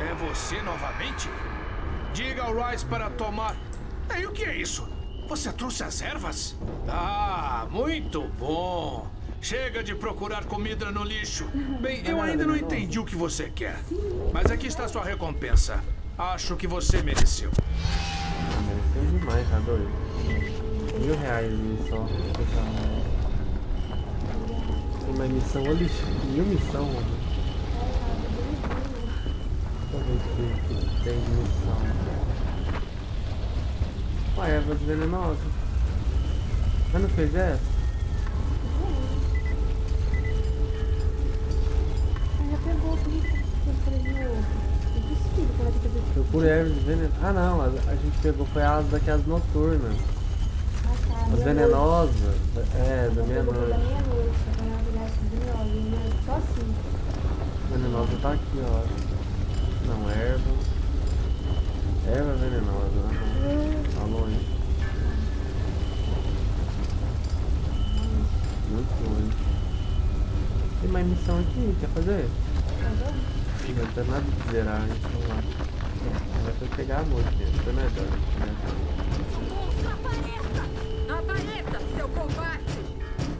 é você novamente? Diga ao Rice para tomar. E o que é isso? Você trouxe ervas? Ah, muito bom. Chega de procurar comida no lixo. Bem, eu ainda não entendi o que você quer. Mas aqui está sua recompensa. Acho que você mereceu. Mereceu demais, tá doido? Mil reais só. Uma missão, olha isso. Mil missão, mano. Deixa eu ver o que que tem de missão. Ué, erva venenosa. Mas não fez essa? Aí já pegou ela fazer isso. Procura ervas venenosas. Ah não, a, a gente pegou foi as daquelas noturnas. Ah, tá. As meia-noite. venenosas. É, da Ela foi da meia-noite. meia-noite. Ela Só assim. Venenosa tá aqui, ó. Não, erva. Erva venenosa. aham. Falou, hein? Muito ruim. Tem mais missão aqui, quer fazer? Tá bom? Não tem nada de zerar, hein? Vamos lá. Vai ter que pegar a moça aqui. Foi melhor. né? Monstro, apareça! Apareça, seu covarde!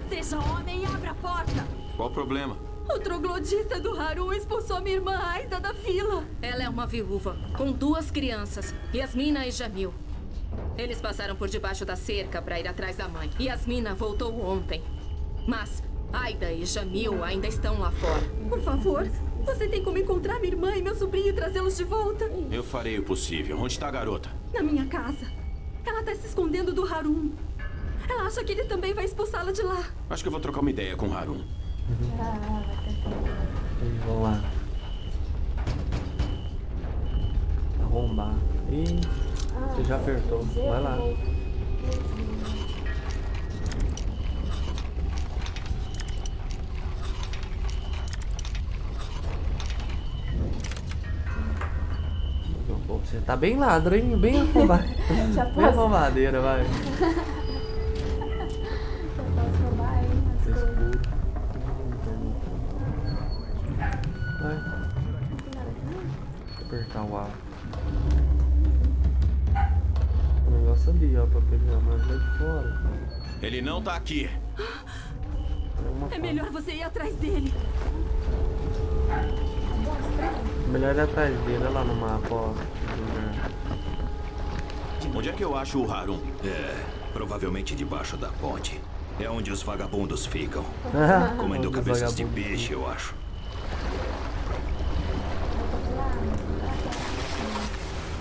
Seja homem e abra a porta! Qual o problema? O troglodita do Haru expulsou minha irmã Aida da vila. Ela é uma viúva, com duas crianças, Yasmina e Jamil. Eles passaram por debaixo da cerca para ir atrás da mãe. Yasmina voltou ontem. Mas Aida e Jamil ainda estão lá fora. Por favor, você tem como encontrar minha irmã e meu sobrinho e trazê-los de volta? Eu farei o possível. Onde está a garota? Na minha casa. Ela está se escondendo do Harum. Ela acha que ele também vai expulsá-la de lá. Acho que eu vou trocar uma ideia com o Harun. Vão lá. Arrombar. Ih, você já apertou. Vai lá. Pô, Você tá bem ladro, hein? Bem arrombado. Já bem posso? arrombadeira, vai. Já posso roubar aí as coisas. Escuro. Vai. Apertar o A. O negócio ali, ó, pra pegar mais lá de fora. Ele não tá aqui. É, É melhor você ir atrás dele. Melhor ir atrás dele, olha lá no mapa, ó. Lugar. Onde é que eu acho o Harun? É, provavelmente debaixo da ponte. É onde os vagabundos ficam. Comendo cabeças de peixe, eu acho.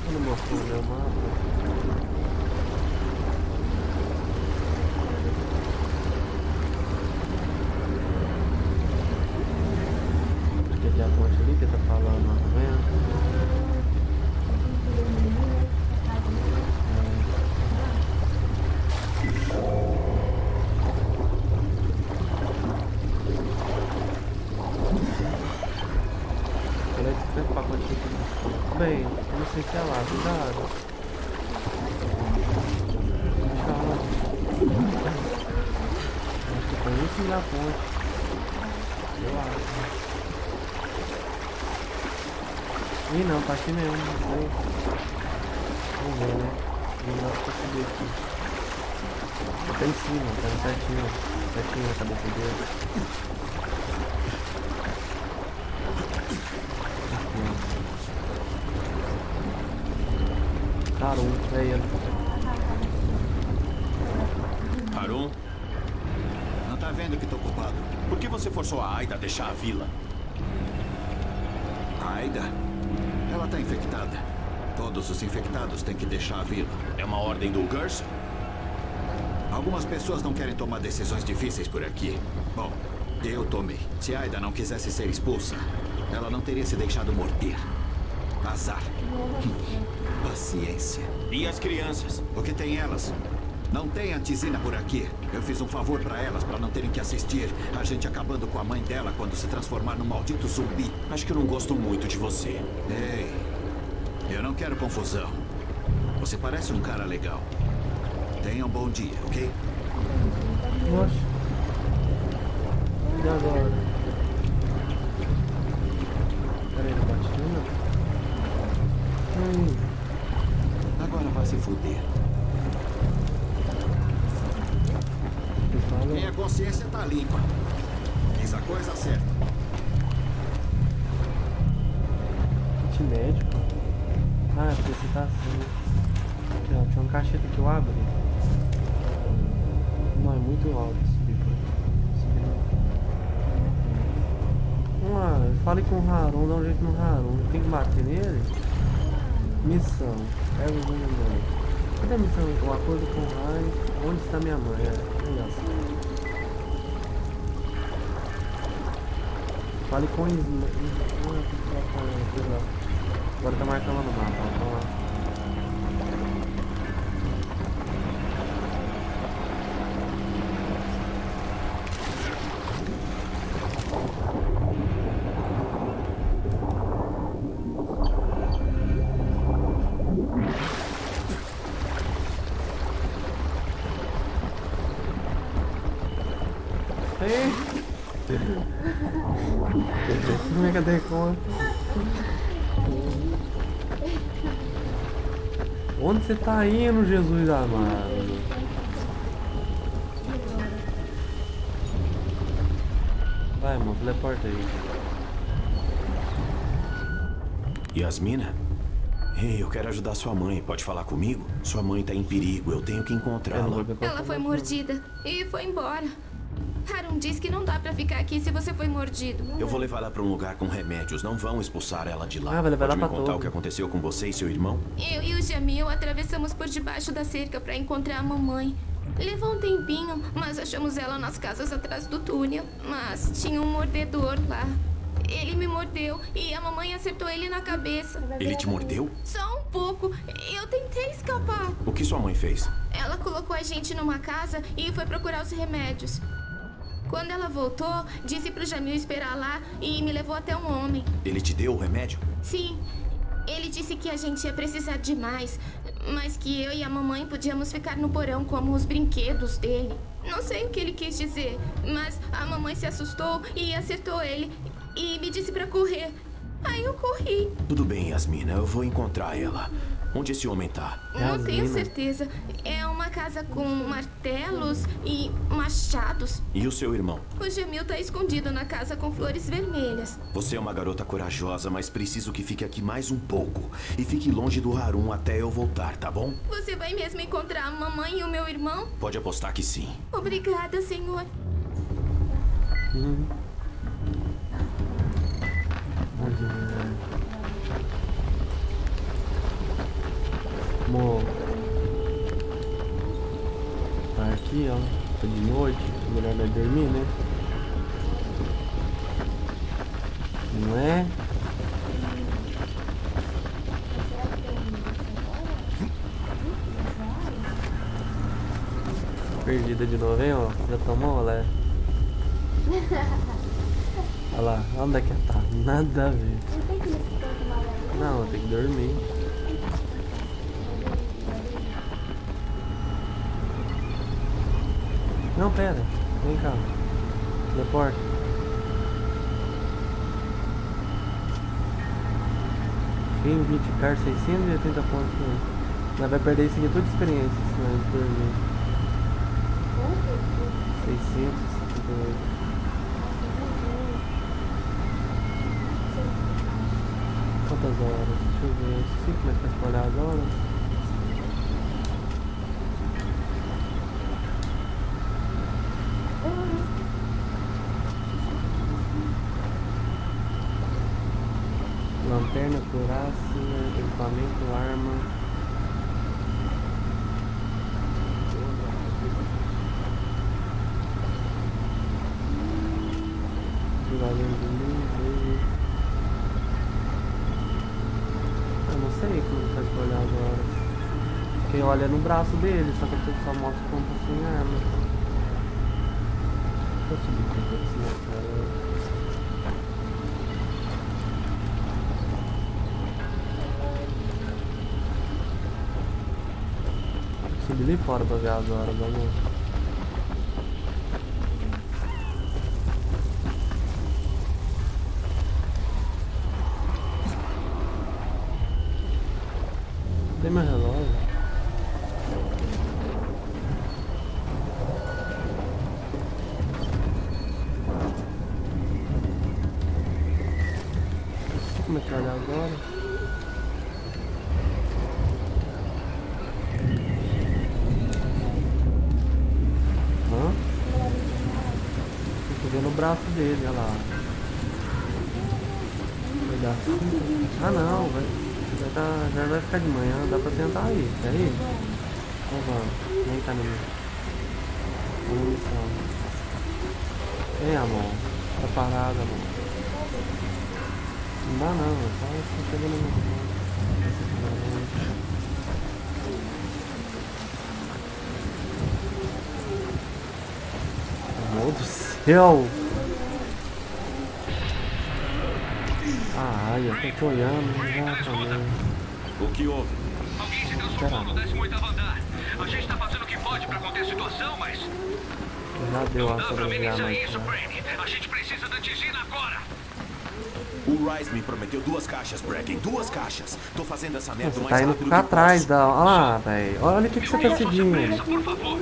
Ele mostrou o meu mapa. Acho que aqui é a ponte ali que tá falando, tá vendo? Ele é de preocupar com a gente. Bem, eu não sei se é lá, cuidado. Deixa onde? Acho que foi isso da ponte. Eu acho. Ih não, tá aqui mesmo, não sei. Vamos ver, né? Vamos lá pra subir aqui. Tá em cima, tá certinho. Certinho na cabeça dele. Caramba, é ele. Harun, Não tá vendo que tô ocupado? por que você forçou a Aida a deixar a vila? A Aida? Ela tá infectada. Todos os infectados têm que deixar a vila. É uma ordem do Gurs? Algumas pessoas não querem tomar decisões difíceis por aqui. Bom, eu tomei. Se Aida não quisesse ser expulsa, ela não teria se deixado morder. Azar. Paciência. E as crianças? O que tem elas? Não tem antisina por aqui. Eu fiz um favor pra elas pra não terem que assistir a gente acabando com a mãe dela quando se transformar num maldito zumbi. Acho que eu não gosto muito de você. Ei, não quero confusão. Você parece um cara legal. Tenha um bom dia, ok? Oxe. Falei com o Harum, dá um jeito no Harum. Tem que bater nele? Missão. Pega o mãe. Cadê a missão? O acordo com o Rai. Onde está minha mãe? É, aí, ó. Fale com Isma. Isma. Agora tá marcando no mapa, vamos lá. Tá indo, Jesus amado? Vai, mano, teleporta aí. Yasmina? Ei, eu quero ajudar sua mãe. Pode falar comigo? Sua mãe tá em perigo. Eu tenho que encontrá-la. Ela foi mordida e foi embora. Diz que não dá pra ficar aqui se você foi mordido. Eu vou levar ela pra um lugar com remédios. Não vão expulsar ela de lá. Ah, vai levar Pode ela me pra contar todo. o que aconteceu com você e seu irmão? Eu e o Jamil atravessamos por debaixo da cerca pra encontrar a mamãe. Levou um tempinho, mas achamos ela nas casas atrás do túnel. Mas tinha um mordedor lá. Ele me mordeu e a mamãe acertou ele na cabeça. Ele te mordeu? Só um pouco. Eu tentei escapar. O que sua mãe fez? Ela colocou a gente numa casa e foi procurar os remédios. Quando ela voltou, disse pro Jamil esperar lá e me levou até um homem. Ele te deu o remédio? Sim, ele disse que a gente ia precisar de mais, mas que eu e a mamãe podíamos ficar no porão como os brinquedos dele. Não sei o que ele quis dizer, mas a mamãe se assustou e acertou ele e me disse pra correr. Aí eu corri. Tudo bem, Yasmina. Eu vou encontrar ela. Onde esse homem tá? Não tenho Yasmina. certeza. É casa com martelos e machados. E o seu irmão? O Jamil tá escondido na casa com flores vermelhas. Você é uma garota corajosa, mas preciso que fique aqui mais um pouco. E fique longe do Harum até eu voltar, tá bom? Você vai mesmo encontrar a mamãe e o meu irmão? Pode apostar que sim. Obrigada, senhor. Hum. Amor. Aqui, ó. Tá de noite. A mulher vai dormir, né? Não é? Perdida de novo, hein, ó. Já tomou, olé? Olha lá, onde é que tá? Nada a ver. Não, tem que dormir. Não, pera. Vem cá. Teleporta. Game 20 car 680 pontos. né? Nós vai perder isso aqui tudo de experiência se nós dormir. Quanto? 678. Quantas horas? Deixa eu ver. Esqueci como é que tá pra olhar as horas. Lanterna, curácia, equipamento, arma. Eu não sei como faz pra olhar horas. Porque olha no braço dele, só que ele só mostra como sem arma. Deixa eu subir aqui assim, nessa. Subir ali fora pra ver as horas, vamos. Tem meu relógio? Como é que olha agora? Hã? Tem que ver no braço dele, olha lá. Vai dar cinco. Ah não, vai. Já, tá, já vai ficar de manhã, dá pra tentar ir, quer ir? Então vamos, nem tá no meu. Vamos na missão. Ei amor, tá parada amor. Não dá não, é só você pegando no Amor céu! Ai, eu tô te olhando, já também. O que houve? Alguém se transformou no não. 18 andar. A gente tá fazendo o que pode pra conter a situação, mas Já deu não a dá pra sobreviver isso, Brainy. A gente precisa da Tigina agora. O Rise me prometeu duas caixas, Bracken. Duas caixas. Tô fazendo essa merda Você mais tá indo pra trás da. Olha lá, velho. Olha o que, que você tá seguindo. Pressa, por favor.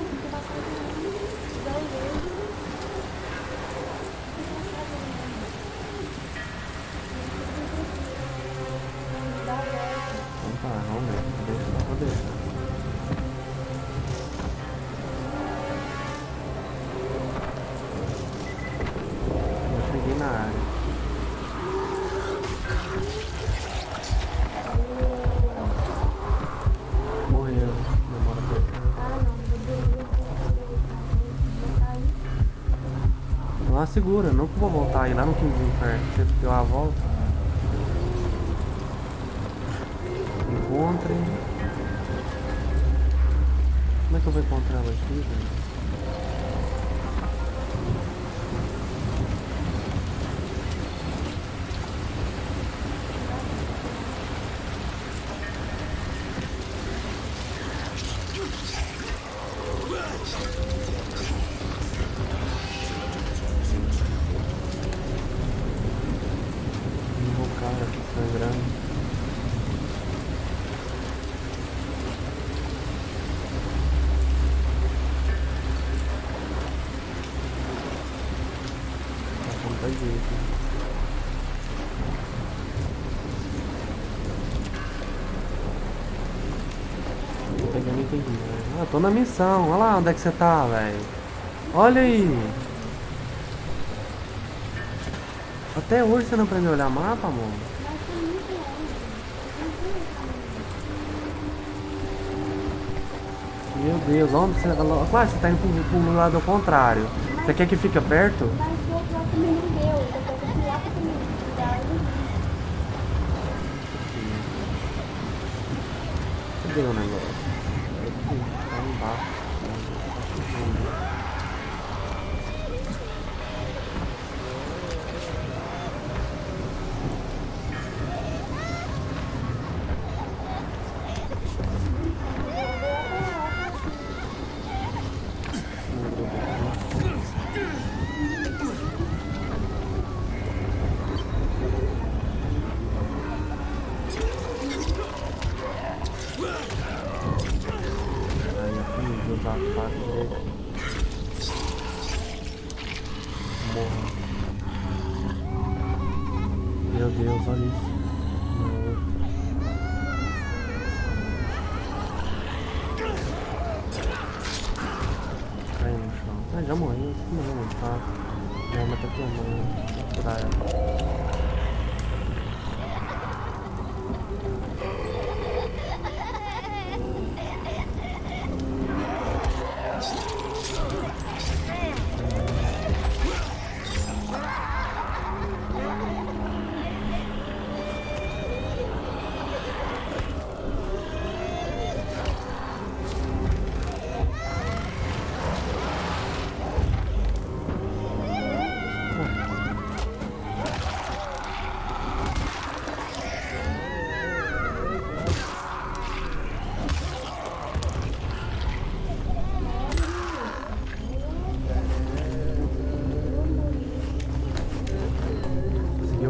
Lá no 15 na missão. Olha lá onde é que você tá, velho. Olha aí. Até hoje você não aprendeu a olhar mapa, amor? Meu Deus, onde você. Claro, você tá indo pro, lado contrário. Você quer que fique perto? Mas o outro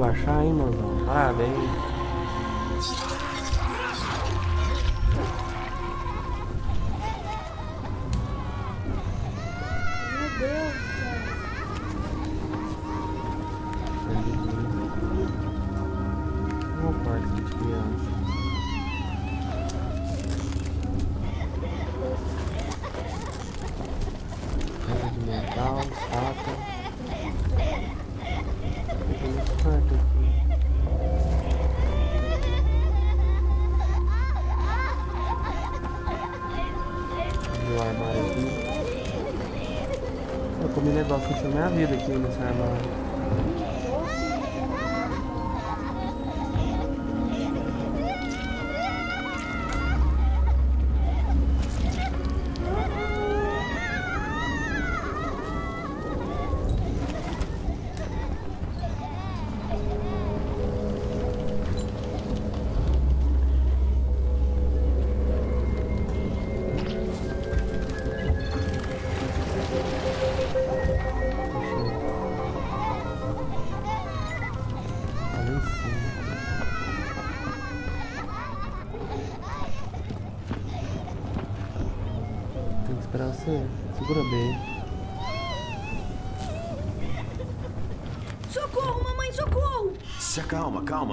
achar, hein, mozão? Parabéns.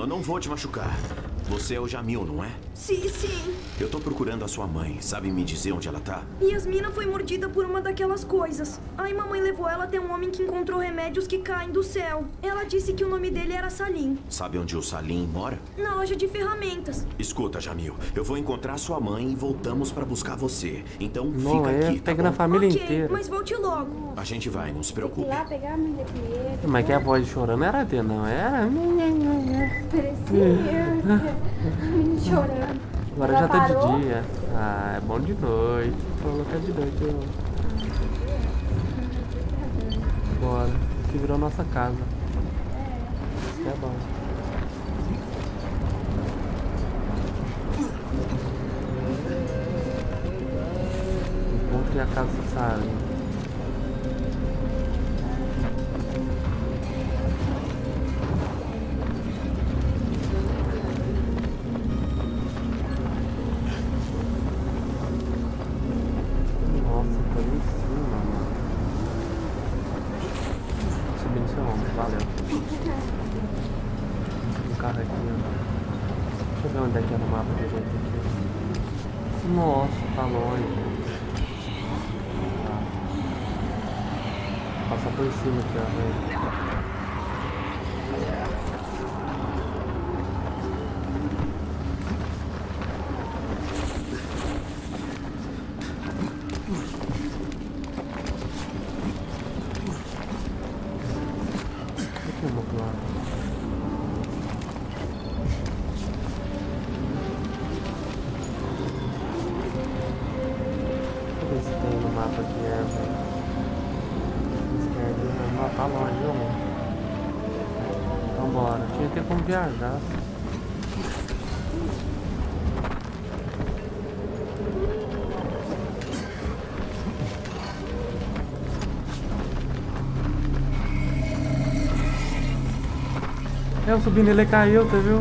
Não vou te machucar. Você é o Jamil, não é? Sim, sim. Eu tô procurando a sua mãe. Sabe me dizer onde ela tá? Yasmina foi mordida por uma daquelas coisas. Aí mamãe levou ela até um homem que encontrou remédios que caem do céu. Ela disse que o nome dele era Salim, Sabe onde o Salim mora? na loja de ferramentas. Escuta, Jamil, eu vou encontrar sua mãe e voltamos pra buscar você. Então Não fica é, aqui, tá pega na família ok, inteira. mas volte logo. A gente vai, não se preocupe. lá pegar a mãe da Pietro. Mas que a voz chorando era ter, não era? Parecia. Menino chorando. Agora Ela já tá parou. de dia. Ah, é bom de noite. É de noite, ó. Bora. Que virou nossa casa. Isso que é bom. Eu subi nele e caiu, você viu?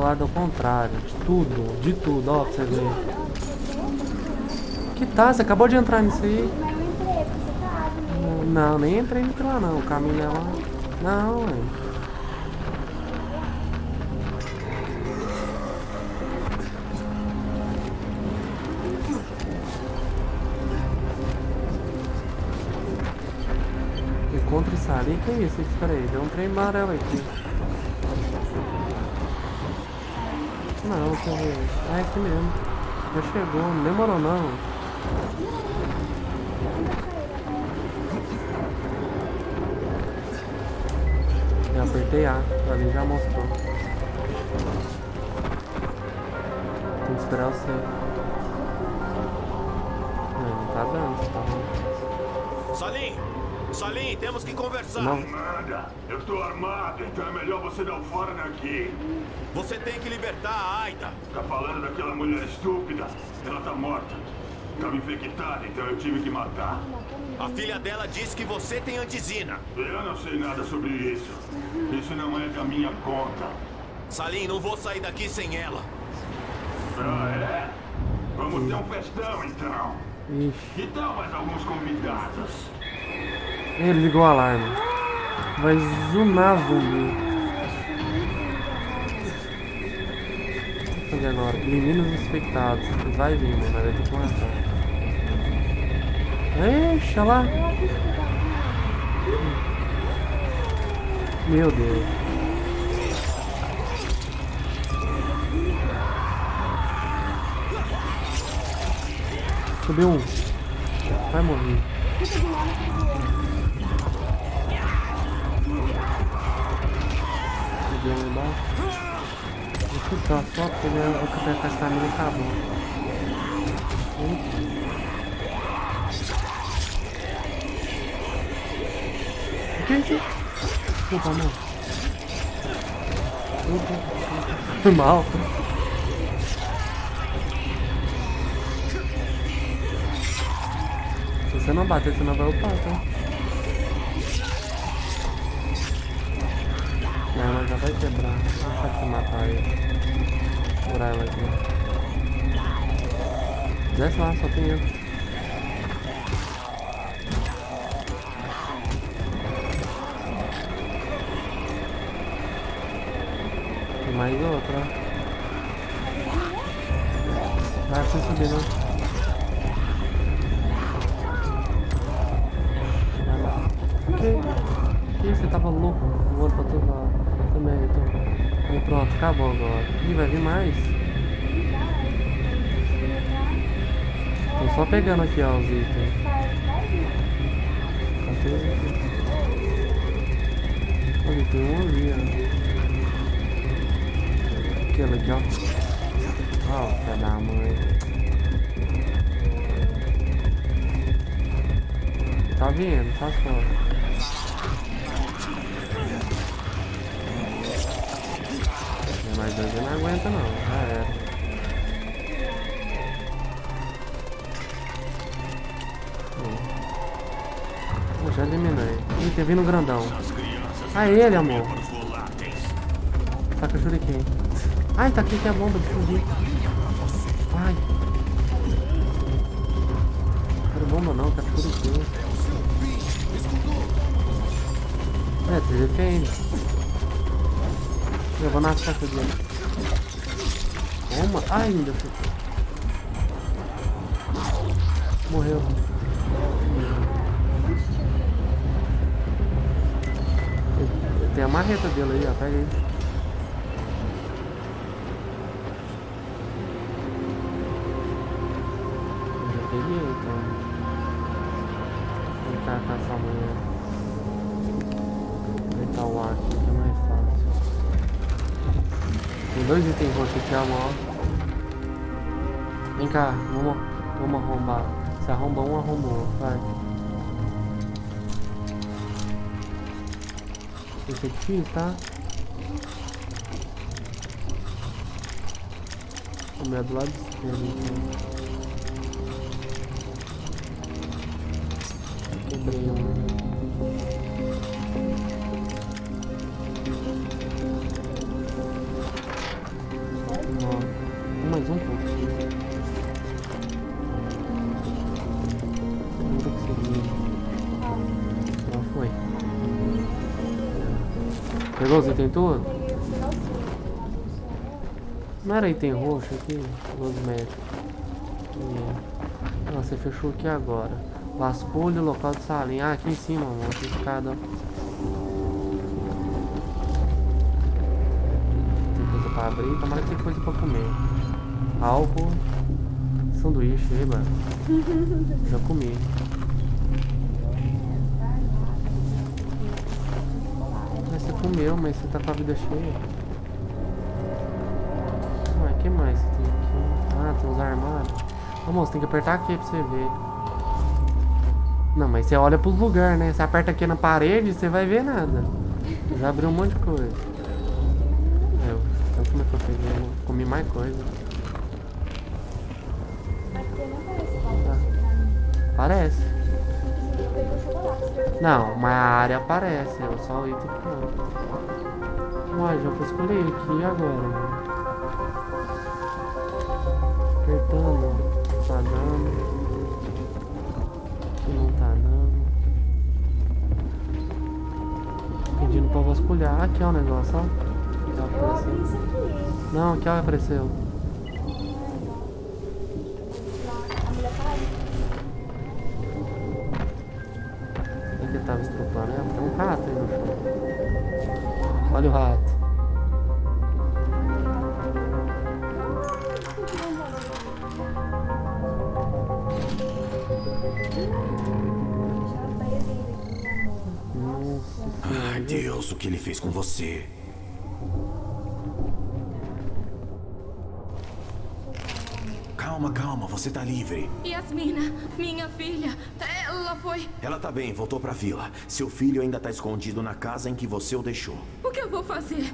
Lado ao contrário. De tudo, de tudo, ó, pra você ver. Que tá, você acabou de entrar nisso aí. Entrei? Não, nem entrei muito lá não. O caminho é lá. Não, ué. Encontre Sally. Que isso? Espera aí, deu um trem amarelo aqui. Não, eu ver. Ah, é aqui mesmo. Já chegou, não demorou não. Eu apertei A, ali já mostrou. Tem que esperar você. Não, não tá dando, você tá vendo? Salim! Salim, temos que conversar. Não. Nada. Eu tô armado, então é melhor você dar o fora daqui. Você tem que libertar a Aida. Tá falando daquela mulher estúpida? Ela tá morta. Tava infectada, então eu tive que matar. A filha dela diz que você tem antizina. Eu não sei nada sobre isso. Isso não é da minha conta. Salim, não vou sair daqui sem ela. Ah, é? Vamos ter um festão, então. Ixi, Que tal mais alguns convidados? ele ligou o alarme. Vai zonar zumbi. Fazer agora? Elimina os infectados. Vai vir, mas vai ter que matar. Olha lá. Meu Deus. Subiu um. Vai morrer. Vou chutar só porque ele é o que vai com a mina e acabou. Eita. O que é isso? Desculpa, amor. Foi mal. Se você não bater, você não vai upar, tá? Não, ela já vai quebrar. Não pode se matar ele. Furar ela aqui. Desce lá, só tem pegando aqui, ó, os itens. Cadê? Olha, tem um ali, ó. Aquele aqui, ó. Ó, filha da mãe. Tá vindo, tá fora. Mais dois eu não aguenta não, já era. Já eliminei. Ih, tem vindo um grandão. Ah, ele, amor. Taca shuriken. Ai, tá aqui que é a bomba de fugir. Ai. Quero bomba não, quero shuriken. É, te defende. Eu vou na faca dele. Toma. Ai, meu Deus. Morreu. Tem a marreta dele aí, ó. Pega aí. Eu já peguei, então. Vou tentar caçar amanhã. Deitar o ar aqui, que é mais fácil. Tem dois itens roxos aqui, amor. Vem cá, vamos, vamos arrombar. Se arromba um, arromba o vai. É difícil, tá? É do lado esquerdo. Era item roxo aqui? E- Ah, você fechou aqui agora. Vasculho, local de salinha. Ah, aqui em cima, amor. Tem escada. Tem coisa pra abrir. Tomara que tem coisa pra comer. Álcool. sanduíche aí, mano. Já comi. Mas você comeu, mas você tá com a vida cheia. Ô moço, tem que apertar aqui pra você ver. Não, mas você olha pros lugares, né? Você aperta aqui na parede, você vai ver nada. Já abriu um monte de coisa. É, Eu, então como é que eu peguei? Eu comi mais coisa. Parece. Eu. Não, mas a área aparece, é só o item que. Uai, já vou escolher aqui agora. Pra vasculhar. Aqui é o negócio, ó. Já apareceu. Não, aqui ó, apareceu. Quem que tava estrupando ela? Tem um rato aí no chão. Olha o rato. Nossa. Deus, o que ele fez com você? Calma, calma, você tá livre. Yasmina, minha filha, ela foi. Ela tá bem, voltou pra vila. Seu filho ainda tá escondido na casa em que você o deixou. O que eu vou fazer?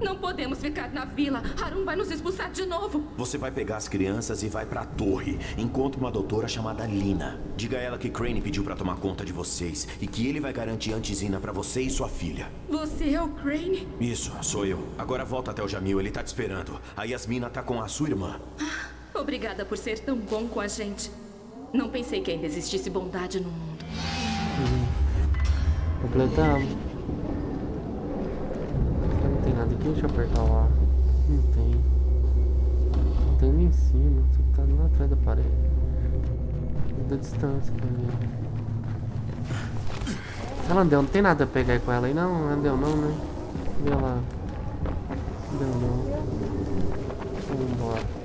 Não podemos ficar na vila. Harun vai nos expulsar de novo. Você vai pegar as crianças e vai pra torre. Encontre uma doutora chamada Lina. Diga a ela que Crane pediu pra tomar conta de vocês e que ele vai garantir antisina pra você e sua filha. Você é o Crane? Isso, sou eu. Agora volta até o Jamil, ele tá te esperando. A Yasmina tá com a sua irmã. Obrigada por ser tão bom com a gente. Não pensei que ainda existisse bondade no mundo. Completamos. Não nada aqui, deixa eu apertar lá. Não tem. Não tem nem em cima, só que tá lá atrás da parede. Da distância pra mim. Ela andeu, não tem nada a pegar com ela aí não? Andeu não, né? Vê lá. Andeu não. Vamos embora.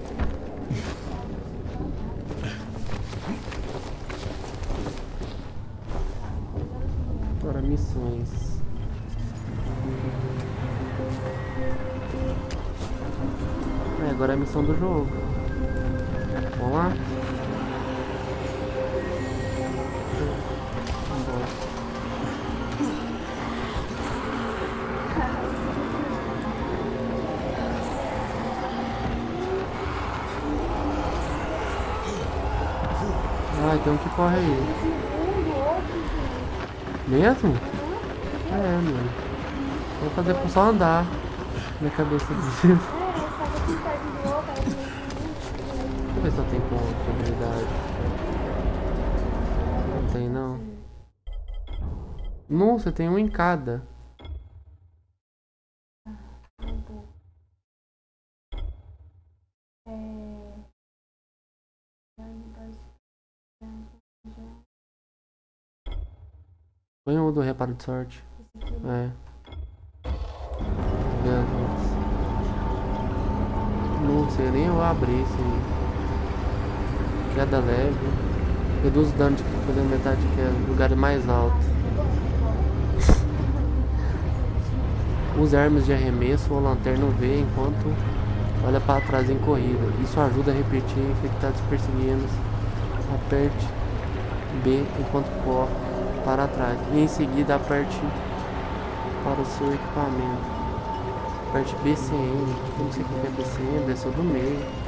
Missões. Agora é a missão do jogo. Vamos lá? Ai, tem um que corre aí. Mesmo? É, mano. Vou fazer por só andar. Minha cabeça disso. Ver se eu tenho ponto de habilidade. Não tem não. Nossa, tem um em cada. Põe o do reparo de sorte. É. Não sei nem eu abrir esse. Queda leve. Reduz o dano de pela metade de queda. Lugares mais altos. Use armas de arremesso ou lanterna V enquanto olha para trás em corrida. Isso ajuda a repetir infectados perseguindo. Aperte B enquanto corre para trás. E em seguida aperte para o seu equipamento. Aperte sei o que é BCN, deve ser o do meio.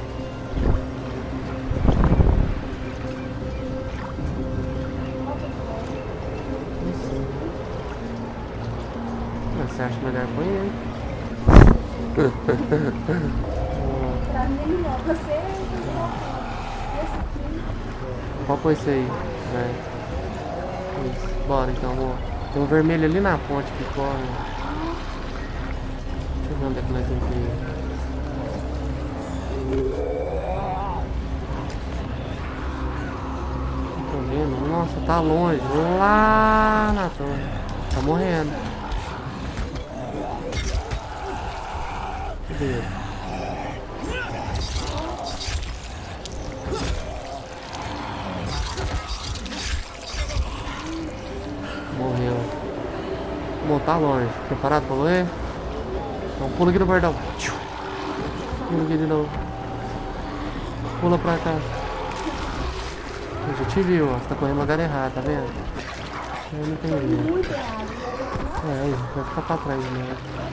Melhor aí? Pra mim. Você. Qual foi esse aí? É. Isso. Bora então, amor. Tem um vermelho ali na ponte que corre. Deixa eu ver onde é que nós temos que ir. Não tô vendo. Nossa, tá longe. Lá na torre. Tá morrendo. Morreu. Bom, tá longe. Preparado pra morrer? Então pula aqui no bordão. Pula aqui de novo. Pula pra cá. Eu já te viu, ó. Você tá correndo no lugar errado, tá vendo? Eu não entendi. É, vai ficar pra trás mesmo.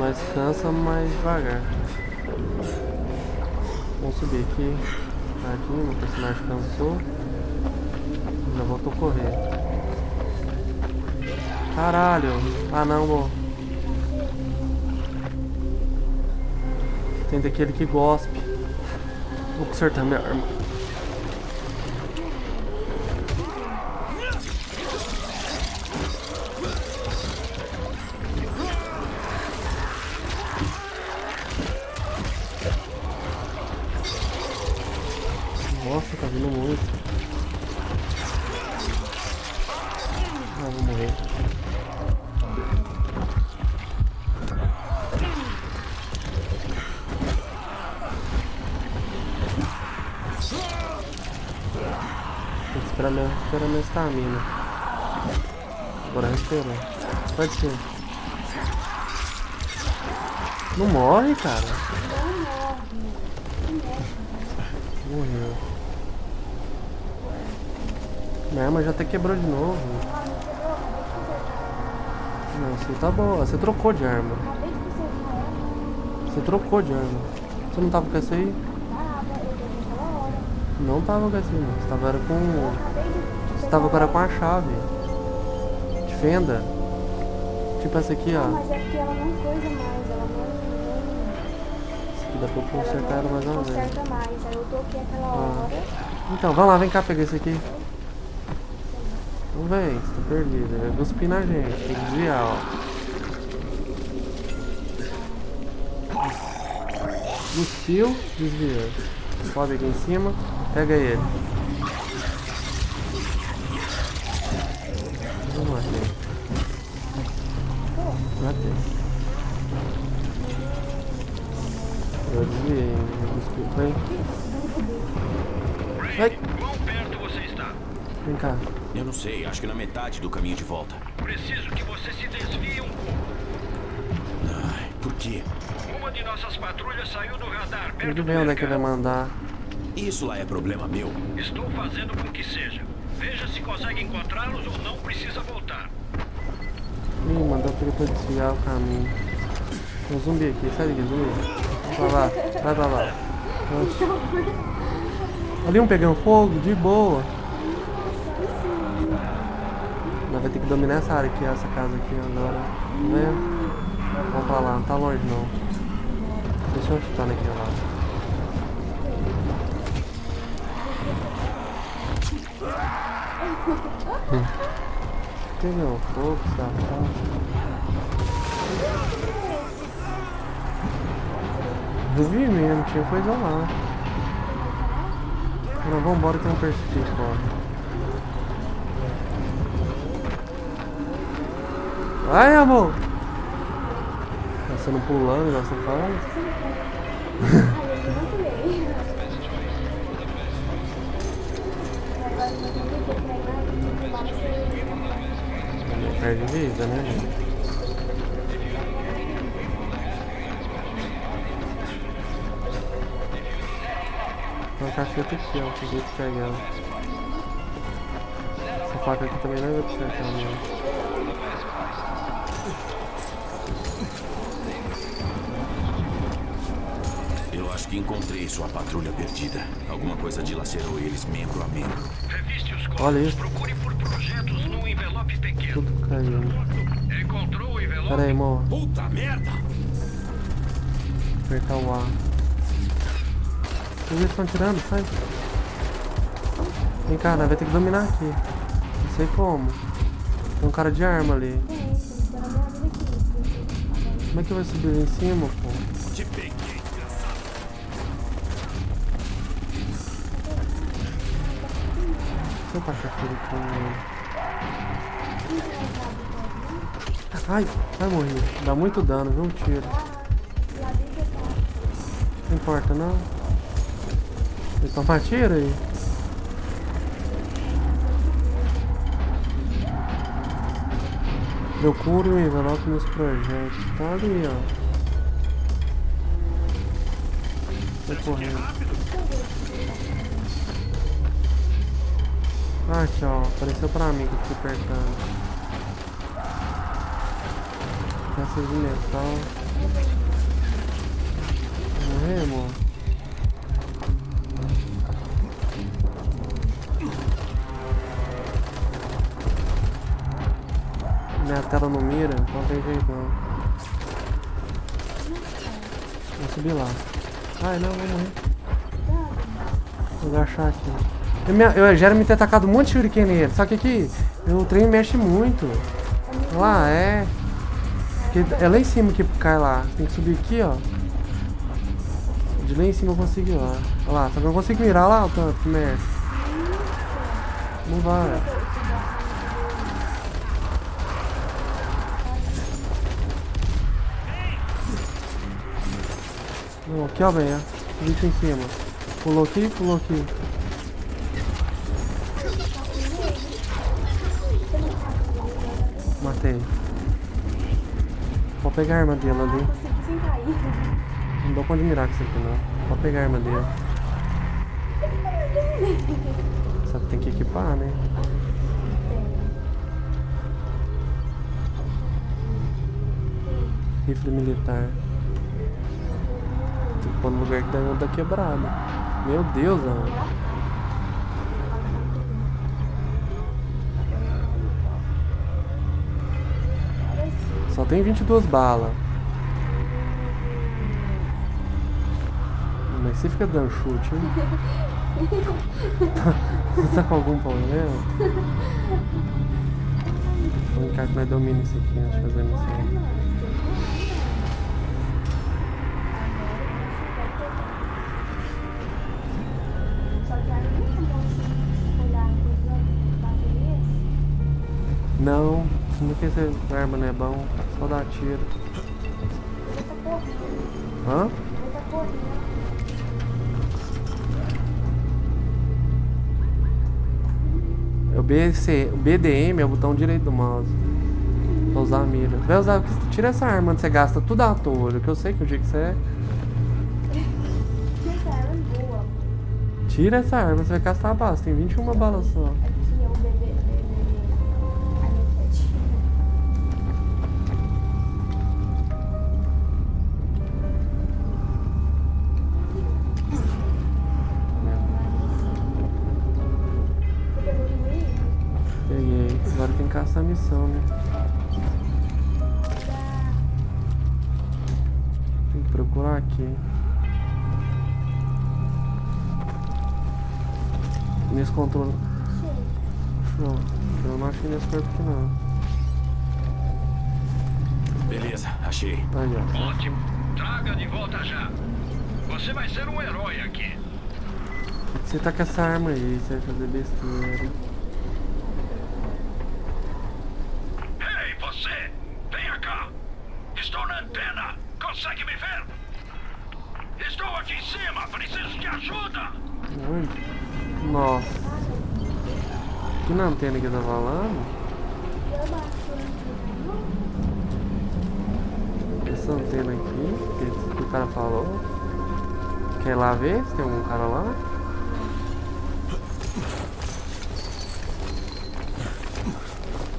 Nós cansa mais devagar. Vamos subir aqui. Aqui, meu personagem cansou. Já voltou a correr. Caralho! Ah não, amor. Tem daquele que gospe. Vou consertar minha arma. Quebrou de novo. Não, você tá boa. Você trocou de arma. Acabei de consertar ela. Você trocou de arma. Você não tava com essa aí? Não tava com essa aí, não. Você tava era com. Você tava agora com a chave. De fenda. Tipo essa aqui, ó. mas é porque ela não coisa mais. Ela não. Essa aqui dá pra consertar ela mais uma vez. conserta mais. Aí eu toquei aquela Ah. hora. Então, vai lá, vem cá pegar esse aqui. Vem, você tá perdido. Vai cuspir na gente, tem que desviar, ó. Cuspiu, desviou. Sobe aqui em cima, pega ele. Não sei, acho que na metade do caminho de volta. Preciso que você se desvie um pouco. Ai, por quê? Uma de nossas patrulhas saiu do radar perto Ele do vê onde é que vai mercado. mandar. Isso lá é problema meu. Estou fazendo com que seja. Veja se consegue encontrá-los ou não precisa voltar. Ih, mandou pra eu desviar o caminho. Tem um zumbi aqui, sai daqui, zumbi. Vai pra lá, vai pra lá. Oxe. Ali um pegando fogo, de boa. Nós vai ter que dominar essa área aqui, essa casa aqui agora. Tá vendo? Vamos pra lá, não tá longe não. Deixa eu chutar naquele lá. Hum. Pegou fogo, safado. Eu vi mesmo, tinha coisa lá. Não, vambora tem um perseguir Vai, amor! Tá sendo pulando, igual você não ser. Perde vida, né, gente? Uma cacheta aqui, ó, que jeito pega ela. Essa faca aqui também não vai acertar, não. Eu que encontrei sua patrulha perdida. Alguma coisa dilacerou eles membro a membro. Reviste os Olha códigos. isso. Procure por projetos num envelope pequeno. Tudo caindo. Encontrou o envelope? Pera aí, amor. Puta merda! Apertar o A. Eles estão tirando, sai. Vem cá, nós vai ter que dominar aqui. Não sei como. Tem um cara de arma ali. Como é que vai subir ali em cima, Deixa eu tacar aquele com ele. Ai, vai morrer. Dá muito dano, viu? Um tiro. Não importa, não. Então pra tiro aí. Procure o envelope nos projetos. Tá ali, ó. Vai correndo. Ah, aqui, ó. Apareceu pra mim que eu fiquei apertando. Peça de metal. Morrer, amor? Minha tela não mira, então tem jeito não. Vou subir lá. Ai não, vou morrer. Vou agachar aqui. Eu, me, eu já era me ter atacado um monte de shuriken nele, só que aqui o trem mexe muito. Lá, é. Porque é lá em cima que cai lá. Tem que subir aqui, ó. De lá em cima eu consigo ir lá. Olha lá, só que eu não consigo mirar lá o tanto que mexe. Não. Não, aqui ó, velho. Subiu em cima. Pulou aqui, pulou aqui. Matei. Pode pegar a arma dele ali. Não dou conta de mirar com isso aqui não. Pode pegar a arma dele. Só que tem que equipar, né? Rifle militar. Tem que pôr no lugar que dá da quebrada. Meu Deus, Ana. Tem 22 balas. Mas você fica dando chute, hein? Você tá com algum problema? Vamos cá que nós domina isso aqui antes de fazer a missão. Só que aí não Não, quer ser arma não é bom, só dá tiro. Hã? É o BC, o BDM é o botão direito do mouse. Pra usar a mira. Vai usar, tira essa arma onde você gasta tudo à toa, que eu sei que o dia que você é. Essa é. Tira essa arma, você vai gastar basta, tem 21 balas só. Agora tem que caçar a missão, né? Tem que procurar aqui. Nesse controle. Não, eu não achei nesse corpo aqui não. Beleza, achei. Aí, ó. Ótimo. Traga de volta já. Você vai ser um herói aqui. Você tá com essa arma aí, você vai fazer besteira. Ei, você! Venha cá! Estou na antena! Consegue me ver? Estou aqui em cima! Preciso de ajuda! Onde? Nossa. Que na antena que tá falando? Essa antena aqui, que, o cara falou. Quer lá ver se tem algum cara lá?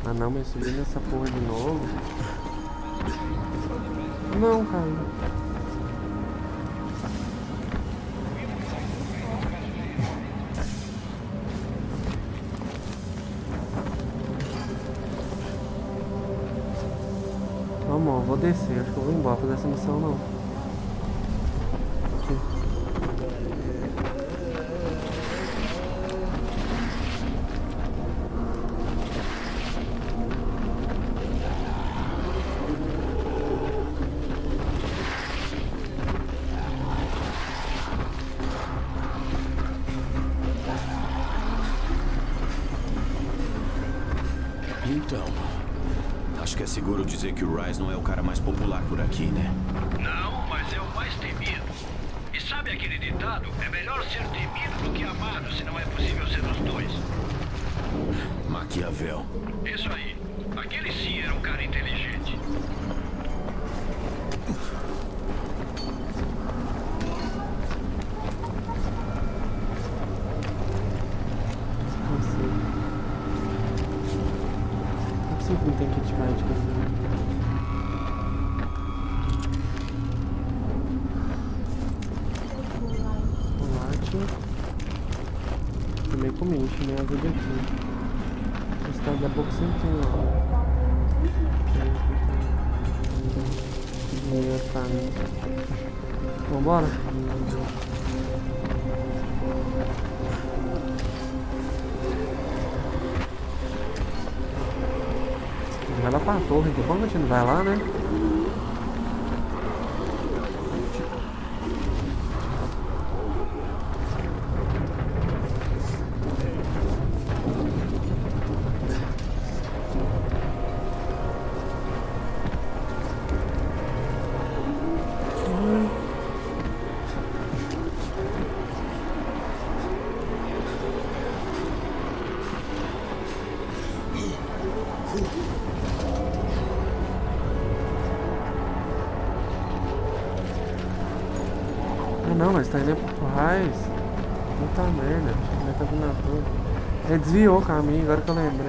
Ah não, mas subindo essa porra de novo. Não, cara. Fazer essa missão não. Dizer que o Rise não é o cara mais popular por aqui, né? Vai lá, né? Tá indo pro Raiz. Puta merda, acho que vai tá vindo na torre. Ele desviou o caminho, agora que eu lembrei.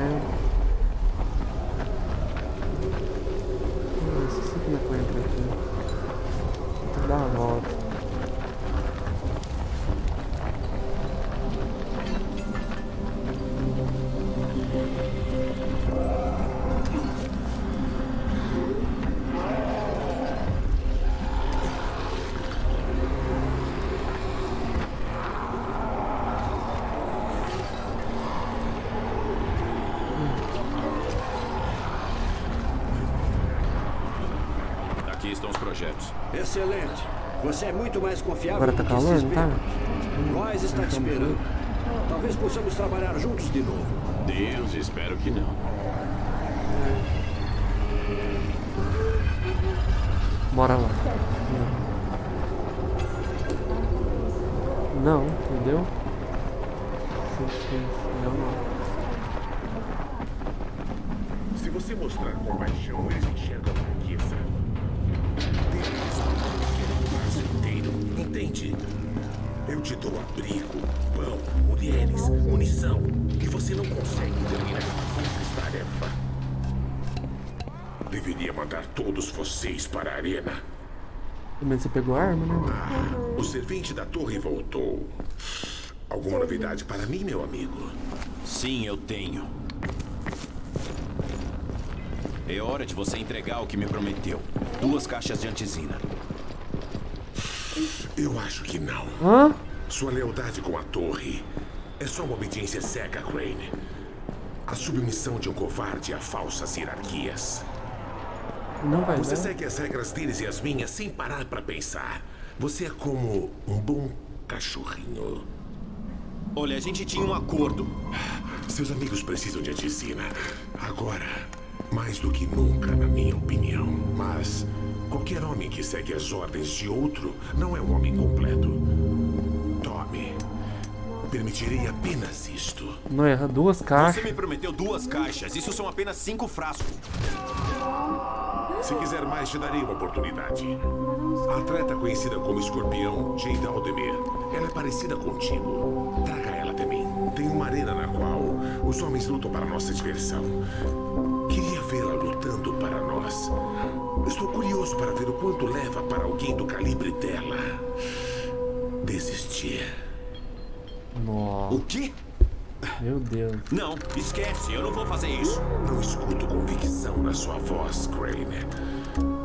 Não, não. Se você mostrar compaixão, eles enxergam a riqueza. Deles querem o inteiro, entende? Eu te dou abrigo, pão, mulheres, munição. E você não consegue terminar a simples tarefa. Deveria mandar todos vocês para a arena. Também você pegou a arma, né? O servente da torre voltou. Alguma novidade para mim, meu amigo? Sim, eu tenho. É hora de você entregar o que me prometeu. Duas caixas de antizina. Eu acho que não. Hã? Sua lealdade com a torre é só uma obediência cega, Crane. A submissão de um covarde a falsas hierarquias. Não vai Você dar. segue as regras deles e as minhas sem parar para pensar. Você é como um bom cachorrinho. Olha, a gente tinha um acordo. Seus amigos precisam de aticina. Agora, mais do que nunca, na minha opinião. Mas qualquer homem que segue as ordens de outro não é um homem completo. Tome. Permitirei apenas isto. Não erra duas caixas. Você me prometeu duas caixas. Isso são apenas cinco frascos. Se quiser mais, te darei uma oportunidade. A atleta conhecida como Escorpião, Jade Aldemir. Ela é parecida contigo. Traga uma arena na qual os homens lutam para nossa diversão. Queria vê-la lutando para nós. Estou curioso para ver o quanto leva para alguém do calibre dela desistir. Nossa, O quê? meu Deus. Não, esquece. Eu não vou fazer isso. Não escuto convicção na sua voz, Crane.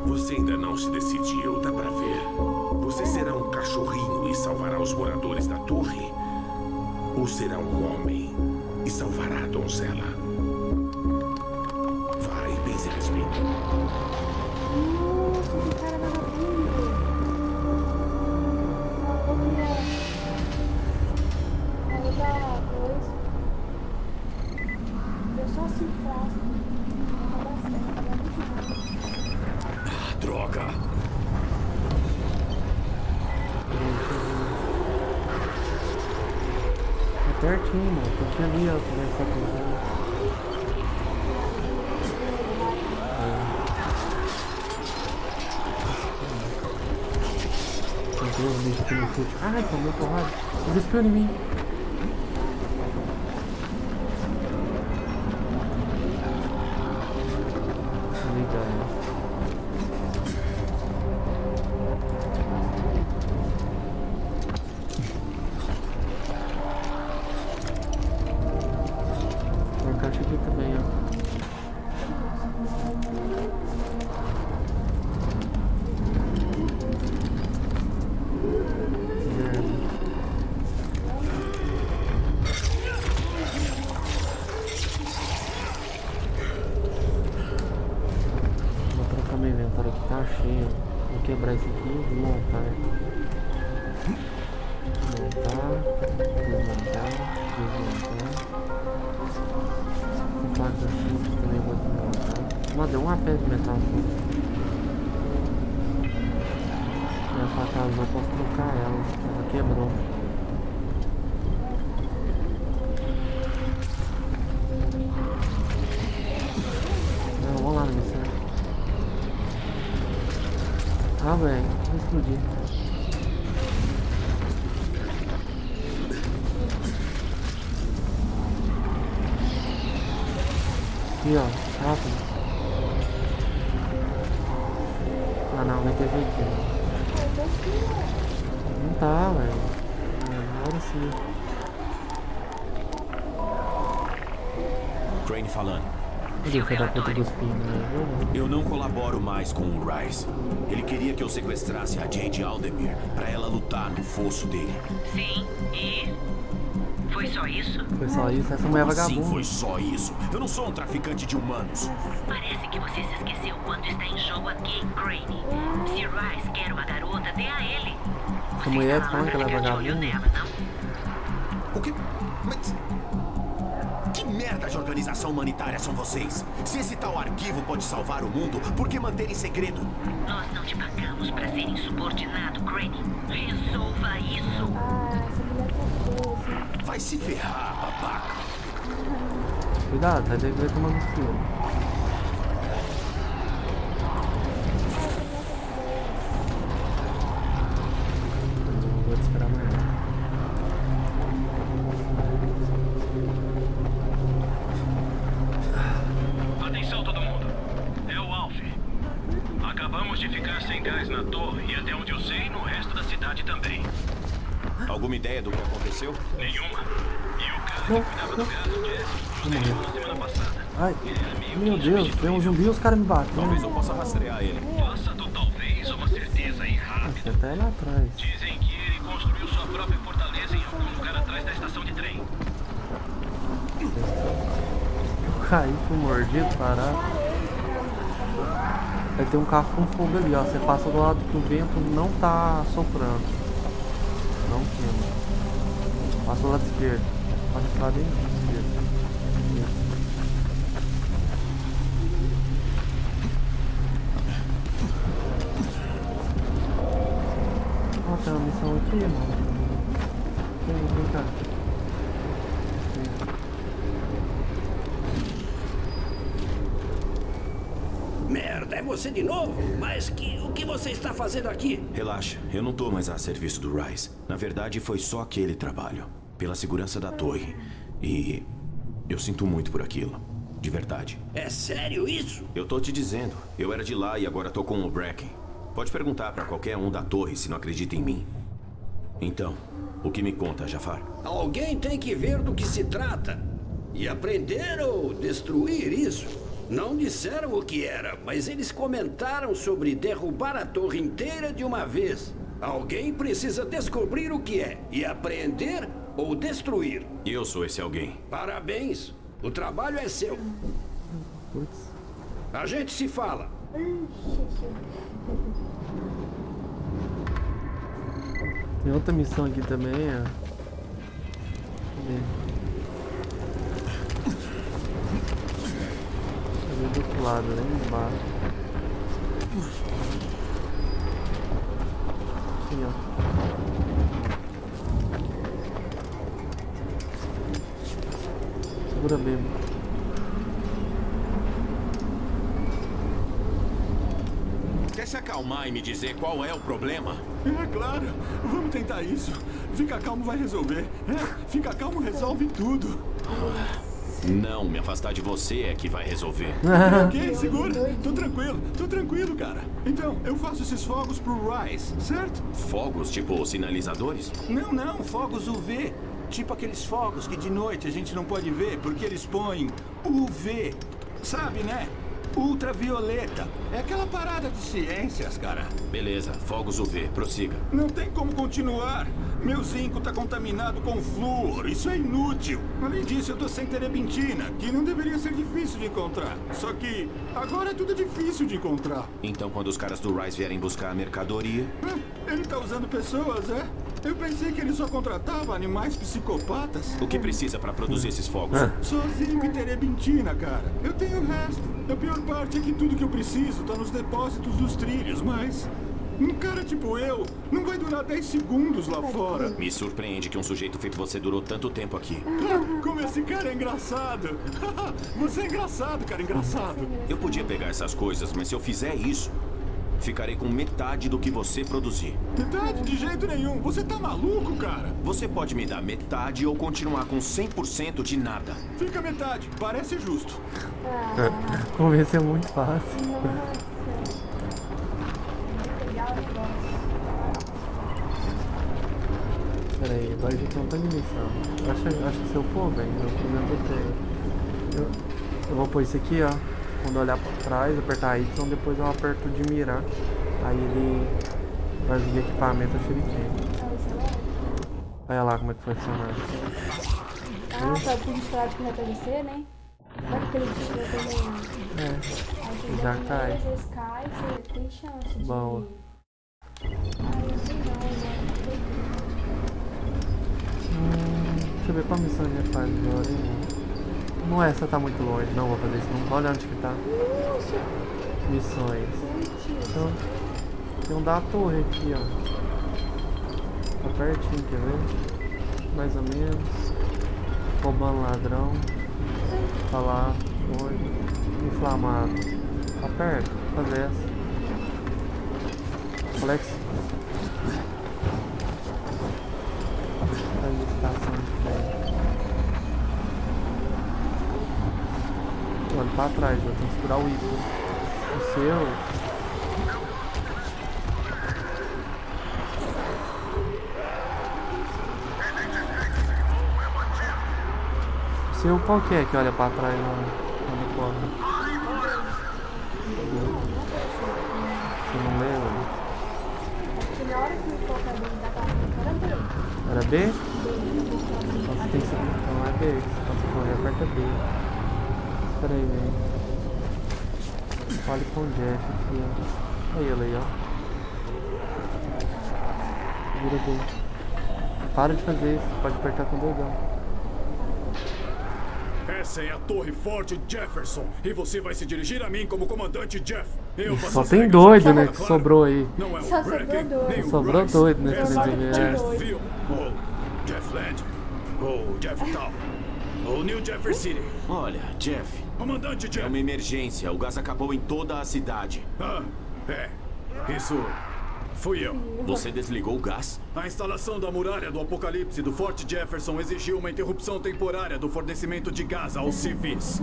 Você ainda não se decidiu, dá pra ver. Você será um cachorrinho e salvará os moradores da torre? Ou será um homem e salvará a donzela? Vai, pense a respeito. Nossa, cara vagabundo. Falou que ia. Falou da coisa. Deu só cinco frases. Não vai dar certo, vai dar muito mal. certinho, mano. Tem que ir ali, ó, começar a coisa. Filho da puta dos pinos? Eu não colaboro mais com o Rice. Ele queria que eu sequestrasse a Jade Aldemir pra ela lutar no fosso dele. Sim, e. Foi só isso? Foi só isso, essa mulher é vagabunda. foi só isso? Eu não sou um traficante de humanos. Parece que você se esqueceu quanto está em jogo aqui, Crane. Se Rice quer uma garota, dê a ele. Essa mulher tá falando que ela é vagabunda. Organização humanitária são vocês? Se esse tal arquivo pode salvar o mundo, por que manter em segredo? Nós não te pagamos para ser insubordinado, Crane. Resolva isso. Vai se ferrar, babaca. Cuidado, vai ter que ver fio. Não E o cara que cuidava do gás, o Jeff, Vou morrer. Ai, meu Deus, tem um zumbi e os caras me batem. Talvez eu possa rastrear ele. Faça do talvez uma certeza rápido. Você tá aí lá atrás. Dizem que ele construiu sua própria fortaleza em algum lugar atrás da estação de trem. Eu caí, fui mordido, parado. Vai ter um carro com fogo ali, ó. Você passa do lado que o vento não tá soprando. Não queima. Passa do lado esquerdo. Aí, esquerdo. Isso. Ó, tem uma missão aqui, mano. Vem, vem cá. Merda, é você de novo? Mas que, o que você está fazendo aqui? Relaxa, eu não tô mais a serviço do Rice. Na verdade, foi só aquele trabalho. Pela segurança da torre. E. Eu sinto muito por aquilo. De verdade. É sério isso? Eu tô te dizendo, eu era de lá e agora tô com o Bracken. Pode perguntar pra qualquer um da torre se não acredita em mim. Então, o que me conta, Jafar? Alguém tem que ver do que se trata. E aprender ou destruir isso. Não disseram o que era, mas eles comentaram sobre derrubar a torre inteira de uma vez. Alguém precisa descobrir o que é e aprender ou destruir. Eu sou esse alguém. Parabéns. O trabalho é seu. Putz. A gente se fala. Tem outra missão aqui também, ó. Cadê? Do outro lado, lá embaixo. Aqui, ó. Segura bem. Quer se acalmar e me dizer qual é o problema? É claro. Vamos tentar isso. Fica calmo, vai resolver. É, fica calmo, resolve tudo. Não, me afastar de você é que vai resolver. ok, segura. Tô tranquilo, tô tranquilo, cara. Então, eu faço esses fogos pro Rise, certo? Fogos, tipo sinalizadores? Não, não, fogos UV. Tipo aqueles fogos que de noite a gente não pode ver porque eles põem UV. Sabe, né? Ultravioleta. É aquela parada de ciências, cara. Beleza, fogos UV, prossiga. Não tem como continuar. Meu zinco tá contaminado com flúor. Isso é inútil. Além disso, eu tô sem terebintina, que não deveria ser difícil de encontrar. Só que agora é tudo difícil de encontrar. Então, quando os caras do Rise vierem buscar a mercadoria. Ah, ele tá usando pessoas, é? Eu pensei que ele só contratava animais psicopatas. O que precisa para produzir esses fogos? Só zinco e terebintina, cara. Eu tenho o resto. A pior parte é que tudo que eu preciso tá nos depósitos dos trilhos, mas... Um cara tipo eu não vai durar 10 segundos lá fora. Me surpreende que um sujeito feito você durou tanto tempo aqui. Como esse cara é engraçado. Você é engraçado, cara, engraçado. Eu podia pegar essas coisas, mas se eu fizer isso, ficarei com metade do que você produzir. Metade? De jeito nenhum. Você tá maluco, cara? Você pode me dar metade ou continuar com 100% de nada. Fica metade. Parece justo. Convencer é muito fácil. Pera aí, agora a gente não tá de missão. Eu acho, acho que se eu pôr, velho, eu eu tenho. Eu, eu vou pôr isso aqui, ó. Quando eu olhar pra trás, apertar Y, depois eu aperto de mirar. Aí ele vai vir equipamento a shuriken. Olha lá como é que funciona. Ah, tá tudo misturado com retornecer, né? Sabe aquele bicho que eu também. É. Já já cai. Às vezes cai, você tem chance de. Bom. Deixa eu ver qual missão a gente faz agora? Não, essa tá muito longe. Não vou fazer isso não. Olha onde que tá. Missões. Então, tem um da torre aqui, ó. Tá pertinho, quer ver? Mais ou menos. Roubando ladrão. Tá lá. Onde? Inflamado. Tá perto. Fazer essa. Alex. A licitação de trem. Olha pra trás, eu tenho que segurar o ícone. O seu. O seu qual que é que olha pra trás quando corre? Você não lembra? Porque na é. Quando correr, aperta B. Espera aí, velho. Fale com o Jeff aqui, ó. Aí ele aí, ó. Segura B. Para de fazer isso. Pode apertar com o dedão. Essa é a Torre Forte Jefferson e você vai se dirigir a mim como comandante Jeff. Eu Só tem doido, né? Que claro. sobrou aí. Não é o Só sobrou doido. Sobrou doido nesse Essa é nível. Jeff Land, ou Jeff Tal, ou New Jeffer City. Olha, Jeff, Comandante é Jeff. uma emergência. O gás acabou em toda a cidade. Ah, é. Isso fui eu. Você desligou o gás? A instalação da muralha do Apocalipse do Forte Jefferson exigiu uma interrupção temporária do fornecimento de gás aos civis.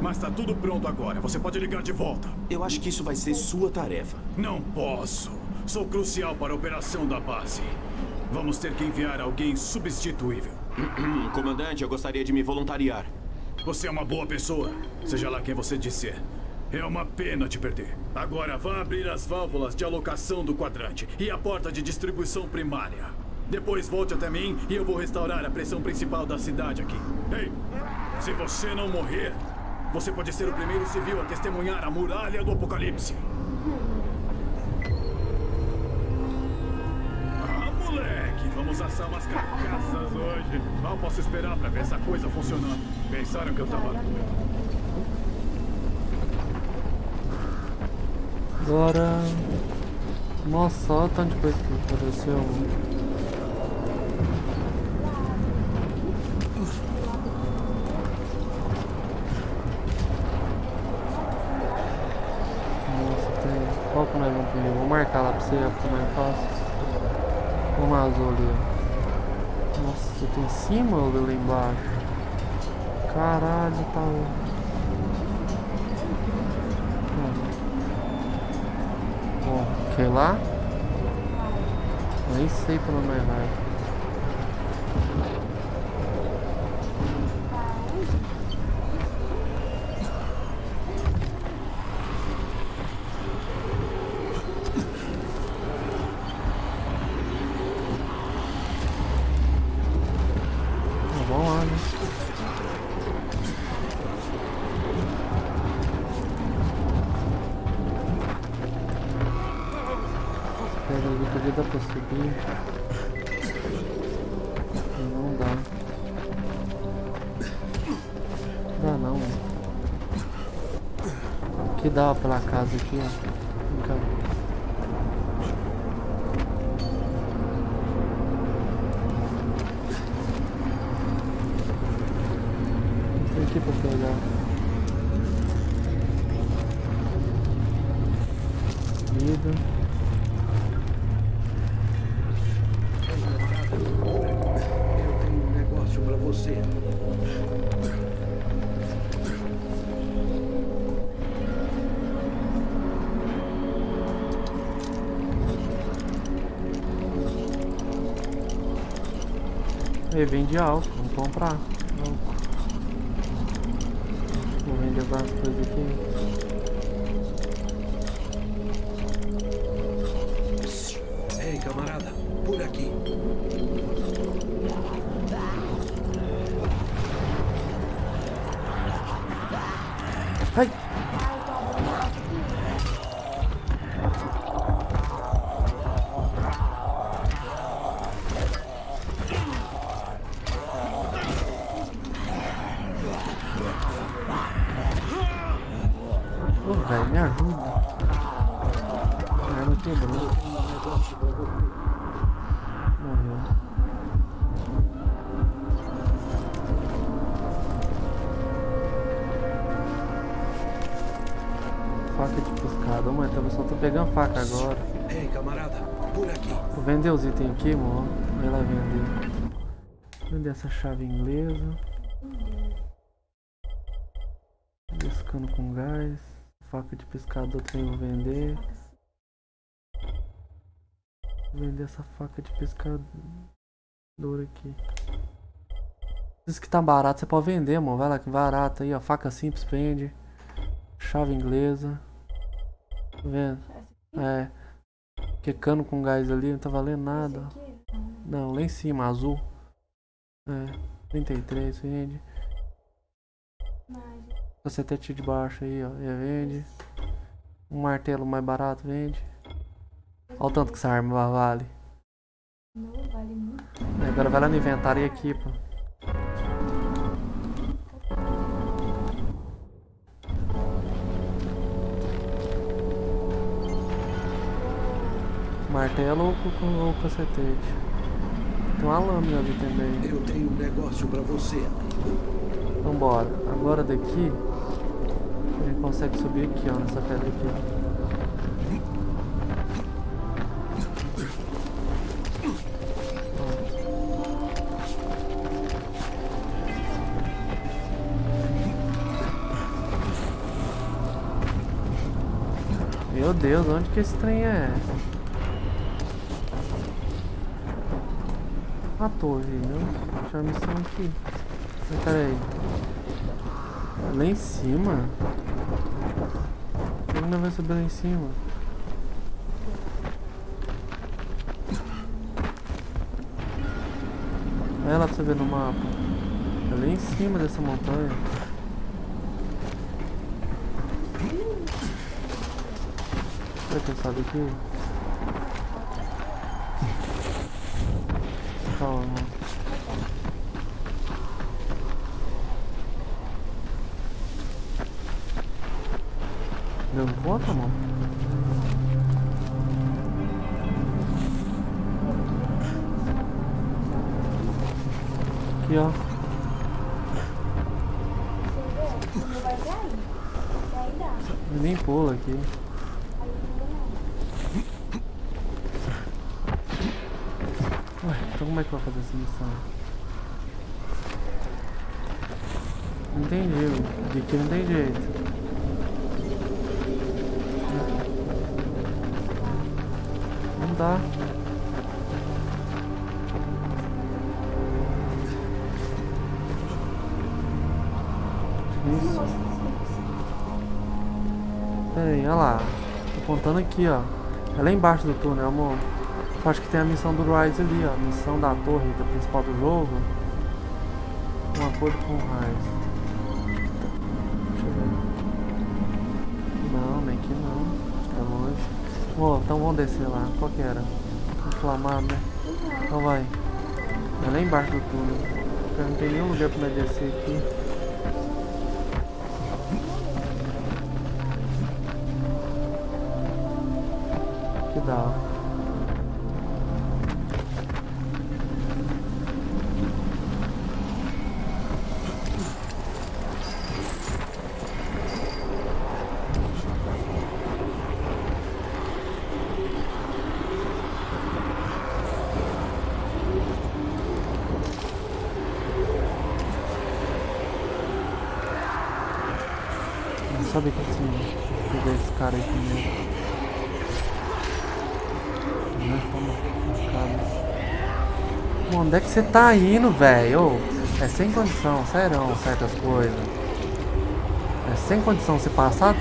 Mas tá tudo pronto agora. Você pode ligar de volta. Eu acho que isso vai ser sua tarefa. Não posso. Sou crucial para a operação da base. Vamos ter que enviar alguém substituível. Comandante, eu gostaria de me voluntariar. Você é uma boa pessoa, seja lá quem você disser. É uma pena te perder. Agora vá abrir as válvulas de alocação do quadrante e a porta de distribuição primária. Depois volte até mim e eu vou restaurar a pressão principal da cidade aqui. Ei, se você não morrer, você pode ser o primeiro civil a testemunhar a muralha do apocalipse. Vamos assar umas carcaças hoje. Mal posso esperar pra ver essa coisa funcionando. Pensaram que eu tava doido. Agora... Nossa, olha o tanto de coisa que apareceu. Nossa, tem... Qual que nós vamos primeiro? Vou marcar lá pra você, ficar mais fácil. Lá, azul ali. Nossa, eu tô em cima ou lá embaixo? Caralho, tá. Bom, quer lá? Nem sei pelo mais vai. Pela casa aqui, ja. Faca agora. Ei, camarada, por aqui. Vou vender os itens aqui, amor. Vai lá vender. Vender essa chave inglesa. Pescando com gás. Faca de pescador também vou vender. Vou vender essa faca de pescador aqui. Isso que tá barato, você pode vender, amor. Vai lá que barato aí, ó. Faca simples, vende. Chave inglesa. Tá vendo? É. Que cano com gás ali, não tá valendo nada. Não, lá em cima, azul. É. 33, vende. Cacetete de baixo aí, ó. Já vende. Um martelo mais barato, vende. Olha o tanto que essa arma vale. Não, vale muito. Agora vai lá no inventário e equipa. Martelo ou, ou, ou cacetete? Tem uma lâmina ali também. Eu tenho um negócio pra você, amigo. Então bora. Agora daqui a gente consegue subir aqui, ó, nessa pedra aqui, ó. Meu Deus, onde que esse trem é? A torre, né? Deixa a missão aqui. Mas, Pera aí. Lá em cima? Como não vai subir lá em cima? Olha lá pra você ver no mapa. É lá em cima dessa montanha. Será que ele sabe aqui? Calma. Isso. Peraí, olha lá. Tô apontando aqui, ó. É lá embaixo do túnel, amor. Acho que tem a missão do Rise ali, ó. Missão da torre da principal do jogo. Um acordo com o Rise. Deixa eu ver. Não, nem que não. Tá longe. Ó, então vamos descer lá. Qual que era? Inflamado, né? Então vai. É lá embaixo do túnel. Eu não tem nenhum lugar pra nós descer aqui. Você tá indo, velho? É sem condição, serão certas coisas. É sem condição você passar.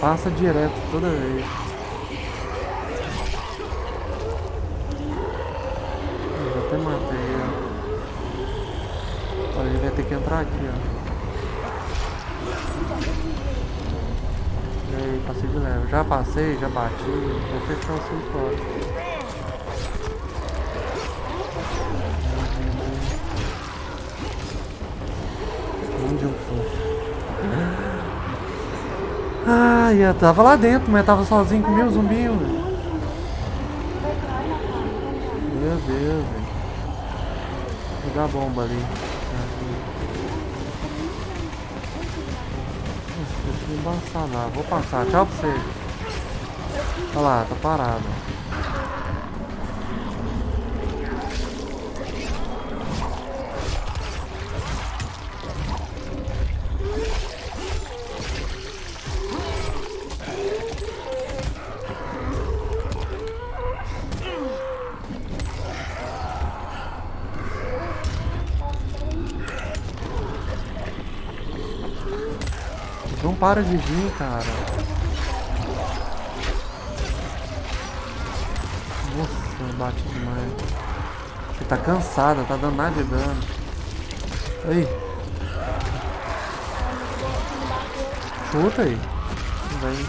Passa direto toda vez. Eu já até matei, ó. Olha, ele vai ter que entrar aqui, ó. E aí, passei de leve. Já bati, vou fechar o fora. Onde eu tô? Ai, eu tava lá dentro, mas tava sozinho com mil zumbinhos, velho. Meu Deus, velho. Vou a bomba ali. Eu embaçar lá. Vou passar. Tchau pra você. Olha lá, tá parado. Não para de vir, cara. Nossa, bate demais. Você tá cansada, tá dando nada de dano. Aí. Chuta aí. Vem.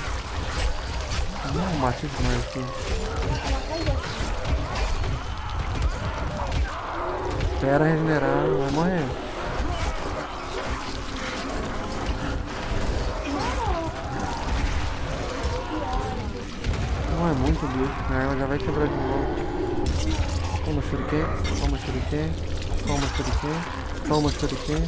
Não, bate demais aqui. Espera regenerar, vai morrer. Não é muito bicho, a arma já vai quebrar de novo. Toma shuriken, toma shuriken, toma shuriken, toma shuriken.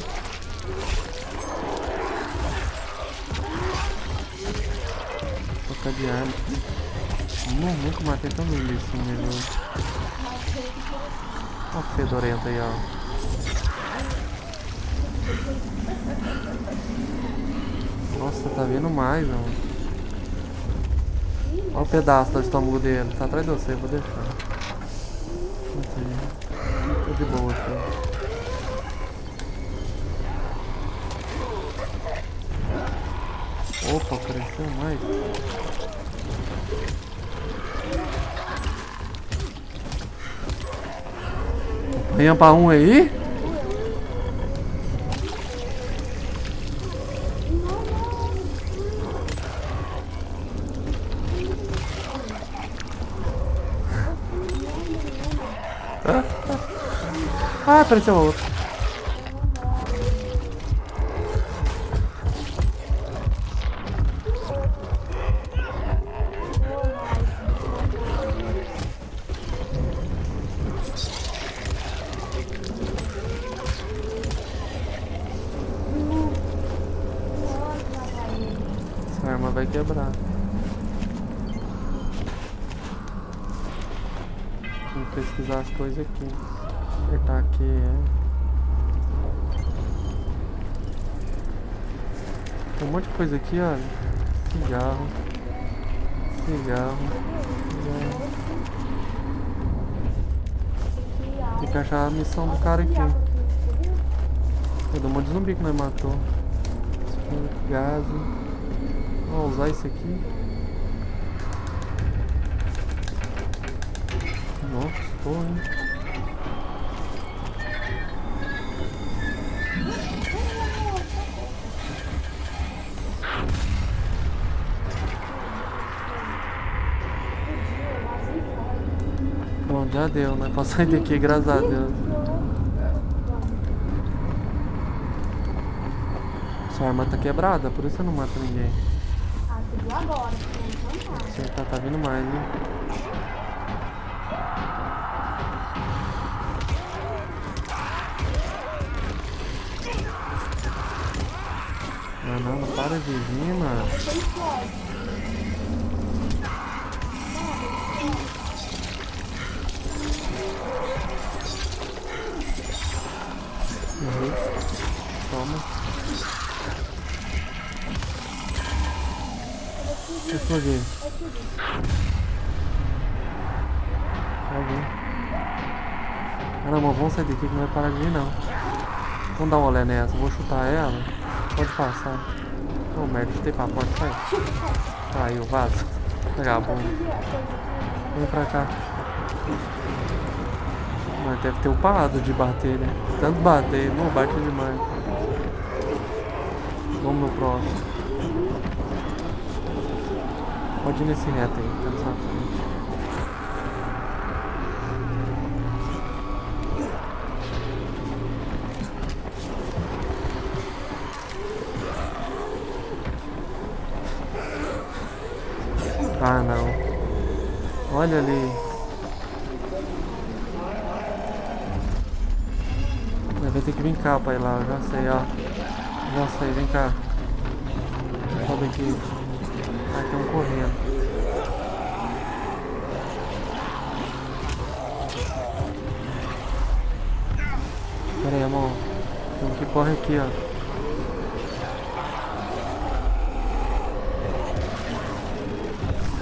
Tocar de arma. Não, nunca matei tão lindo né, jogo. Olha a fedorenta aí, ó. Nossa, tá vendo mais, ó. Olha o pedaço do estômago dele. Tá atrás de você, vou deixar. Não sei. Tô de boa aqui. Opa, cresceu mais. Apanha pra um aí? Ah, apareceu coisa aqui, olha. Cigarro. Cigarro. Cigarro. Tem que achar a missão do cara aqui. Tem um monte de zumbi que nós matou. Gás. Vou usar isso aqui. Nossa, porra, hein? Deu, né? Posso sair daqui, graças a Deus. Sua arma tá quebrada, por isso você não mata ninguém. Ah, você viu agora. Você tá, tá vindo mais, né? Explodiu. Vai não, mas vamos sair daqui que não vai parar de vir não. Vamos dar um olé nessa, vou chutar ela. Pode passar. Ô merda, chutei pra porta, sai. Caiu, vaza. Vagabundo. Vem pra cá. Mas deve ter upado de bater, né? Tanto bater, não bate demais. Vamos no próximo. Pode ir nesse reto aí, tá na frente. Ah não. Olha ali. Vai ter que cá pra ir lá, já sei, ó. Já sei, vem cá. Sobe aqui. Um correndo. Pera aí, amor. Tem um que corre aqui, ó.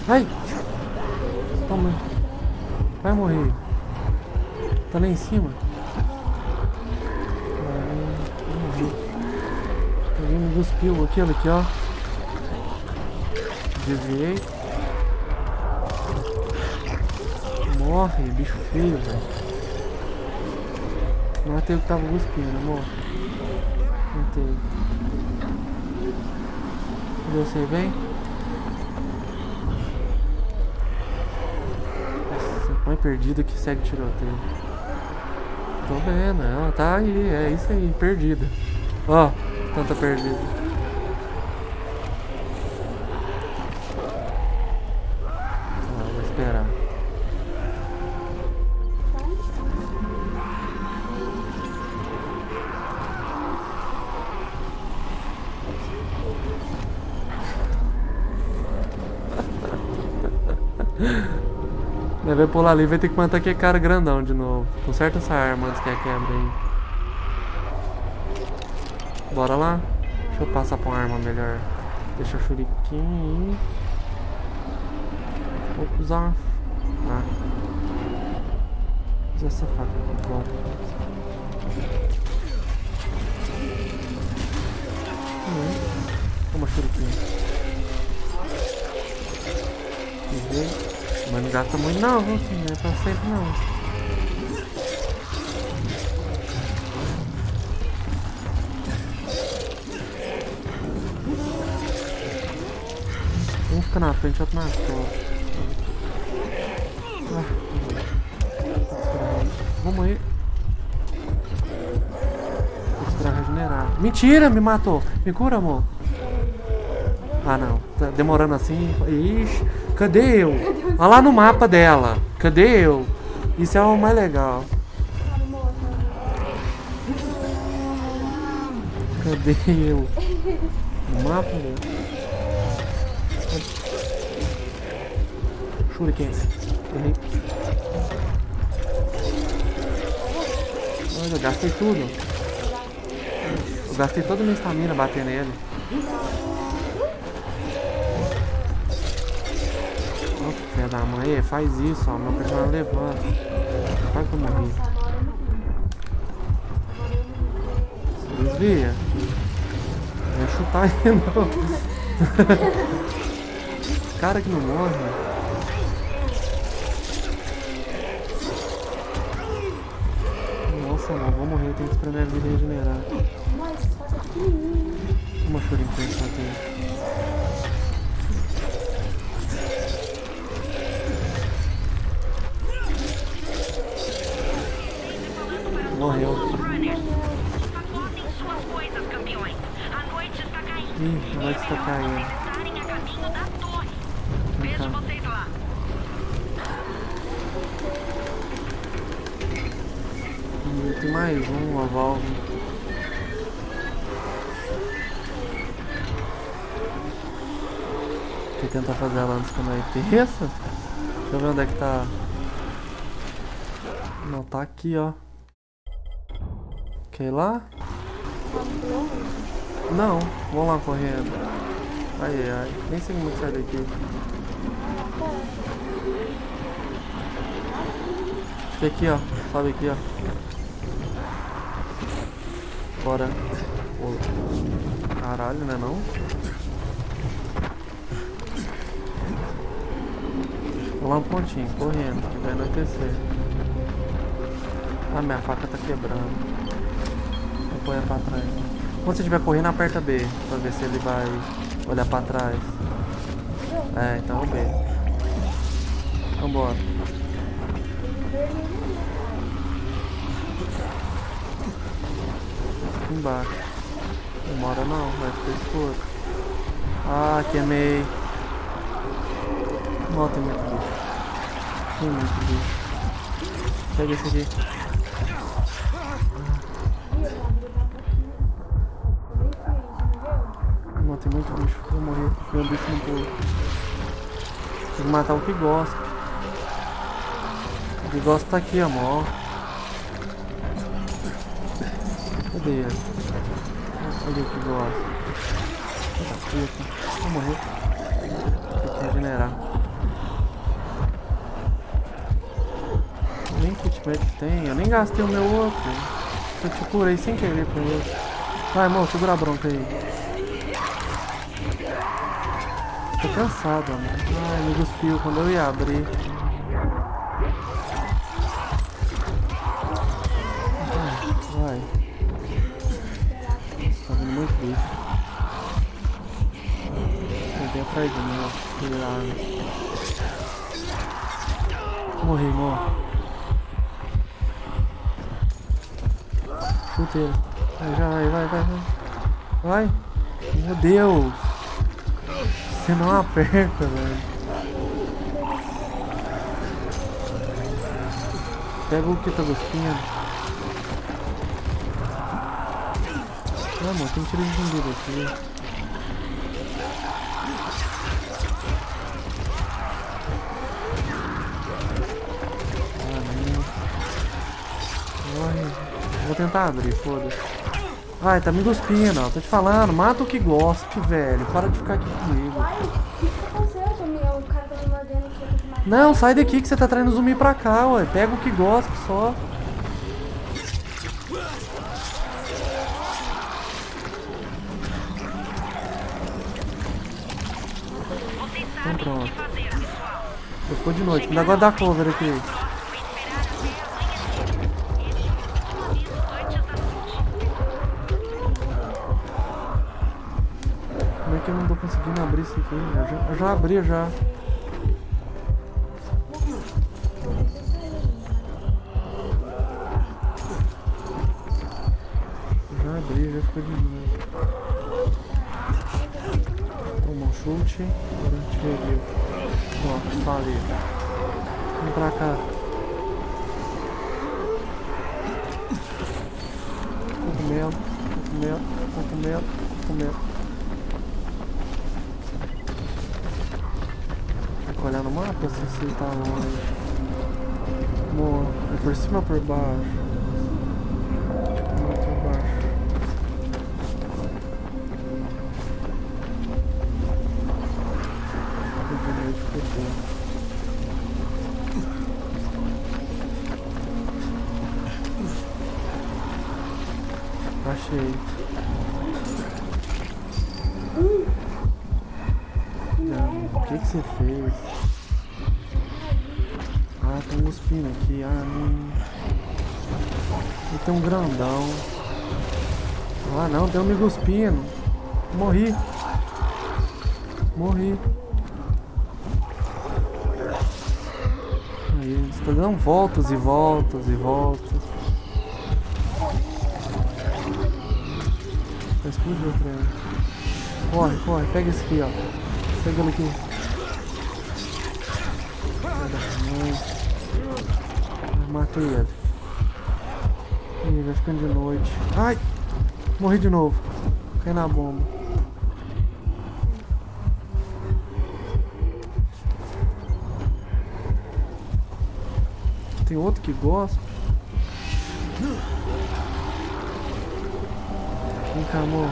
Ai! Toma. Vai morrer. Tá lá em cima. Vai morrer. Alguém me cuspiu aquilo aqui, ó. Desviei. Morre, bicho feio, velho. Matei o que tava cuspindo, amor. Matei. Cadê você? Vem. Nossa, mãe perdida que segue tiroteio. Tô vendo, ela tá aí, é isso aí, perdida. Ó, tanta perdida. Pular ali vai ter que matar aquele cara grandão de novo. Conserta essa arma antes que ela quebre aí. Bora lá? Deixa eu passar pra uma arma melhor. Deixa o shuriken aí. Vou usar uma... Ah. Usar essa faca aqui, bora. Hum. Toma shuriken. Mas não gasta muito não, viu? Não é pra sempre não. Um fica na frente, outro nas costas. Ah, Vamos aí. Que esperar regenerar. Mentira, me matou. Me cura, amor. Ah, não. Tá demorando assim. Ixi, cadê eu? Olha lá no mapa dela. Cadê eu? Isso é o mais legal. Cadê eu? No mapa dela. Shuriken. Errei. Olha, eu gastei tudo. Eu gastei toda a minha estamina batendo nele. Da mãe, Ei, faz isso, ó. Meu personagem levanta. Quase que eu morri. Desvia. Não ia chutar ele, não. Cara que não morre. Nossa, não, vou morrer, tenho que espremer a vida Está caindo. Vejo vocês lá. Tem mais um, uma válvula. Tem que tentar fazer ela antes que não terça. Deixa eu ver onde é que tá. Não, tá aqui, ó. Quer ir lá? Não, vamos lá correndo. Ai, ai, nem sei como sai daqui. É aqui, ó. Sobe aqui, ó. Bora. Caralho, né não? Vou lá um pontinho, correndo, que vai anoitecer. Ah, minha faca tá quebrando. Vou pôr pra trás. Quando você estiver correndo, aperta B, pra ver se ele vai olhar pra trás. É, então B. Então bora. Aqui embaixo. Mora não, vai ficar escuro. Ah, queimei. Não, tem muito bicho. Tem muito bicho. Pega esse aqui. Que matar o que gosta. O que gosta tá aqui, amor. Cadê ele? Olha o que gosta. Puta puta. Vou morrer. Tem que regenerar. Nem kitmet tem. Eu nem gastei o meu outro. Eu te curei sem querer ele. Vai, amor, segura a bronca aí. Cansado, amor. Ai, me cuspiu quando eu ia abrir. Vai, vai. Tá vindo muito bicho. Ele vem atrás de mim, ó. Cuidado. Morri, morre. Ele. Vai, já vai, vai, vai. Vai. Meu Deus. Você não aperta, velho. Pega o que tá cuspindo. Não, amor, tem tirar esse zumbi daqui. Ah, não. Corre. Vou tentar abrir, foda-se. Ai, tá me cuspindo, ó. Tô te falando, mata o que gospe, velho. Para de ficar aqui comigo. Ai, o que aconteceu, Tommy? O cara tá me mordendo aqui, eu tô te matando. Não, sai daqui que você tá traindo zumbi pra cá, ué. Pega o que gospe só. Então pronto. Ficou de noite. Dá agora da cover aqui. Já, abri já. Já abri, já ficou de novo. Toma um chute. Agora a gente reviu. Ó, falei. Vem pra cá. Cogumelo, cogumelo, cogumelo, cogumelo. Mapa se tá longe. Amor, é por cima ou por baixo? Cuspindo aqui. Ah. E tem um grandão. Ah, não, tem um me cuspindo. Morri. Morri. Aí, estão dando voltas e voltas e voltas. Vai explodir o trem. Corre, corre, pega esse aqui, ó. Pega ele aqui. Matei. Ih, vai ficando de noite. Ai! Morri de novo. Cai na bomba. Tem outro que gosta. Vem cá, amor.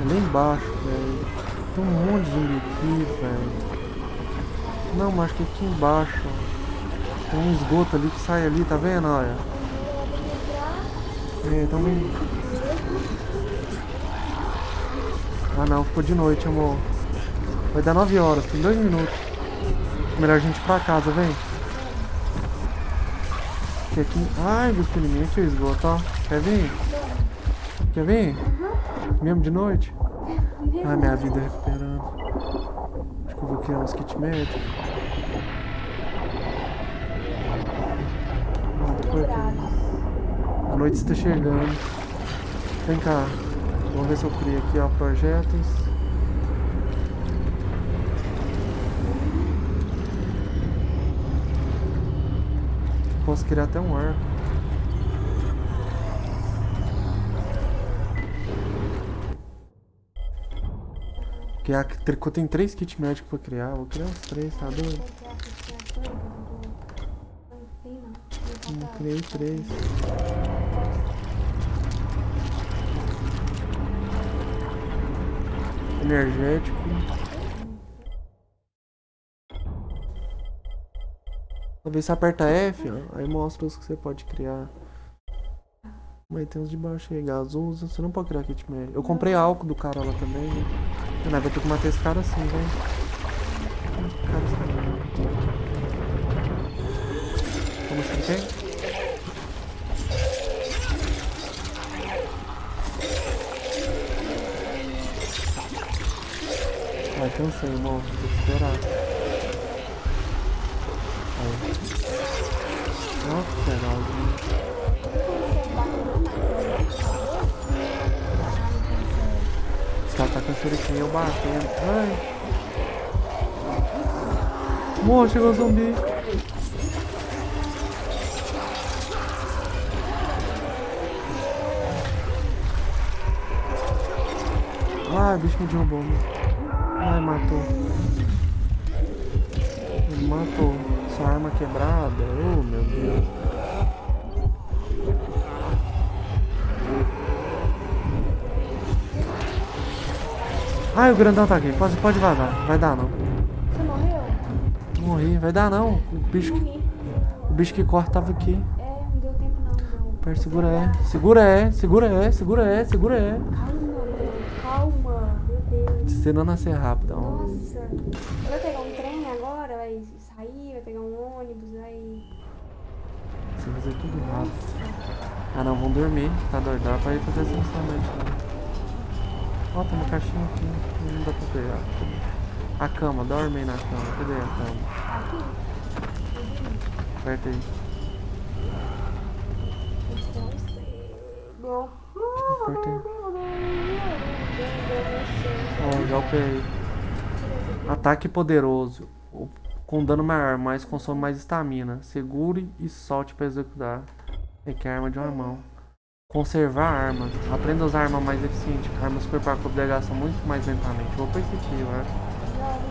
É lá embaixo, velho. Tem um monte de zumbi aqui, velho. Não, mas que aqui embaixo. ó. Tem um esgoto ali que sai ali, tá vendo? Olha. É, então. Ah não, ficou de noite, amor. Vai dar 9 horas, tem 2 minutos. Melhor a gente ir pra casa, vem. Que aqui. Ai, mim, aqui o esgoto, ó. Quer vir? Quer vir? Mesmo de noite? Ai, minha vida recuperando. Acho que eu vou criar uns kit médicos. Noite está chegando. Vem cá. Vamos ver se eu crio aqui, ó, projetos. Posso criar até um arco. Que a tricô tem três kits médicos pra criar. Vou criar uns três, tá doido? Hum, criei três. Energético. Talvez você aperta F, ó, aí mostra os que você pode criar. Mas tem uns de baixo aí, gasoso. Você não pode criar kit médico. Eu comprei álcool do cara lá também, né? Né, vai ter que matar esse cara assim, velho. Cara, assim. Como expliquei? Ai, cansei, irmão. Tem que esperar. Aí. Nossa, Geraldo. Os caras tá com shuriken eu batendo. Ai. Morra, chegou o zumbi. Ai, o bicho me derrubou. Né? Ai, o grandão tá aqui. Pode, pode vazar. Vai dar não. Você morreu? Morri. Vai dar não. O bicho que, o bicho que corta tava aqui. É, não deu tempo não. Pera, segura é. Segura é. Segura é. Segura é. Segura é. Calma. Calma. Meu Deus. Se não nascer rápido. Nossa. Vai pegar um trem agora, vai sair, vai pegar um ônibus, vai... Você vai fazer tudo rápido. Ah não, vamos dormir. Tá doido? Dá pra ir fazer essa noite. Ó, tem uma caixinha aqui. Não dá pra pegar. A cama, dorme aí na cama. Cadê a cama? Aqui. Aperta aí. Aperta aí. Ó, já operei. Ataque poderoso. Com dano maior, mas consome mais estamina. Segure e solte para executar. Requer arma de uma mão. Conservar armas. Aprenda a usar arma mais eficiente. Armas corpo a corpo delegação muito mais lentamente. Vou pôr esse aqui, eu acho.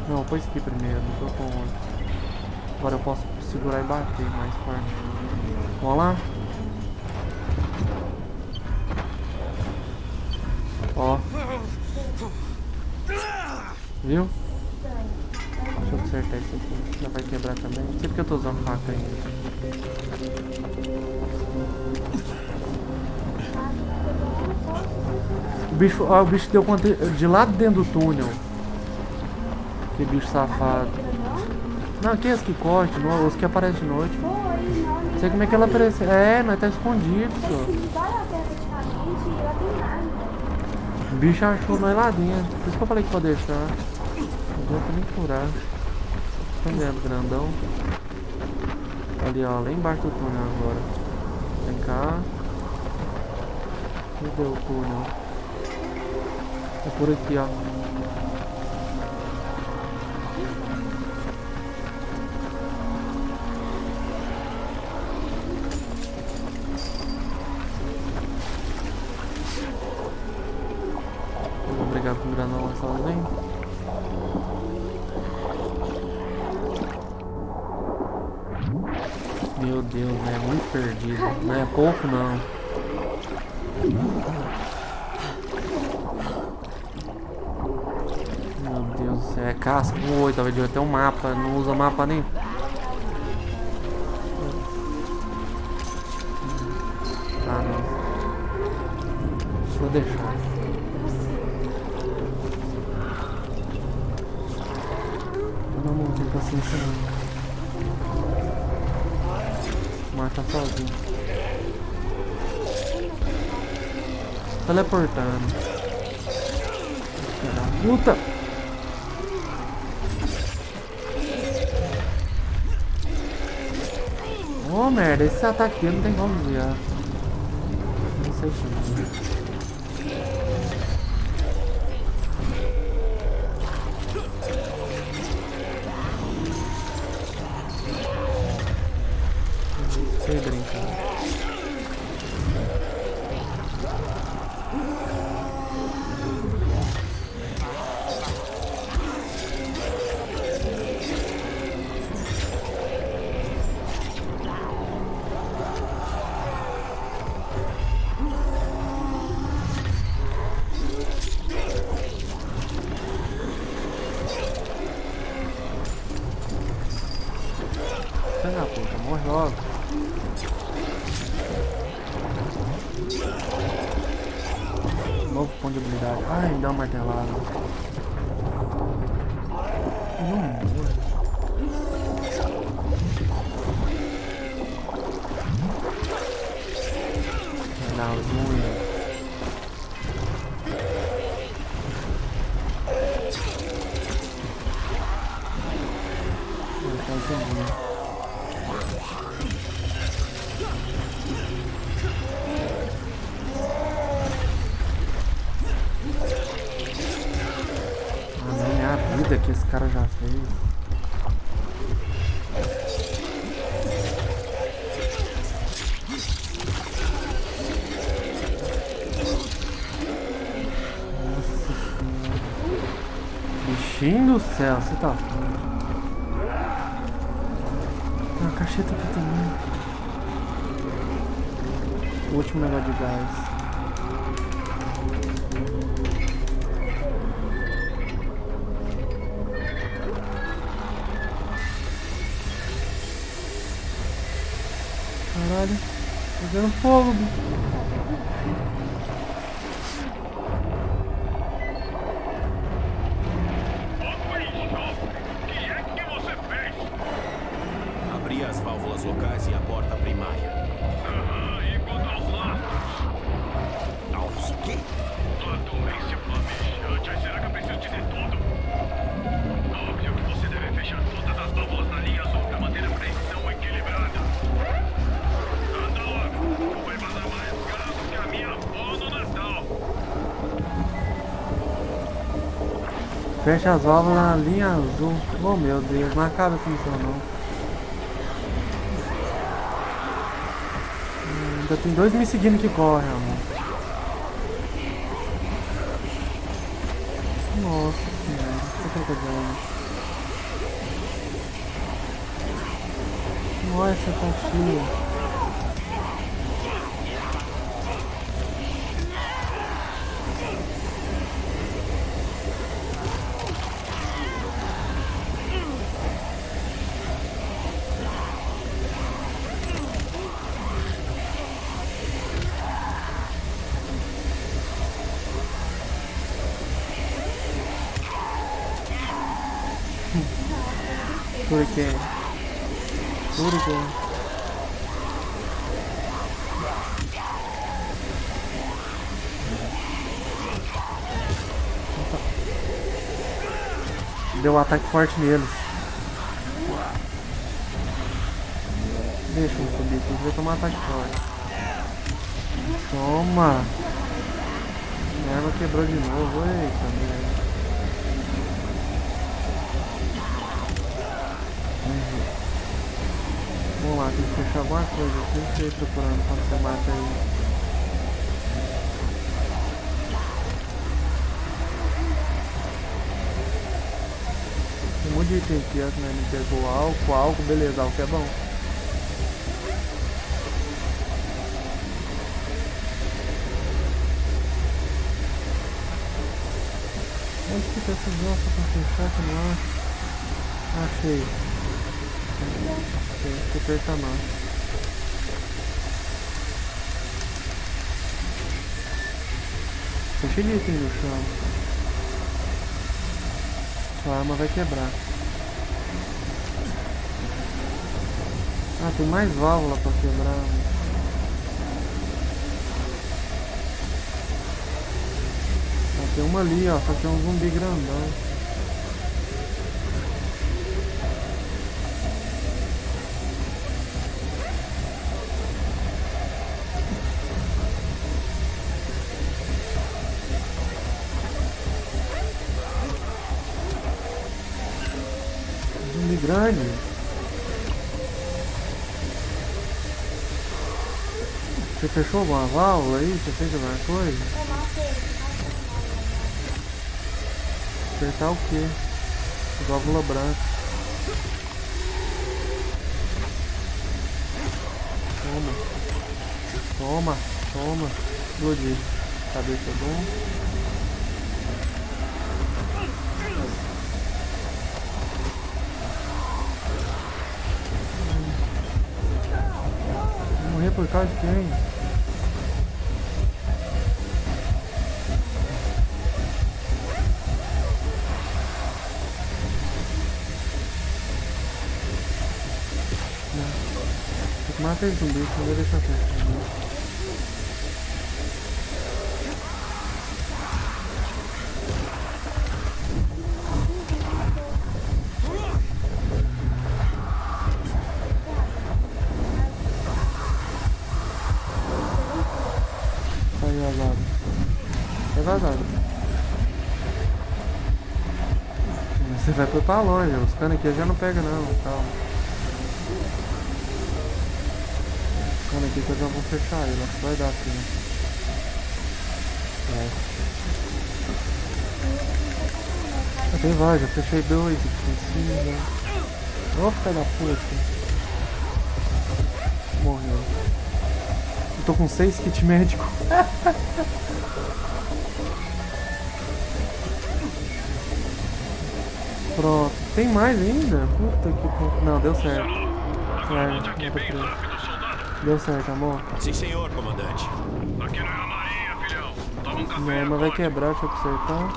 Não, pôr esse aqui primeiro. Não tô com outro. Agora eu posso segurar e bater mais forte. Vamos lá? Ó. Viu? Deixa eu consertar isso aqui. Já vai quebrar também. Não sei porque eu tô usando faca ainda. O bicho, ó, o bicho deu conta de lá dentro do túnel. Que bicho safado. Não, que esse que corte, os que aparecem de noite. Não sei como é que ela apareceu. É, mas tá escondido, só. O bicho achou nós lá dentro. Por isso que eu falei que pode deixar. Não adianta nem curar. Tá vendo, grandão? Ali, ó, lá embaixo do túnel agora. Vem cá. Cadê o túnel? É por aqui, ó. Talvez devia ter um mapa. Não usa mapa nem. Ah, não. Vou deixar. Não, não tem paciência não. Mata sozinho. Teleportando. Filha da Puta! Esse ataque aqui não tem como desviar. Não sei como. Bichinho do céu, você tá. Tem uma cacheta aqui também. O último negócio de gás. Vendo fogo, Fecha as válvulas na linha azul. Oh meu Deus, não acaba essa missão não. Hum, Ainda tem dois me seguindo que correm, amor. Nossa senhora, que troca de arma. Olha essa ataque forte neles. Deixa eu subir aqui, vai tomar ataque forte. Toma! Minha arma quebrou de novo, eita merda. Vamos lá, tem que fechar alguma coisa aqui. Não sei procurando quando você mata de item aqui, ó, que não pegou álcool, álcool, beleza, álcool é bom. Onde que tá essas nossas pra fechar que eu não acho? Achei. Tem que apertar mais. Tem cheio de item no chão. Sua arma vai quebrar. Tem mais válvula pra quebrar. Tem uma ali, ó, só que é um zumbi grandão. Fechou alguma válvula aí? Você fez alguma coisa? Apertar o quê? Válvula branca. Toma. Toma, toma. Explodiu. Cabeça bom. Morrer por causa de quem? Tem zumbi, senão vai deixar. Sai vazado. Você vai pra longe, os aqui já não pega não, calma. Aqui que eu já vou fechar ele, acho que vai dar aqui, né? Vai. Ah, tem vários, já fechei dois aqui em cima. Ô filho da puta. Morreu. Eu tô com seis kit médico. Pronto. Tem mais ainda? Puta que. Não, deu certo. É. Deu certo, amor. Sim, senhor, comandante. Aqui não é a Marinha, filhão. Toma um café. Minha arma vai quebrar, deixa eu consertar.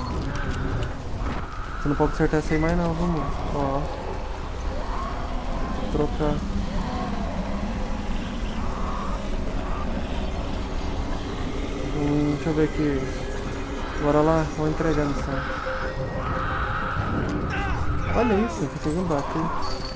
Você não pode consertar essa aí mais não, vamos. Ó. Vou trocar. Hum, deixa eu ver aqui. Bora lá, vou entregar a missão. Olha isso, consegui bater.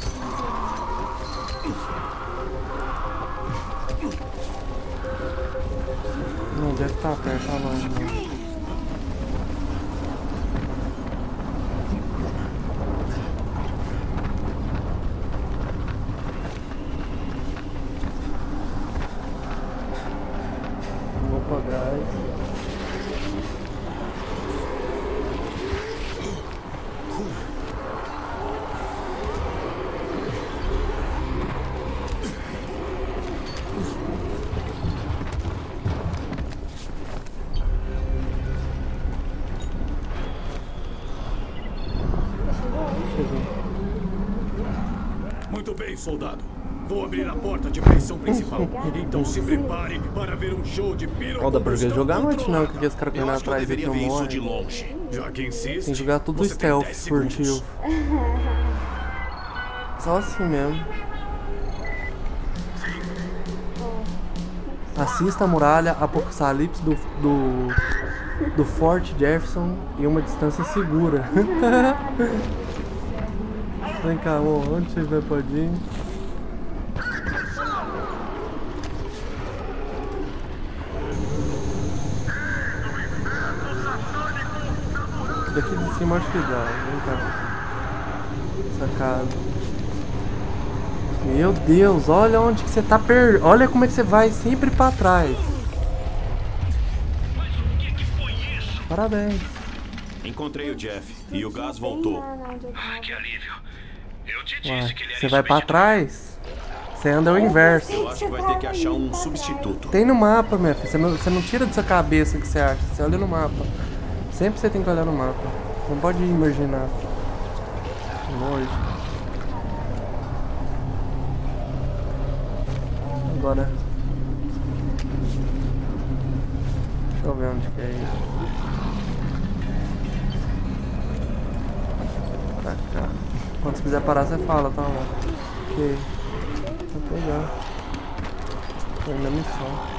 Principal. Então se prepare para ver um show de Ó, dá pra jogar à noite não, controlada. que esse cara correndo atrás deveria não morre. de longe. Já que insiste. Tem que jogar tudo stealth, 10 segundos. furtivo. Só assim mesmo. Assista a muralha apocalipse do, do, do Fort Jefferson em uma distância segura. Vem cá, amor, onde você vai pode ir? Daqui de cima acho que dá. Vem cá. Sacado. Meu Deus, olha onde que você tá per... Olha como é que você vai sempre pra trás. Parabéns. Encontrei o Jeff e o gás voltou. Ah, que alívio. Eu te Ué, disse que ele era você vai pra trás? Você anda ao inverso. Eu acho que vai ter que achar um substituto. Tem no mapa, minha filha. Você não, você não tira da sua cabeça o que você acha. Você olha no mapa. Sempre você tem que olhar no mapa. Não pode imaginar. Lógico. Agora. Deixa eu ver onde que é isso. Pra cá. Quando você quiser parar, você fala, tá, amor? Ok. Vou pegar. Tô indo na missão.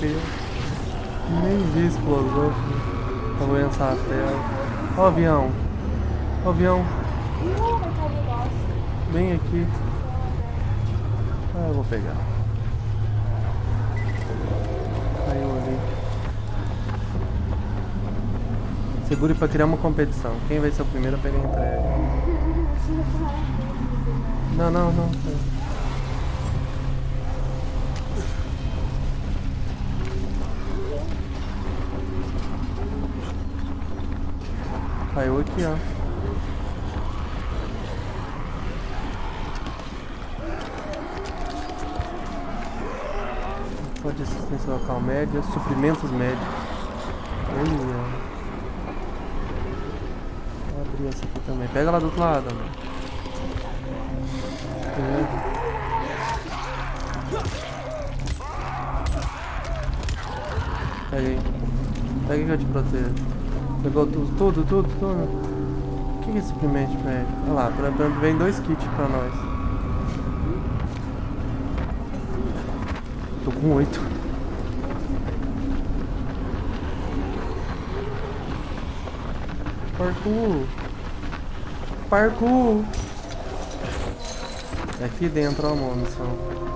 Eu morri. Nem vi a explosão. Tava vendo essa tela. Ó o avião. Ó o avião. Bem aqui. Ah, eu vou pegar. Caiu ali. Segure pra criar uma competição. Quem vai ser o primeiro a pegar a entrega? Não, não, não. Caiu aqui, ó. Pode assistência local média, suprimentos médicos. Olha. Vou abrir essa aqui também. Pega lá do outro lado, mano. Pega. Pega aí. Pega que eu te protejo. Pegou tudo, tudo, tudo, tudo. O que que é suprimente médico? Olha lá, pra- pra- vem dois kits pra nós. Tô com oito. Parkour. Parkour. É aqui dentro, ó, a missão.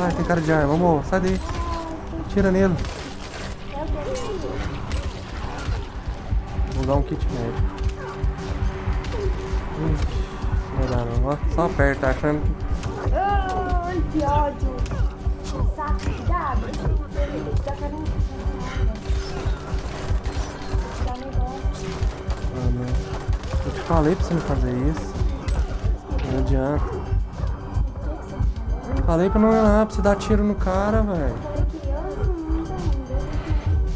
Ai, tem cara de arma, amor, sai daí. Tira nele. Vou dar um kit médico. Não dar não, ó. Só aperta, achando que. Ai, que ódio. Saco, cuidado. Dá. Ah, não. Tô te Falei pra você não fazer isso. Não adianta. Falei pra não ir lá, pra você dar tiro no cara, velho.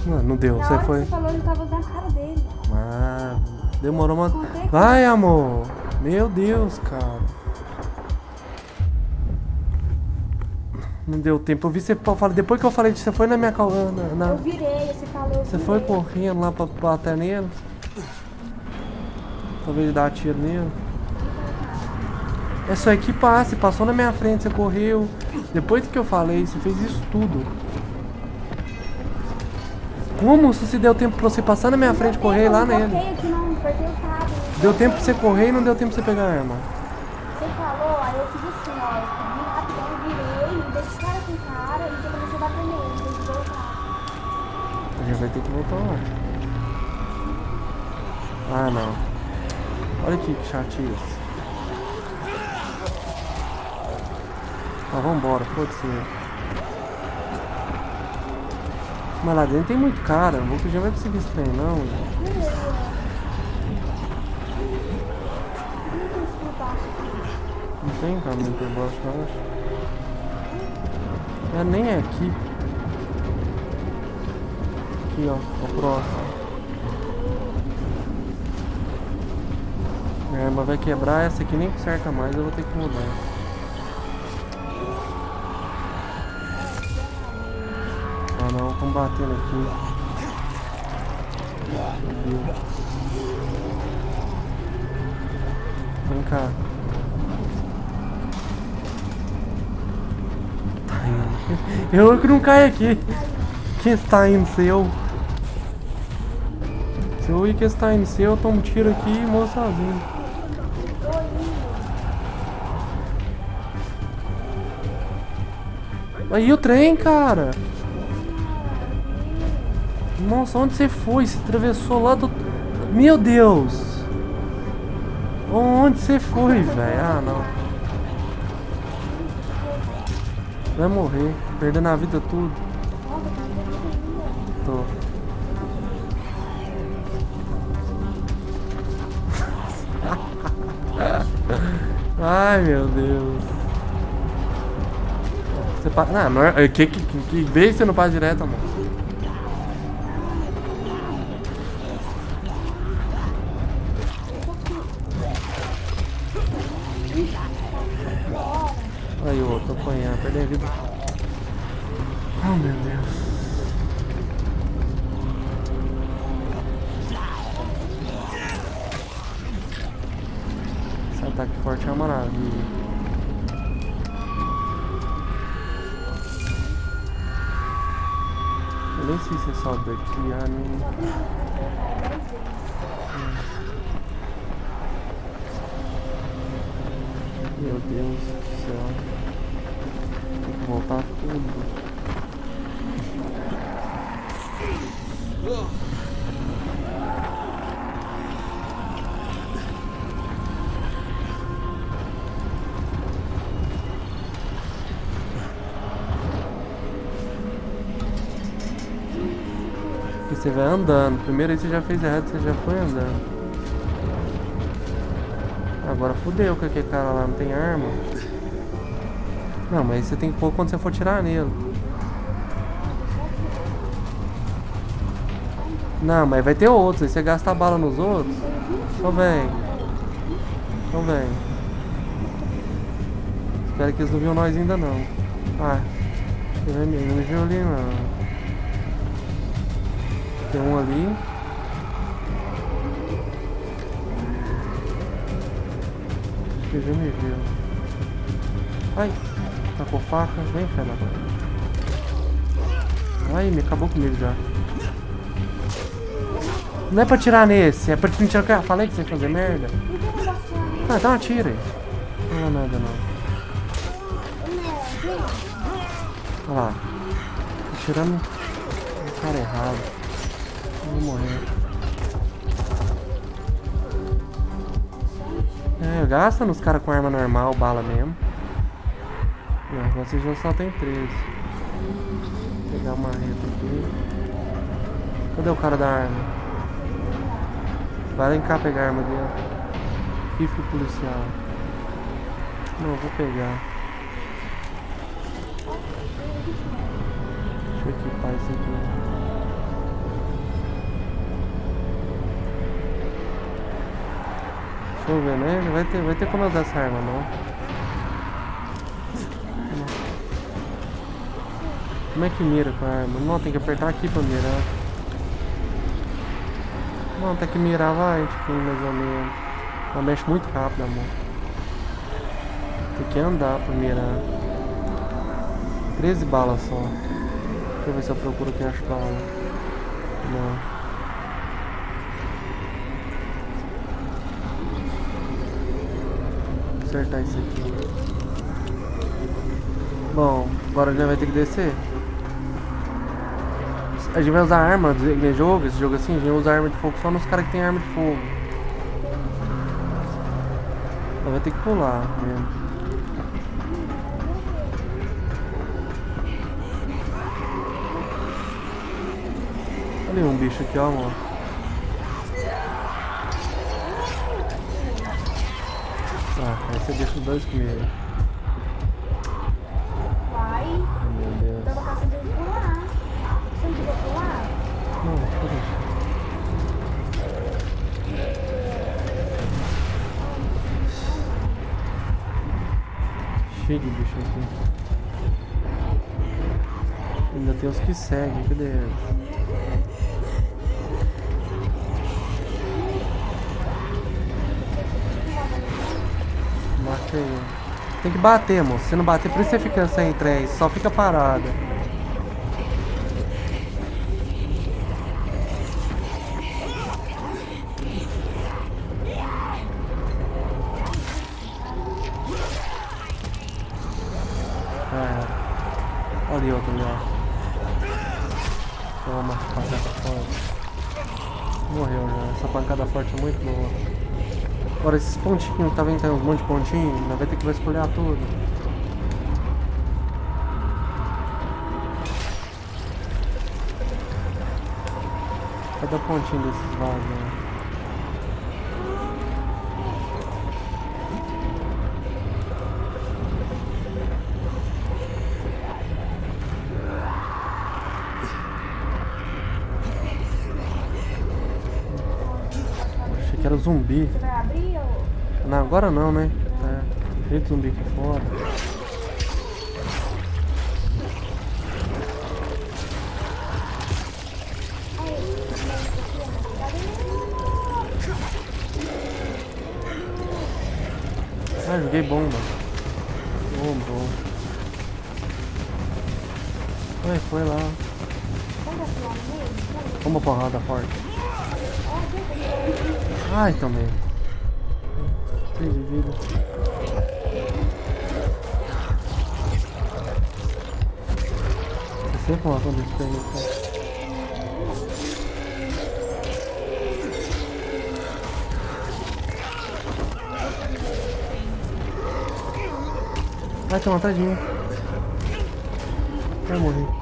Mano, não deu. Na Você foi. você falou, ele tava cara dele. Ah, demorou uma. Vai, amor. Meu Deus, cara. Não deu tempo. Eu vi você falar. Depois que eu falei disso, você foi na minha cal- na, Eu virei, você falou. Você foi virei. correndo lá pra bater nele? Talvez dar tiro nele. É só que passe, passou na minha frente, você correu. Depois que eu falei, você fez isso tudo. Como se você deu tempo pra você passar na minha frente e correr lá nele? Deu tempo pra você correr e não deu tempo pra você pegar a arma. Você falou, aí eu fiz assim, ó. Eu corri rapidão, virei, deixei cara com cara e eu comecei a bater nele, em vez de voltar. A gente vai ter que voltar lá. Ah, não. Olha aqui que chatice. Ah, vambora, foda-se. Mas lá dentro tem muito cara, o Boca já vai conseguir esse trem, não. Não tem caminho por baixo, não, acho. É, nem é aqui. Aqui, ó, o próximo. Minha arma vai quebrar, essa aqui nem conserta mais, eu vou ter que mudar. Combatendo aqui. Vem cá. Tá indo. Eu que não caio aqui. Quem está indo seu? Se eu ir que está indo seu, eu tomo tiro aqui e morro sozinho. Aí o trem, cara. Nossa, onde você foi? Você atravessou lá do. Meu Deus! Onde você foi, velho? Ah, não. Vai morrer, perdendo a vida tudo. Tô. Ai, meu Deus. Você passa. Não, não. Que, que, que, que vez você não passa direto, amor? Você sobe daqui, ah, não. Meu Deus do céu. Tem que voltar tudo. Você vai andando. Primeiro aí você já fez errado, você já foi andando. Agora fudeu que aquele cara lá não tem arma. Não, mas você tem que pôr quando você for tirar nele. Não, mas vai ter outros. Aí você gasta bala nos outros. Então vem. Então vem. Espero que eles não viram nós ainda não. Ah, não me viu ali não. Tem um ali. Acho que já me viu. Ai, tá com faca. Vem, fela. Ai, me acabou comigo já. Não é pra tirar nesse, é pra te tirar. com- Falei que você ia fazer merda. Ah, então atira aí. Não é nada não. Olha lá. Tô tirando o cara errado. Gasta nos caras com arma normal, bala mesmo. Não, você já só tem 13. Vou pegar uma reta aqui. Cadê o cara da arma? Vai lá em cá pegar a arma dele. rifle policial. Não, vou pegar. Deixa eu equipar isso aqui. Né? Vai ter, vai ter como usar essa arma, não. Como é que mira com a arma? Não, tem que apertar aqui pra mirar. Não, tem que mirar vai, tipo, mais ou menos. Ela mexe muito rápido, amor. Tem que andar pra mirar. 13 balas só. Deixa eu ver se eu procuro aqui as balas. Não. Acertar isso aqui. Bom, agora a gente vai ter que descer. A gente vai usar arma de jogo, esse jogo assim, a gente usa arma de fogo só nos caras que tem arma de fogo. Ela vai ter que pular mesmo. Olha um bicho aqui, ó, amor. Você deixa os dois comigo. Vai. Ai, meu Deus. Dá de pular. Você não quer pular? Não, eu deixar. Cheio de bicho aqui. Ainda tem os que seguem, cadê eles? Bater, moço. Se não bater, por isso você fica sem trem. Só fica parada. Pontinhos, tá vendo? Tem uns monte de pontinhos. Ainda vai ter que vasculhar tudo. Cadê o pontinho desses vasos? né? Achei que era zumbi. Você vai abrir ou... Não, agora não, né? Tá. De zumbi aqui fora. Ah, joguei bomba. Bom, bom. Ué, foi lá. Uma porrada forte. Ai, também. Pé cara. Vai, um atrás de mim. Vai morrer.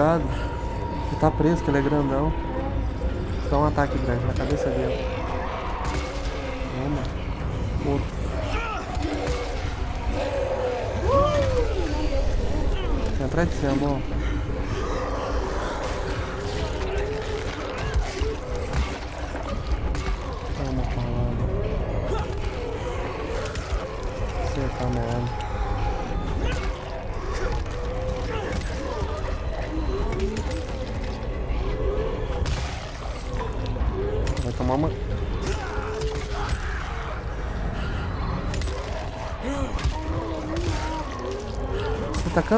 Bugado. Ele tá preso, que ele é grandão. Dá um ataque grande na cabeça dele. Toma. Outro. Tem atrás de você, amor.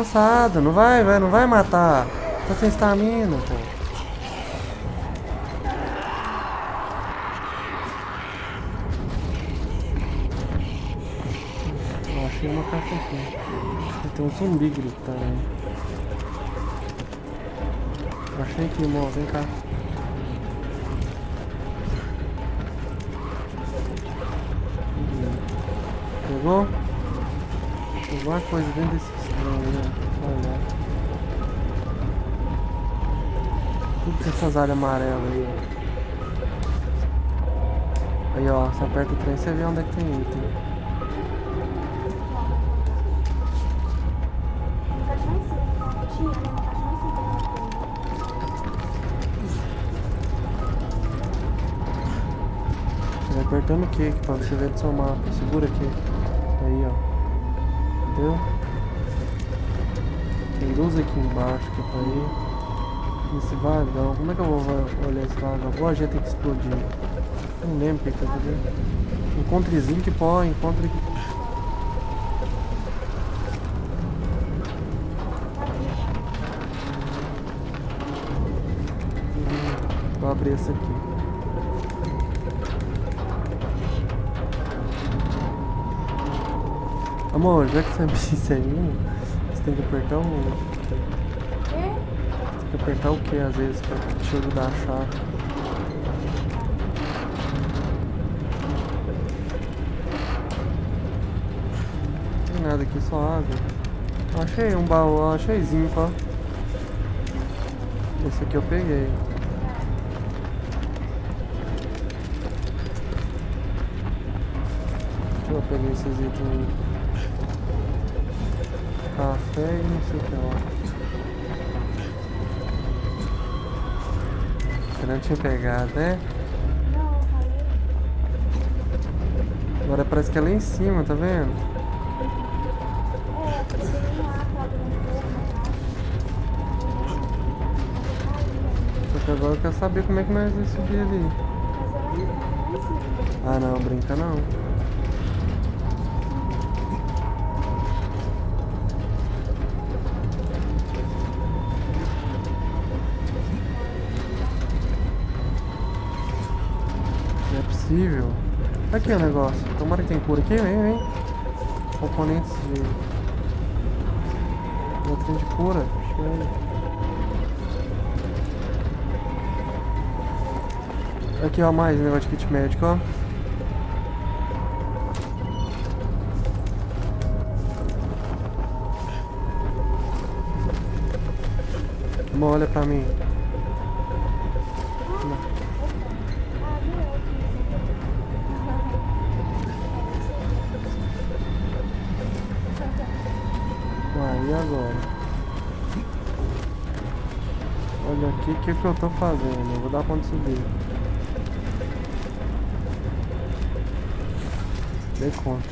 cansado, não vai, velho, não vai matar. Tá sem estamina, pô. Eu achei uma caixa aqui. Tem um zumbi gritando aí. Eu achei que, irmão, vem cá. Pegou? Alguma coisa dentro desse essas áreas amarelas aí. Aí, ó. Você aperta o trem, você vê onde é que tem item. Você vai apertando o que pra você ver do seu mapa. Segura aqui. Aí, ó. Entendeu? Tem luz aqui embaixo que é pra ir. Esse vagão. Como é que eu vou olhar esse vagão? Ou a gente tem que explodir? Não lembro o que que tá fazendo. Encontre zinc pó, encontre. Vou abrir esse aqui. Amor, já que você abriu isso aí, você tem que apertar o. Que apertar o que às vezes pra te ajudar a achar. Não tem nada aqui, só água. Achei um baú, achei zinco, ó. Esse aqui eu peguei. Eu pegar esses itens. Café e não sei o que lá. Não tinha pegado, né? Agora parece que é lá em cima, tá vendo? Só que agora eu quero saber como é que nós vamos subir ali. Ah não, brinca. Não Aqui o negócio. Tomara que tem cura aqui, vem, vem. Componentes de. De cura. Show. Aqui, ó, mais negócio de kit médico, ó. Amor, olha pra mim. Que, que eu tô fazendo. Eu vou dar de subir. Dei conta.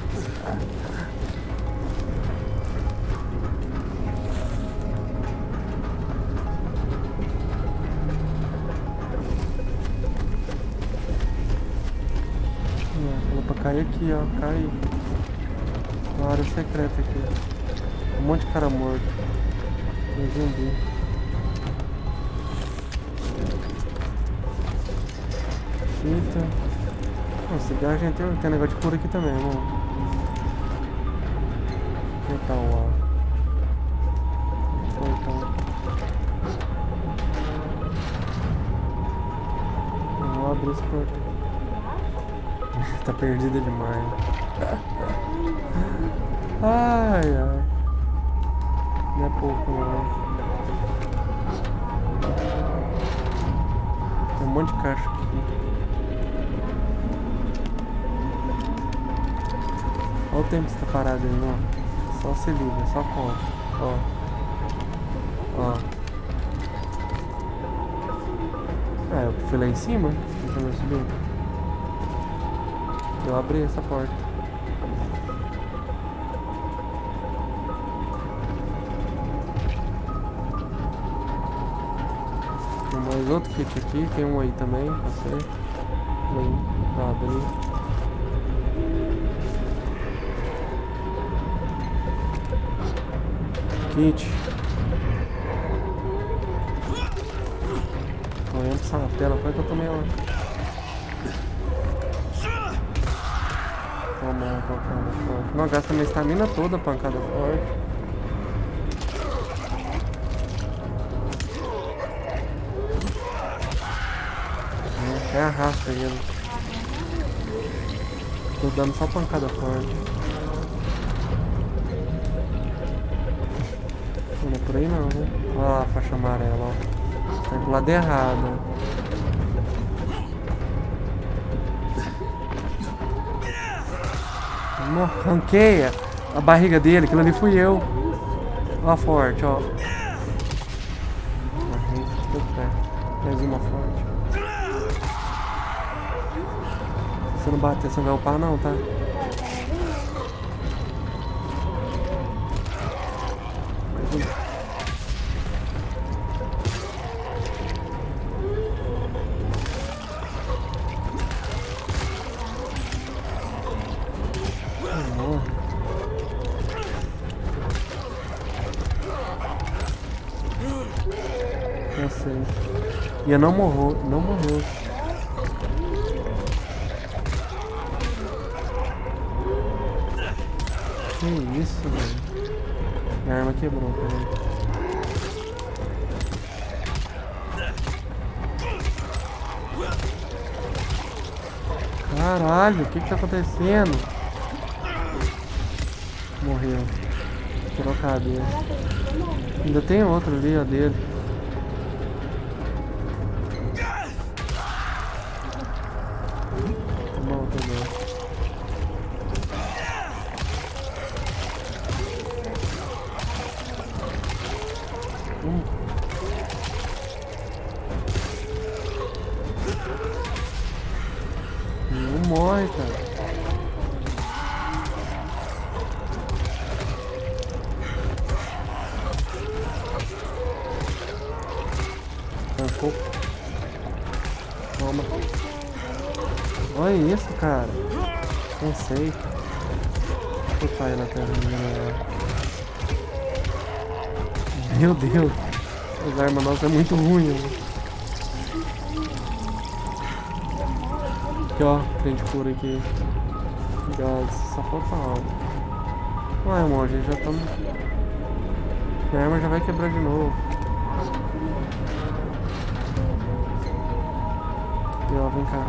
Falou pra cair aqui, ó. Cair. Uma área secreta aqui. Um monte de cara morto. Tem zumbi. A gente tem, tem negócio de cura aqui também, irmão. Aqui tá o ó. Portão. Eu vou abrir esse portão. tá perdida demais. Ai, ai. Não é pouco, não. Tem um monte de caixa Olha o tempo que você tá parado aí, ó. Só se liga, só conta. Ó. Ó. Ah, eu fui lá em cima? Então eu subir. Eu abri essa porta. Tem mais outro kit aqui, tem um aí também, pra você. Aí, pra abrir. Kit. Olhando essa tela, como que eu tomei ela? Toma uma pancada forte. Não, gasta minha estamina toda pancada forte. É, arrasta ele. Tô dando só pancada forte. Por aí não, né? Olha lá a faixa amarela, ó. Tá indo pro lado errado. Não, arranquei a barriga dele, aquilo ali fui eu. Ó forte, ó. Mais uma forte. Se você não bater, você não vai upar não, tá? Não morreu, não morreu. Que isso, velho. Minha arma quebrou, peraí. Caralho, o que que tá acontecendo? Morreu. Tirou a cabeça. Ainda tem outro ali, ó, dele. Aqui. Obrigado. Só falta algo. Ué, gente já tá... Minha arma já vai quebrar de novo. E ó, vem cá.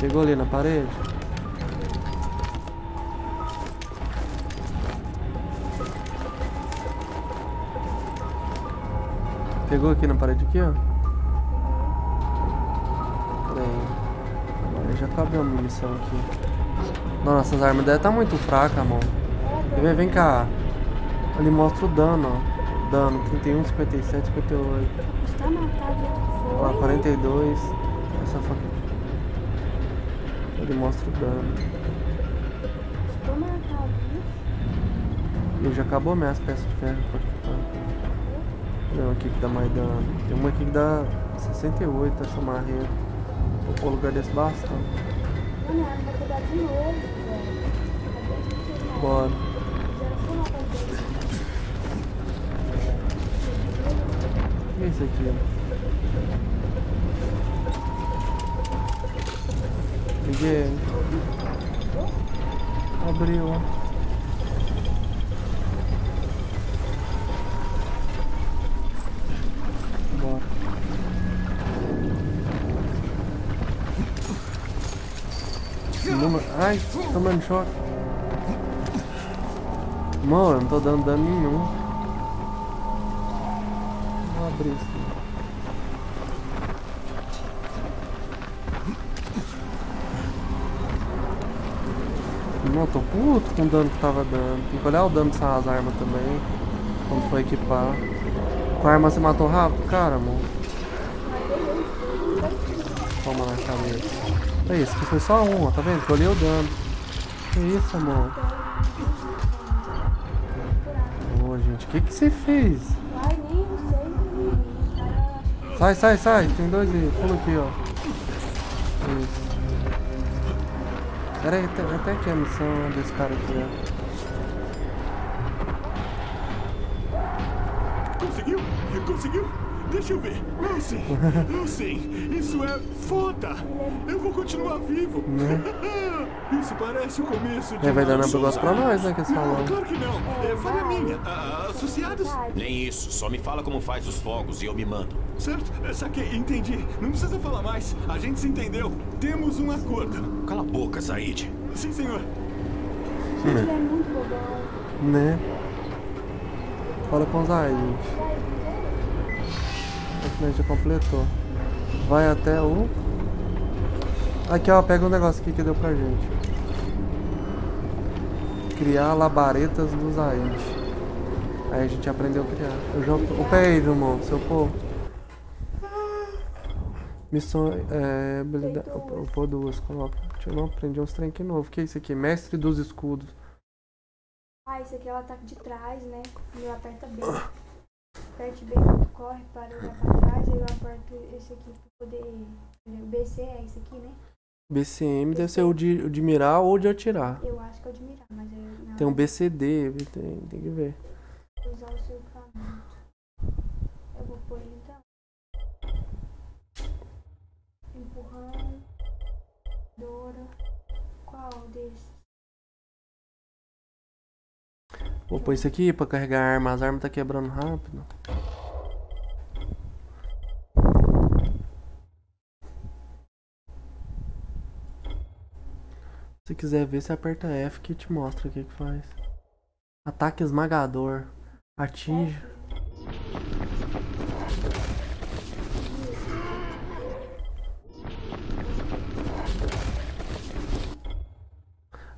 Pegou ali na parede? Pegou aqui na parede aqui, ó? Acabou a munição aqui. Nossa, as armas dela tá muito fraca, mano. Ver? Vem cá. Ali mostra o dano, ó. Dano, 31, 57, 58. Está matado. Lá, 42. Essa faca. Ele mostra o dano. Estou matado. E já acabou minhas peças de ferro. Botar. Tem uma aqui que dá mais dano. Tem uma aqui que dá 68 essa marreta. Vou pôr o lugar desse bastão. Bora. Que é isso aqui? Liguei. Abriu. Choque. Mano, eu não tô dando dano nenhum. Vou abrir isso. Não, tô puto com o dano que tava dando. Tem que olhar o dano dessas armas também. Quando for equipar. Com a arma você matou rápido? Cara, amor. Toma na cabeça. É isso, que foi só uma, tá vendo? Que eu olhei o dano. Que isso, amor? Ô, gente, o que que você fez? Sai, sai, sai. Tem dois aí. Pula aqui, ó. Isso. Aí, até, até aqui a missão desse cara aqui, ó. Sim. Oh, sim. Isso é foda. Eu vou continuar vivo. Isso parece o começo de É, vai uma dando um negócio pra nós, né, que eles Não, falam. claro que não. É falha minha. Ah, associados. Nem isso, só me fala como faz os fogos e eu me mando. Certo? É, Saquei, entendi. Não precisa falar mais. A gente se entendeu. Temos um acordo. Cala a boca, Zaid. Sim, senhor. Ele é muito bobão. Né? Fala com os aí. Gente já completou. Vai até o. Aqui ó, pega um negócio aqui que deu pra gente. Criar labaretas dos Aid. Aí a gente aprendeu a criar. Eu já... O pé aí, irmão, seu povo. Missão é. habilidade- pôr duas, coloca. Deixa eu não aprendi uns trem aqui novo. O que é isso aqui? Mestre dos escudos. Ah, esse aqui é o ataque de trás, né? E eu aperta B. Aperte B quando corre para olhar pra trás, aí eu aperto esse aqui pra poder. O BC é esse aqui, né? BCM deve ser o de, o de mirar ou de atirar. Eu acho que é o de mirar, mas eu não. Tem um BCD, tem, tem que ver. Usar o seu equipamento. Eu vou pôr ele então. Empurrando. Dora. Qual desses? Vou pôr isso aqui pra carregar a arma. As armas tá quebrando rápido. Se quiser ver, você aperta F que te mostra o que que faz. Ataque esmagador. Atinge.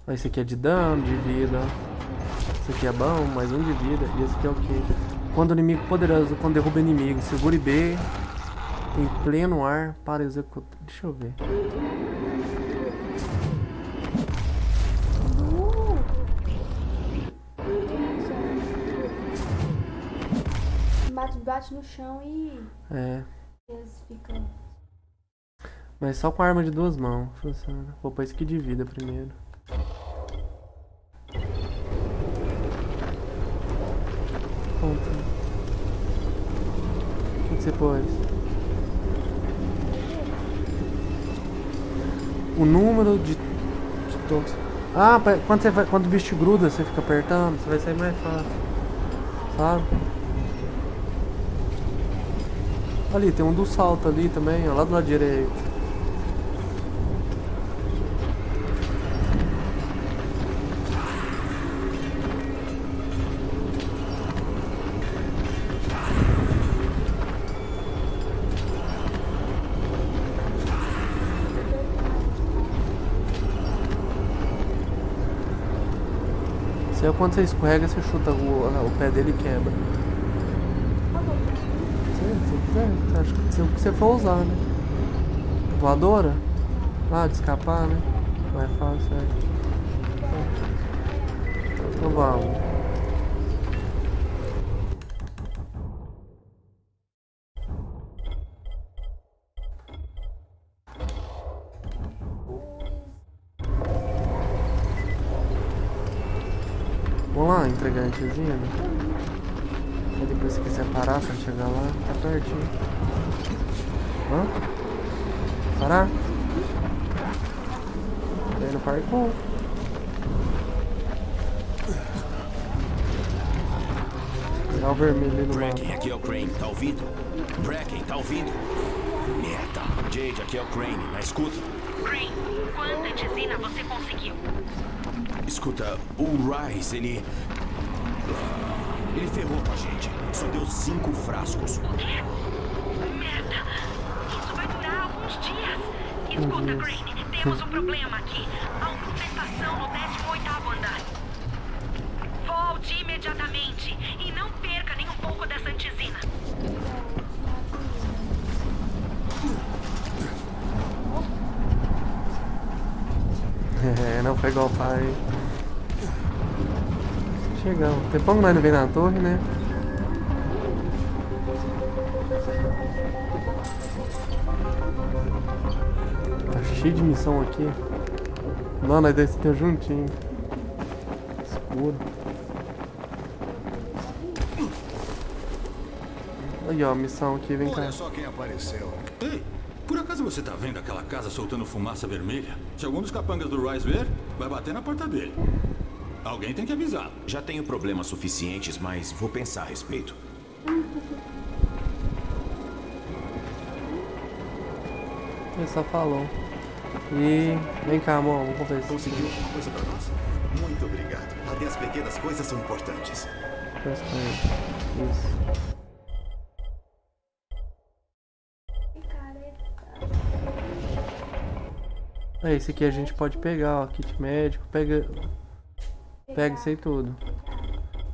Esse aqui é de dano, de vida. Esse aqui é bom, mais um de vida. E esse aqui é o que? Quando o inimigo poderoso, quando derruba inimigo, segure B em pleno ar para executar. Deixa eu ver. Bate, bate no chão e É, eles ficam. mas só com arma de duas mãos funciona. Vou pôr esse aqui de vida primeiro. Pronto. O que você pôs? O número de, de todos. Ah, quando, você vai, quando o bicho gruda, você fica apertando, você vai sair mais fácil. Sabe? Ali, tem um do salto ali também, ó, lá do lado direito. É quando você escorrega, você chuta o, o pé dele e quebra. Você acha que se você for usar, né? Voadora? Ah, de escapar, né? Mais fácil, é. Então vamos. Entregar a antezinha, né? Aí depois se quiser parar pra chegar lá, tá pertinho. Hã? Parar? Tá aí no parque bom. Pegar o vermelho ali no mapa. Bracken, aqui é o Crane, tá ouvindo? Bracken, tá ouvindo? Merda. Jade, aqui é o Crane, na escuta. Crane, quanta tizina você conseguiu? Escuta, o Rice, ele. Ele ferrou com a gente. Só deu cinco frascos. O quê? Merda! Isso vai durar alguns dias. Escuta, Crane, temos um problema aqui. Há uma infestação no 18º andar. Volte imediatamente e não perca nem um pouco dessa antizina. É, não foi igual o pai. Chegamos. Tempão que nós não vem na torre, né? Tá cheio de missão aqui. Não, nós descemos juntinho. Escuro. Aí, ó, missão aqui, vem cá. Olha só quem apareceu. Ei, por acaso você tá vendo aquela casa soltando fumaça vermelha? Se algum dos capangas do Rice ver, vai bater na porta dele. Alguém tem que avisar. Já tenho problemas suficientes, mas vou pensar a respeito. Ele só falou. E vem cá, amor, vamos conversar. Conseguiu alguma coisa pra nós? Muito obrigado. Até as pequenas coisas são importantes. Isso. É, esse aqui a gente pode pegar, ó. Kit médico. Pega. Pega isso aí tudo.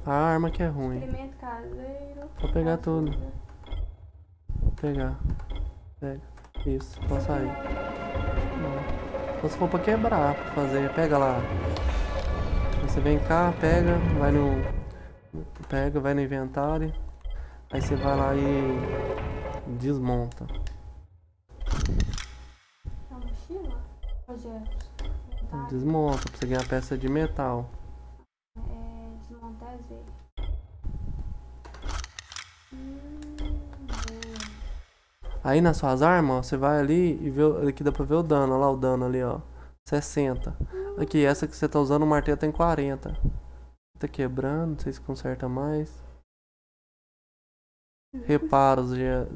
A arma que é ruim. Experimento caseiro. Só pegar tudo. Pegar. Pega. Isso, pode sair. Não. Só se for pra quebrar, pra fazer. Pega lá. Você vem cá, pega, vai no. Pega, vai no inventário. Aí você vai lá e desmonta. Projetos. Desmonta pra você ganhar peça de metal. Aí nas suas armas, ó, você vai ali e vê. Aqui dá pra ver o dano, olha lá o dano ali, ó. 60. Aqui, essa que você tá usando, o martelo tem 40. Tá quebrando, não sei se conserta mais. Reparos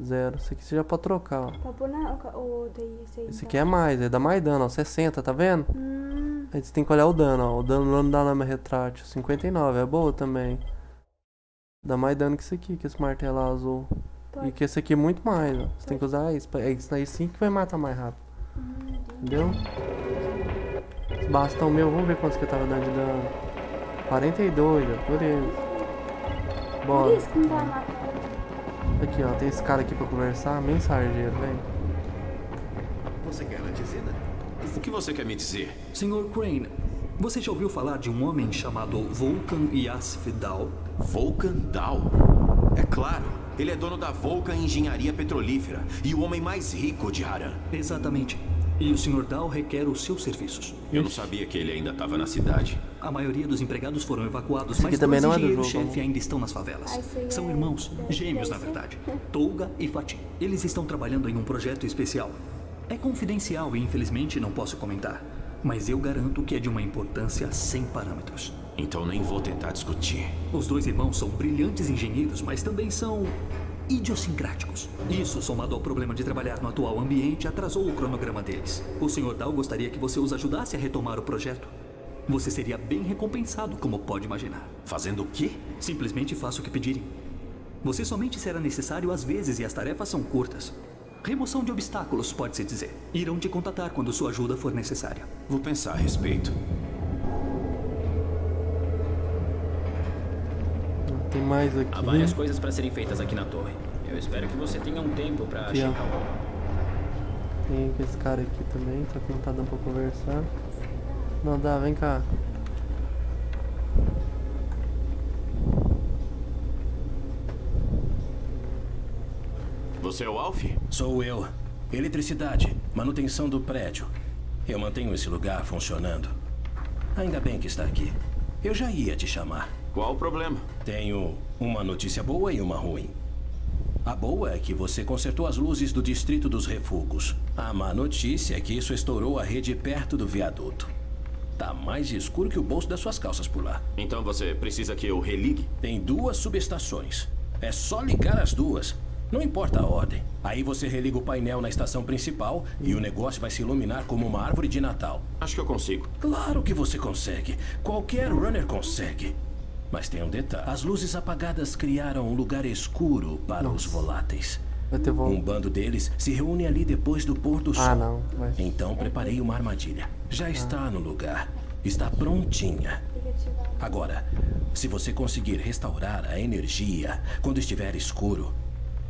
zero. Esse aqui você já pode trocar, ó. Pra pôr na. O, o outro aí, esse aí. Esse então. aqui é mais, é dá mais dano, ó. 60, tá vendo? Hum, Aí você tem que olhar o dano, ó. O dano não dá lama retrátil. 59, é boa também. Dá mais dano que esse aqui, que esse martelo azul. E pode. que esse aqui é muito mais, ó. Você tem que usar isso. É isso aí sim que vai matar mais rápido. Hum, Entendeu? Esse bastão meu, vamos ver quantos que eu tava dando de dano. 42, ó, por ele. Por Bora. isso que não tá matando. Aqui, ó, tem esse cara aqui pra conversar. Mensageiro, vem. Você quer Antizina? O que você quer me dizer? Senhor Crane, você já ouviu falar de um homem chamado Vulcan Yasfidal? Vulcan Dow? É claro. Ele é dono da Vulcan Engenharia Petrolífera e o homem mais rico de Haran. Exatamente. E o Sr. Dow requer os seus serviços. Eu não sabia que ele ainda estava na cidade. A maioria dos empregados foram evacuados, Esse mas também dois não é do engenheiros-chefe jogo, ainda estão nas favelas. São irmãos, gêmeos na verdade. ser. Tolga e Fatih. Eles estão trabalhando em um projeto especial. É confidencial e infelizmente não posso comentar. Mas eu garanto que é de uma importância sem parâmetros. Então nem vou tentar discutir. Os dois irmãos são brilhantes engenheiros, mas também são idiosincráticos. Isso, somado ao problema de trabalhar no atual ambiente, atrasou o cronograma deles. O Sr. Dow gostaria que você os ajudasse a retomar o projeto. Você seria bem recompensado, como pode imaginar. Fazendo o quê? Simplesmente faça o que pedirem. Você somente será necessário às vezes e as tarefas são curtas. Remoção de obstáculos, pode-se dizer. Irão te contatar quando sua ajuda for necessária. Vou pensar a respeito. Tem mais aqui. Há várias coisas para serem feitas aqui na torre. Eu espero que você tenha um tempo para Aqui, checar o... Tem esse cara aqui também, só que não tá dando pra conversar. Não dá, vem cá. Você é o Alf? Sou eu. Eletricidade, manutenção do prédio. Eu mantenho esse lugar funcionando. Ainda bem que está aqui. Eu já ia te chamar. Qual o problema? Tenho uma notícia boa e uma ruim. A boa é que você consertou as luzes do distrito dos refugos. A má notícia é que isso estourou a rede perto do viaduto. Tá mais escuro que o bolso das suas calças por lá. Então você precisa que eu religue? Tem duas subestações. É só ligar as duas. Não importa a ordem. Aí você religa o painel na estação principal e o negócio vai se iluminar como uma árvore de Natal. Acho que eu consigo. Claro que você consegue. Qualquer runner consegue. Mas tem um detalhe. As luzes apagadas criaram um lugar escuro para os voláteis. Vai ter vol... Um bando deles se reúne ali depois do pôr do sol. Ah, não. Vai. Então preparei uma armadilha. Já está no lugar. Está prontinha. Agora, se você conseguir restaurar a energia quando estiver escuro,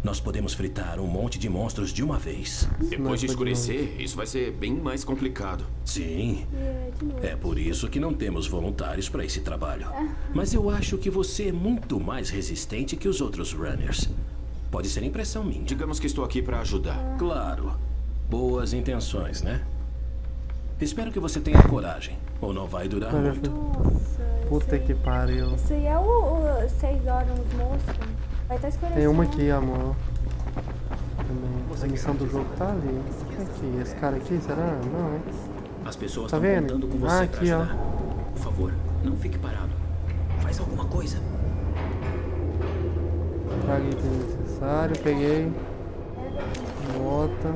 nós podemos fritar um monte de monstros de uma vez. Depois de escurecer, isso vai ser bem mais complicado. Sim. É. É por isso que não temos voluntários para esse trabalho. Mas eu acho que você é muito mais resistente que os outros runners. Pode ser impressão minha. Digamos que estou aqui para ajudar. Claro. Boas intenções, né? Espero que você tenha coragem, ou não vai durar muito. Nossa. Puta que pariu. Isso aí é o 6 horas nos monstros. Vai estar escurecendo. Tem uma aqui, amor. Também. A missão do jogo tá ali. Aqui, esse cara aqui, será? Não. As pessoas Tá estão vendo? contando com você Ah, pra aqui, ó. Por favor, não fique parado. Faz alguma coisa. Traga item necessário, peguei. Nota.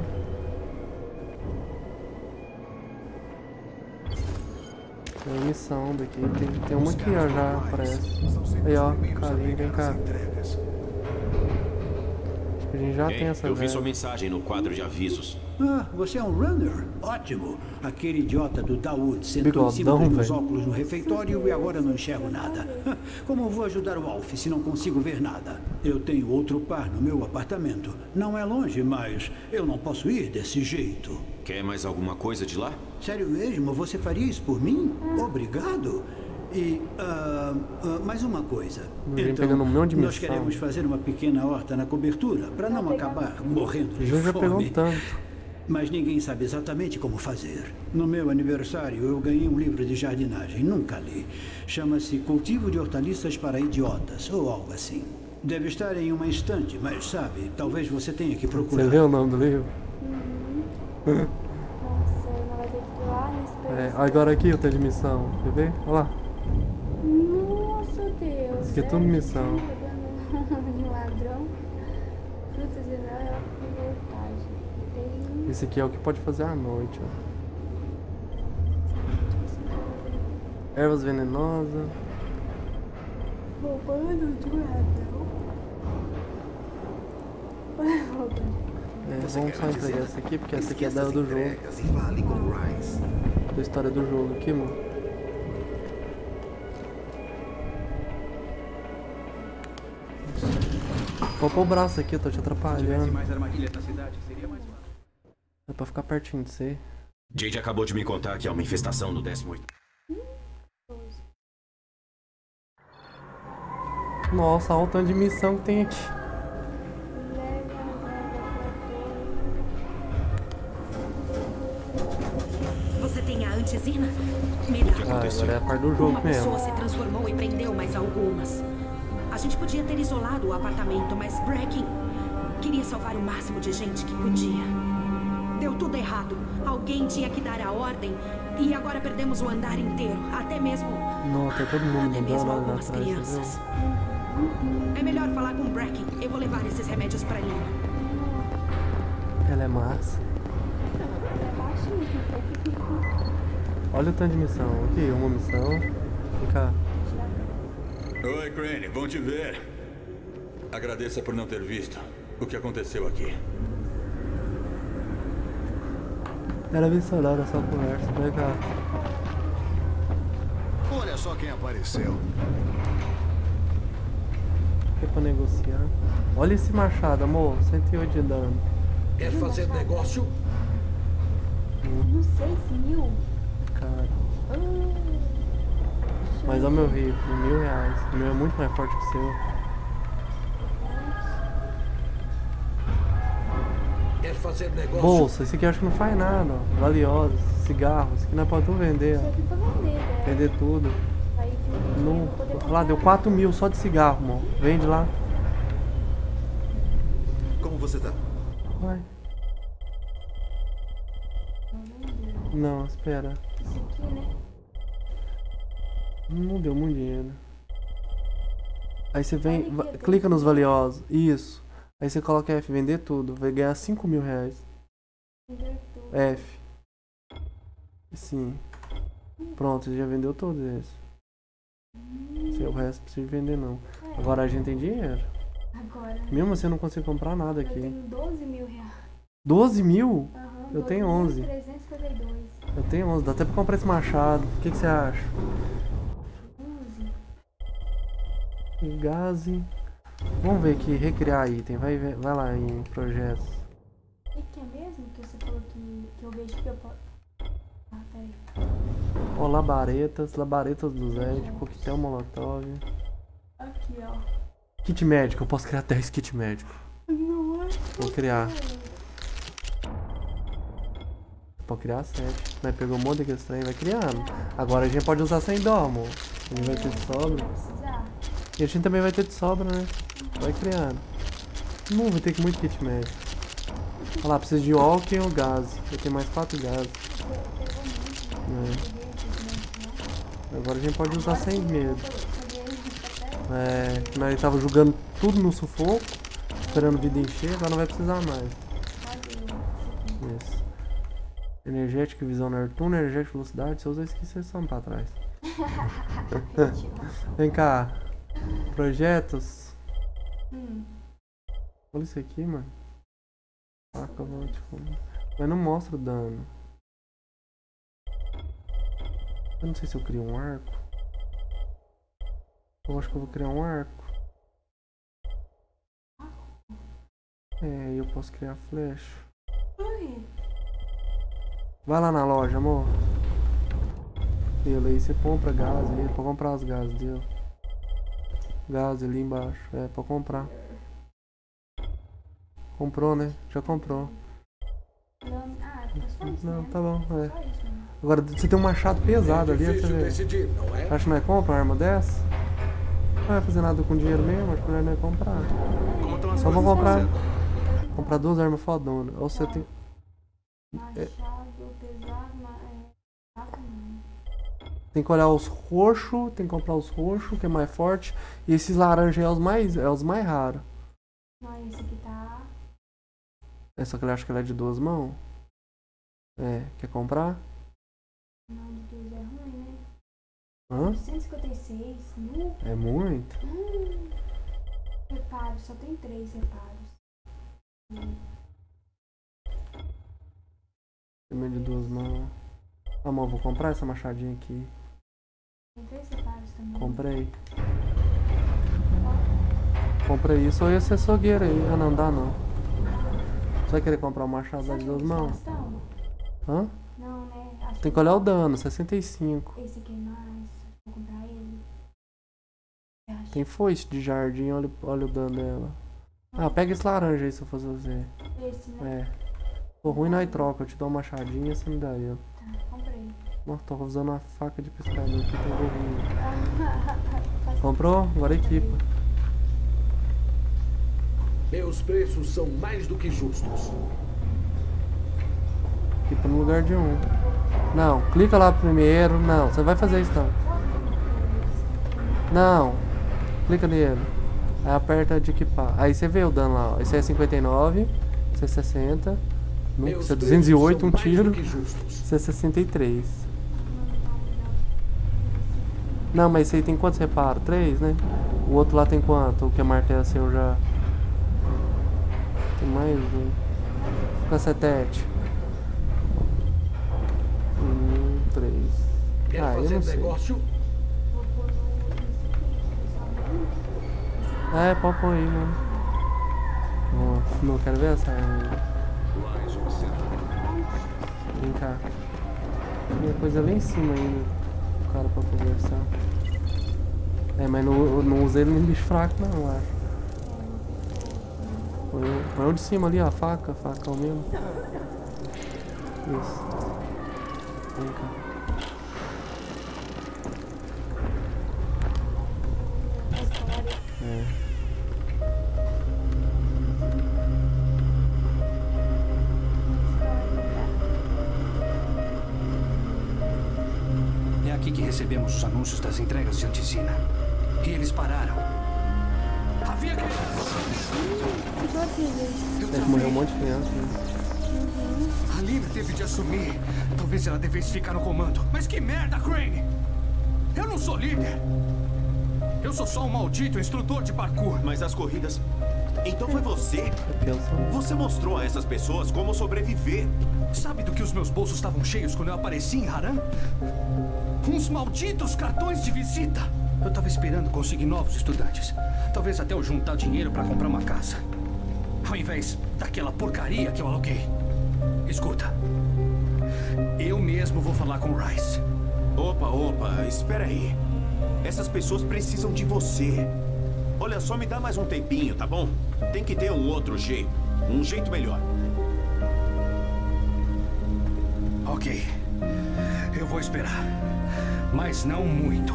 Tem a missão daqui. Tem, tem uma aqui, ó, já aparece. Aí, ó, carinha, vem cá. Acho que a gente já Ei, tem essa eu vi velha. sua mensagem no quadro de avisos. Ah, você é um runner? Ótimo. Aquele idiota do Dawood sentou em cima dos meus óculos no refeitório e agora não enxergo nada. Como vou ajudar o Alf se não consigo ver nada? Eu tenho outro par no meu apartamento. Não é longe, mas eu não posso ir desse jeito. Quer mais alguma coisa de lá? Sério mesmo? Você faria isso por mim? Obrigado. E, ah, ah, mais uma coisa. Pegando um nós queremos fazer uma pequena horta na cobertura para não acabar morrendo de Já fome. tanto. Mas ninguém sabe exatamente como fazer. No meu aniversário, eu ganhei um livro de jardinagem, nunca li. Chama-se Cultivo de Hortaliças para Idiotas, ou algo assim. Deve estar em uma estante, mas sabe, talvez você tenha que procurar. Você leu o nome do livro? Nossa, não vai ter que ir lá É, agora aqui eu tenho de missão. Quer ver? Olha lá. Aqui é tudo missão. De ladrão. Frutas e mel e reportagem. Tem Esse aqui é o que pode fazer à noite, ó. Ervas venenosas. roubando de um ladrão. É, vamos só entregar essa aqui, porque essa aqui é da do jogo. Da história do jogo aqui, mano. Pôr o braço aqui, eu tô te atrapalhando. É pra ficar pertinho de você. Jade acabou de me contar que há uma infestação no 18. Nossa, olha o tanto de missão que tem aqui. Você tem a antizina? Me dá. Ah, agora é a parte do jogo Uma mesmo. pessoa se transformou e prendeu mais algumas. A gente podia ter isolado o apartamento, mas Brecken queria salvar o máximo de gente que podia. Deu tudo errado. Alguém tinha que dar a ordem e agora perdemos o andar inteiro. Até mesmo, tá todo mundo até mesmo algumas crianças. É melhor falar com Brecken. Eu vou levar esses remédios pra Lina. Ela é massa. Olha o tanto de missão. Aqui, uma missão. Vem cá. Oi, Crane, bom te ver. Agradeça por não ter visto o que aconteceu aqui. Era sonora essa conversa. Vem cá. Olha só quem apareceu. O que é pra negociar? Olha esse machado, amor. 108 de dano. Quer fazer negócio? Não sei se mil. Cara. Mas olha o meu rifle, mil reais. O meu é muito mais forte que o seu. Quer fazer negócio? Bolsa, esse aqui eu acho que não faz nada, ó. Valiosa, cigarro, isso aqui não é pra tu vender, ó. Aqui pra vender, né? Vender tudo. Aí No, olha lá, deu 4 mil só de cigarro, amor. Vende lá. Como você tá? Vai. Não, espera. isso aqui, né? Não deu muito dinheiro. Aí você vem, va- clica nos valiosos. Isso. Aí você coloca F, vender tudo. Vai ganhar 5 mil reais. F. Sim. Pronto, você já vendeu todos esses. Esse é o resto, não precisa vender não. Agora a gente tem dinheiro. Agora. Mesmo assim eu não consigo comprar nada Eu aqui. tenho 12 mil reais. 12 mil? Aham, Eu tenho 11. 352. Eu tenho 11, dá até pra comprar esse machado. O que, que você acha? Gaze. Vamos ver aqui, recriar item. Vai, vai lá em projetos. O que, é mesmo que você falou que, que eu vejo que eu posso. Ah, peraí. Ó, labaretas, labaretas do Zed, coquetel molotov. Aqui, ó. Kit médico, eu posso criar 10 kit médico. Não é? Vou criar. Pode criar 7. Mas pegou um monte daquele trem e vai criando. Agora a gente pode usar sem dó, amor. A gente vai ter sobra. E a gente também vai ter de sobra, né? Vai criando. Não, vai ter que muito kit médico. Olha lá, precisa de álcool ou gás. Eu tenho mais 4 gases. É. Agora a gente pode usar sem medo. É, nós tava jogando tudo no sufoco, esperando vida encher, agora não vai precisar mais. Isso. Energética, visão Nertuno, energética, velocidade. Se eu usar isso aqui, vocês são pra trás. Vem cá. Projetos. Hum. Olha isso aqui, mano. Faca, vou, tipo. Mas não mostra o dano. Eu não sei se eu crio um arco. Eu acho que eu vou criar um arco. É, eu posso criar flecha. Ai, Vai lá na loja, amor. Ele aí você compra gás aí, pra comprar as gases dele. Gás ali embaixo, é, pra comprar. Comprou, né? Já comprou. não, ah, tá só isso, Não, né? tá bom, é. Isso, né? Agora você tem um machado pesado ali, você vê. é? Acho que não é compra uma arma dessa? Não vai fazer nada com dinheiro mesmo, acho que melhor não é comprar. Só vou comprar. Comprar duas armas fodonas. Ou você tem. Machado Tem que olhar os roxos, tem que comprar os roxos, que é mais forte. E esses laranjas é os mais, é os mais raros. Não, esse aqui tá. É só que ele acha que ele é de duas mãos. É, quer comprar? Não, de dois é ruim, né? Hã? 156, nu. É muito. Hum. Reparos, só tem três reparos. Hum. Também de duas mãos. Amor, vou comprar essa machadinha aqui. Tem três reparos também. Comprei. Comprei isso ou ia ser açougueiro aí. Ah não, dá não. Você vai querer comprar um machado de duas mãos? Hã? Não, né? Acho Tem que olhar o dano, 65. Esse aqui é mais. Vou comprar ele. Tem foice de jardim, olha, olha o dano dela. Ah, pega esse laranja aí se eu fosse você. Esse, né? É. For ruim, nós troca. Eu te dou uma machadinha e você me dá ele. Tá, comprei. Nossa, tô usando uma faca de pescador aqui, tá ruim. Comprou? Agora equipa. Meus preços são mais do que justos. Equipa no lugar de um. Não, clica lá primeiro. Não, você vai fazer isso não. Não. Clica nele. Aí aperta de equipar. Aí você vê o dano lá, ó. Esse é 59, esse é 60. No, esse é 208, um tiro. Esse é 63. Não, mas esse aí tem quantos reparos? Três, né? O outro lá tem quanto? O que é martelo seu já. Tem mais um. Cacetete. Um, três. Quer Ah, eu não sei. negócio? É, pode pôr aí, mano. Ó, não quero ver essa arma. Vem cá. Tem coisa lá em cima ainda. O cara pra conversar. É, mas não, não usei ele nem bicho fraco não, acho. Põe o- o de cima ali, ó, a faca, a faca ao mesmo. Isso. Vem cá. É. aqui que recebemos os anúncios das entregas de Anticina. E eles pararam. Havia crianças! Deve morrer um monte de criança. né? A Lina teve de assumir. Talvez ela devesse ficar no comando. Mas que merda, Crane! Eu não sou líder. Eu sou só um maldito instrutor de parkour. Mas as corridas. Então foi você? Você mostrou a essas pessoas como sobreviver. Sabe do que os meus bolsos estavam cheios quando eu apareci em Haran? Uns malditos cartões de visita. Eu tava esperando conseguir novos estudantes. Talvez até eu juntar dinheiro para comprar uma casa. Ao invés daquela porcaria que eu aluguei. Escuta. Eu mesmo vou falar com o Rice. Opa, opa, espera aí. Essas pessoas precisam de você. Olha só, me dá mais um tempinho, tá bom? Tem que ter um outro jeito. Um jeito melhor. Ok. Eu vou esperar. Mas não muito.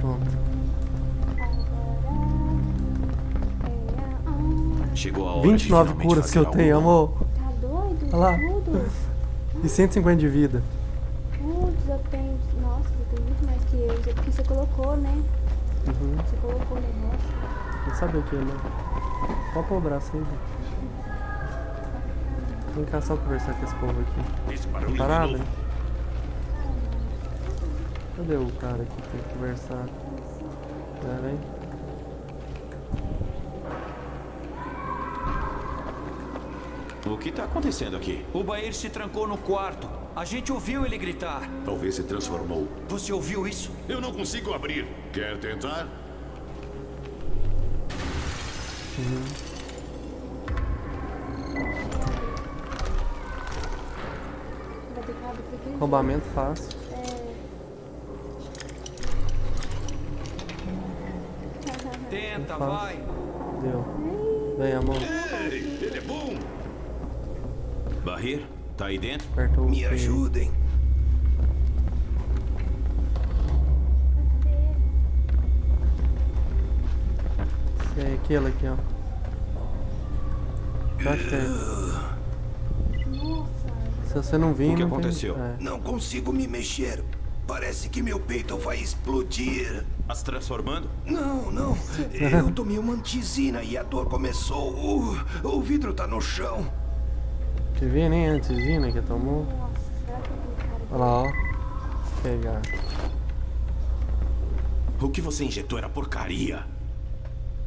Pronto. Chegou a hora de 29 finalmente curas que eu tenho, amor. Tá doido? Olha lá. Tudo? E 150 de vida. Putz, eu tenho. Nossa, eu tenho muito mais que eu. É porque você colocou, né? Uhum. Você colocou o negócio. Não sabe o que, né? Pode pôr o braço aí, velho. Vem cá só conversar com esse povo aqui. De Parado, hein? Cadê o cara que tem que conversar? Pera aí. O que tá acontecendo aqui? O Baer se trancou no quarto. A gente ouviu ele gritar. Talvez se transformou. Você ouviu isso? Eu não consigo abrir. Quer tentar? Vai aqui. Roubamento fácil. Tenta, Fácil. vai. Deu. Vem, amor. Ei, ele é bom. Barrir, tá aí dentro? Aperta o Me P. ajudem. Esse é aquele aqui, ó. É. Se você não vir, O que não tem- aconteceu? é. Não consigo me mexer. Parece que meu peito vai explodir. Tá se transformando? Não, não. Eu tomei uma antizina e a dor começou. O, o vidro tá no chão. Te vi nem de né, que tomou. Olha lá, ó. Pegar. O que você injetou era porcaria.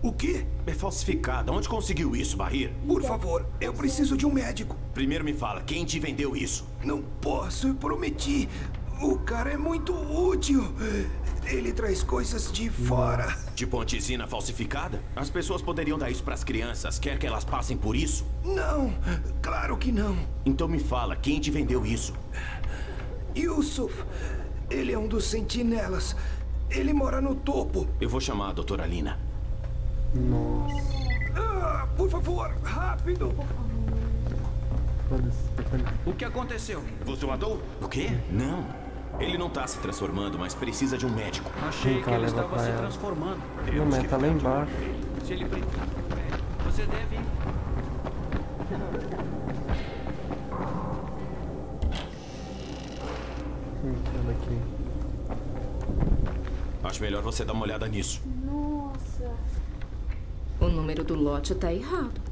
O quê? É falsificada. Onde conseguiu isso, Barrir? Por favor, eu preciso de um médico. Primeiro me fala, quem te vendeu isso? Não posso, eu prometi. O cara é muito útil. Ele traz coisas de fora. Tipo antisina falsificada? As pessoas poderiam dar isso pras crianças. Quer que elas passem por isso? Não, claro que não. Então me fala, quem te vendeu isso? Yusuf. Ele é um dos sentinelas. Ele mora no topo. Eu vou chamar a doutora Lina. Nossa. Ah, por favor, rápido. O que aconteceu? Você o matou? O quê? Não. Ele não tá se transformando, mas precisa de um médico. Achei que ele estava se ela. transformando. Não, mas tá lá embaixo. Se ele Você deve. Aqui. Acho melhor você dar uma olhada nisso. Nossa. O número do lote tá errado.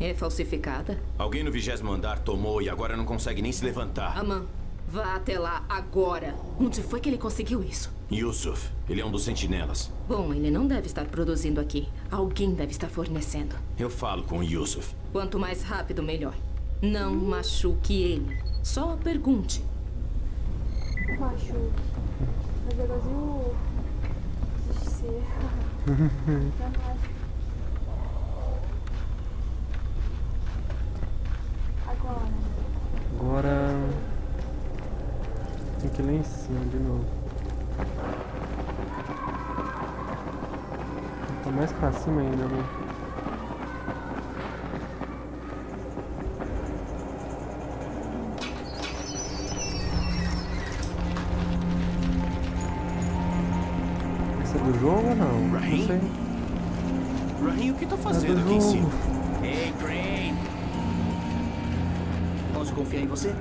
É falsificada? Alguém no vigésimo andar tomou e agora não consegue nem se levantar. Aman, vá até lá agora. Onde foi que ele conseguiu isso? Yusuf, ele é um dos sentinelas. Bom, ele não deve estar produzindo aqui. Alguém deve estar fornecendo. Eu falo com o Yusuf. Quanto mais rápido, melhor. Não machuque ele. Só pergunte. Machuque. Mas é igualzinho o Agora. Tem que ir lá em cima de novo. Tá mais pra cima ainda, né? Esse é do jogo ou não? Não sei. Raheem, o que tá É fazendo do aqui em cima? Posso confiar em você?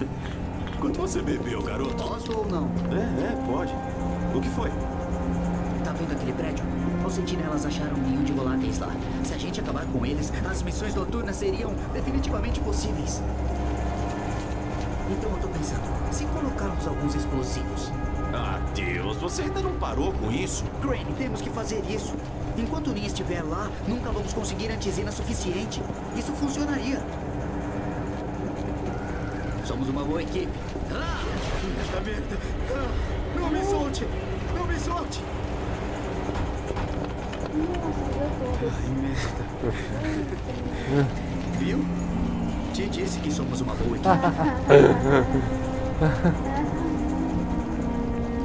Quanto você bebeu, garoto? Posso ou não? É, é, pode. O que foi? Tá vendo aquele prédio? Os sentinelas acharam um ninho de voláteis lá. Se a gente acabar com eles, as missões noturnas seriam definitivamente possíveis. Então eu tô pensando, se colocarmos alguns explosivos. Ah, Deus, você ainda não parou com isso? Crane, temos que fazer isso. Enquanto o ninho estiver lá, nunca vamos conseguir antisina suficiente. Isso funcionaria. Somos uma boa equipe. Ah! Esta merda! Ah, não me solte! Não me solte! Ai, merda. Viu? Te disse que somos uma boa equipe.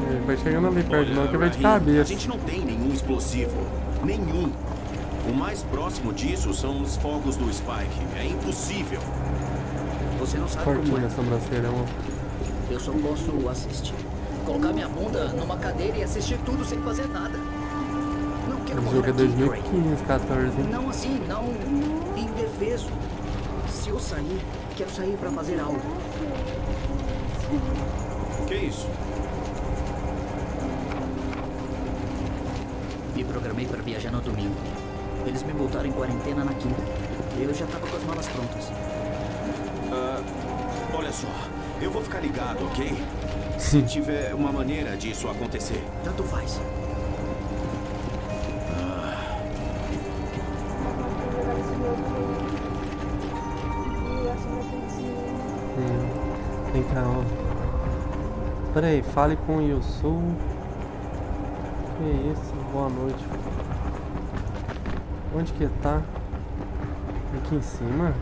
Ele vai chegando ali perto, não, que vai de Raheem, A cabeça. gente não tem nenhum explosivo. Nenhum. O mais próximo disso são os fogos do Spike. É impossível. Você não sabe como Fortinha é. a sobrancelha, amor. Eu só posso assistir. Colocar minha bunda numa cadeira e assistir tudo sem fazer nada. Não quero O morrer jogo é aqui, Craig. 2015, 14. Não assim, não indefeso. Se eu sair, quero sair pra fazer algo. Que isso? Me programei para viajar no domingo. Eles me botaram em quarentena na quinta. Eu já tava com as malas prontas. Ah, olha só, eu vou ficar ligado, ok? Se tiver uma maneira disso acontecer. Tanto faz. Hum. Vem cá, ó. Pera aí, fale com o Yusu. Que isso? Boa noite. Onde que tá? Aqui em cima?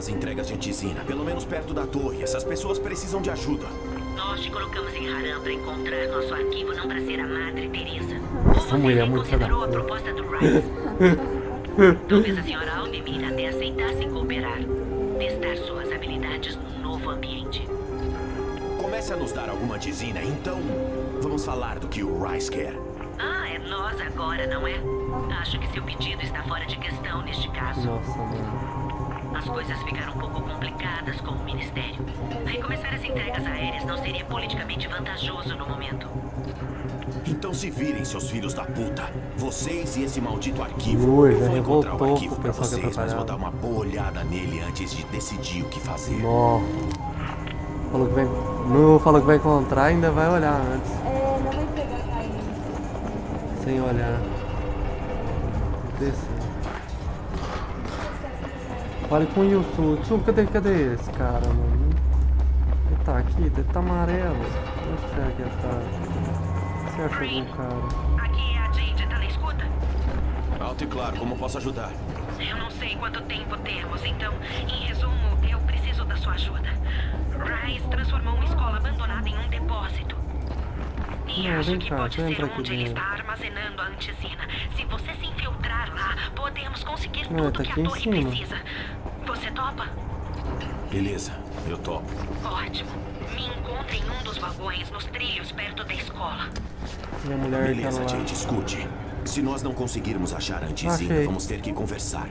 As entregas de antisina, pelo menos perto da torre. Essas pessoas precisam de ajuda. Nós te colocamos em Haram para encontrar nosso arquivo, não para ser a Madre Teresa. Essa mulher é muito Considerou a proposta do Rice. Talvez a senhora Aldemir até aceitasse cooperar. Testar suas habilidades num novo ambiente. Comece a nos dar alguma antisina, então vamos falar do que o Rice quer. Ah, é nós agora, não é? Acho que seu pedido está fora de questão neste caso. Nossa, mano. As coisas ficaram um pouco complicadas com o Ministério. Recomeçar as entregas aéreas não seria politicamente vantajoso no momento. Então se virem, seus filhos da puta. Vocês e esse maldito arquivo. Ui, Eu vou encontrar o arquivo pra vocês, mas vou dar uma boa olhada nele antes de decidir o que fazer. Nó. Falou que vai. Não falou que vai encontrar, ainda vai olhar antes. É, não vai pegar. Sem olhar. Fale com o Yusu. Yusu, cadê, cadê esse cara, mano? Ele tá aqui, ele tá amarelo. Onde será que ele tá? Você achou algum cara? Aqui é a Jade, tá na escuta? Alto e claro, como posso ajudar? Eu não sei quanto tempo temos, então, em resumo, eu preciso da sua ajuda. Rice transformou uma escola abandonada em um depósito. E Não, acho que cá, pode ser onde ele está armazenando a antisina. Se você se infiltrar lá, podemos conseguir Não, tudo tá que aqui a em torre cima. precisa. Você topa? Beleza, eu topo. Ótimo. Me encontre em um dos vagões nos trilhos perto da escola. Minha mulher Beleza, tá. Jade, escute. Se nós não conseguirmos achar a antisina, Achei. vamos ter que conversar.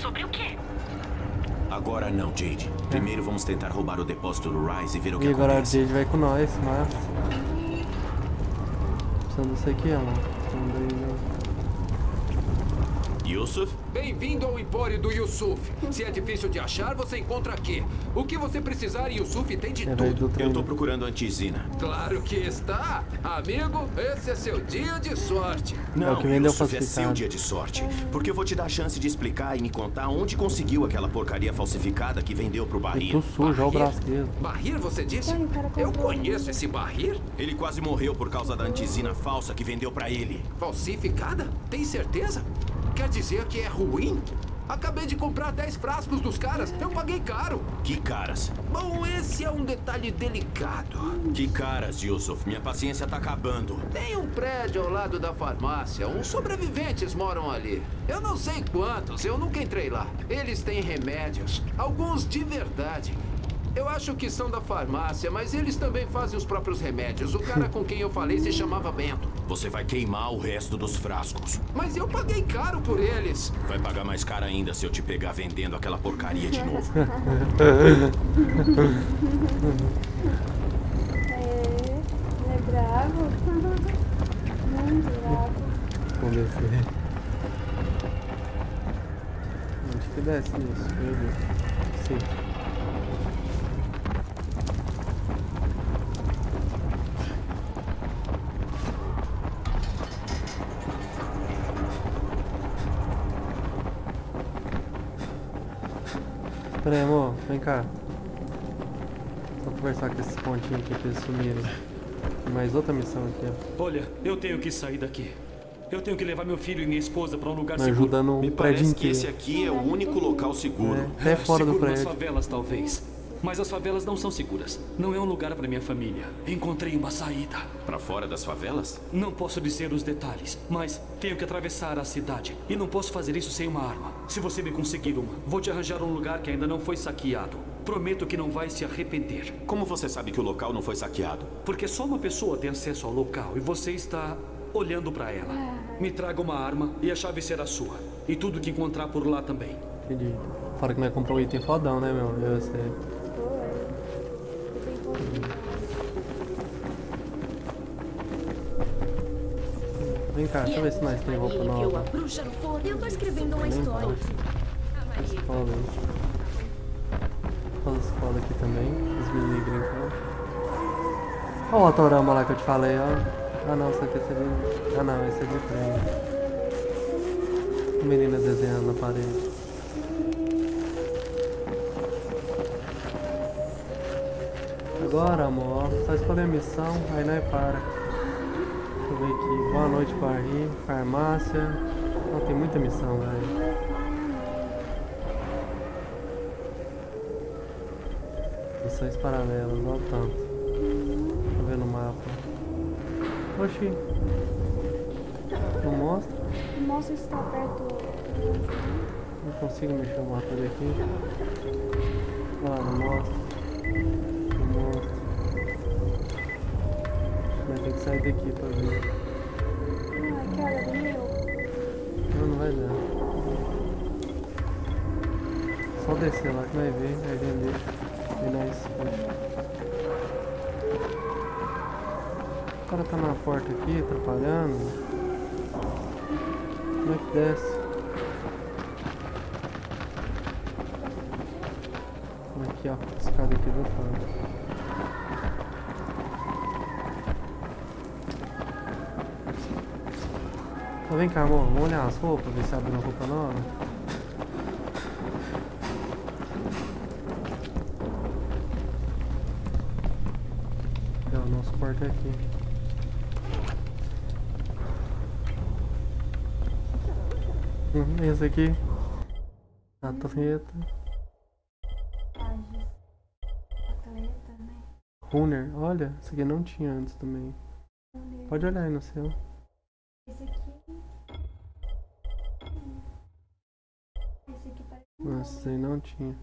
Sobre o quê? Agora não, Jade. Primeiro vamos tentar roubar o depósito do Rise e ver o que E agora a acontece. Jade vai com nós, mas. Precisando disso aqui, ó. Aí, né? Yusuf? Bem-vindo ao Empório do Yusuf. Se é difícil de achar, você encontra aqui. O que você precisar, Yusuf tem de É, tudo. Eu tô procurando antisina. Claro que está. Amigo, esse é seu dia de sorte. Não, É o que Yusuf, é seu dia de sorte. Porque eu vou te dar a chance de explicar e me contar onde conseguiu aquela porcaria falsificada que vendeu pro Barrir. Tu suja, olha o braço dele. Barrir, você disse? Eu conheço esse Barrir. Ele quase morreu por causa da antisina falsa que vendeu pra ele. Falsificada? Tem certeza? Quer dizer que é ruim? Acabei de comprar 10 frascos dos caras. Eu paguei caro. Que caras? Bom, esse é um detalhe delicado. Que caras, Yusuf? Minha paciência tá acabando. Tem um prédio ao lado da farmácia. Uns sobreviventes moram ali. Eu não sei quantos, eu nunca entrei lá. Eles têm remédios, alguns de verdade. Eu acho que são da farmácia, mas eles também fazem os próprios remédios. O cara com quem eu falei se chamava Bento. Você vai queimar o resto dos frascos. Mas eu paguei caro por eles. Vai pagar mais caro ainda se eu te pegar vendendo aquela porcaria de novo. É, ele é bravo. Muito bravo. Vamos descer. Onde que desce isso? Meu Deus. Sim. Pera aí, amor. Vem cá. Só conversar com esses pontinhos aqui pra eles sumirem. Tem mais outra missão aqui, ó. Olha, eu tenho que sair daqui. Eu tenho que levar meu filho e minha esposa para um lugar Me seguro. ajudando um Me prédio parece que inteiro. esse aqui é o único local seguro. É, até fora do seguro nas prédio. favelas, talvez. Mas as favelas não são seguras. Não é um lugar para minha família. Encontrei uma saída. Para fora das favelas? Não posso dizer os detalhes, mas tenho que atravessar a cidade. E não posso fazer isso sem uma arma. Se você me conseguir uma, vou te arranjar um lugar que ainda não foi saqueado. Prometo que não vai se arrepender. Como você sabe que o local não foi saqueado? Porque só uma pessoa tem acesso ao local e você está olhando para ela. Me traga uma arma e a chave será sua. E tudo que encontrar por lá também. Entendi. Fora que nós comprou um item fodão, né, meu? Eu sei. Vem cá, deixa eu ver se nós tem roupa nova. Eu tô escrevendo uma história. Escola aí. Faz escola aqui também. Os meninos brincando. Olha o autorama lá que eu te falei, ó. Ah não, isso aqui é de... Ah não, esse é de trem. Menina desenhando na parede. Agora, amor, só escolher a missão, aí nós para. Aqui. Boa noite, Barri. Farmácia. Não, tem muita missão, velho. Missões paralelas, não tanto. Deixa ver no mapa. Oxi. Não mostra? Mostra se tá perto. Não consigo mexer o mapa daqui. Ah, não mostra. Não mostra. Vai ter que sair daqui pra ver. Só descer lá que nós ver, aí vender. E nós. O cara tá na porta aqui, atrapalhando. Como é que desce? Aqui ó, escada aqui do lado. Então, vem cá, amor, vamos olhar as roupas, ver se abre uma roupa nova. É aqui. Esse aqui. A torreta. Runner, olha, esse aqui não tinha antes também. Pode olhar aí no seu. Esse aqui. Esse aqui parece Nossa, esse aí não tinha.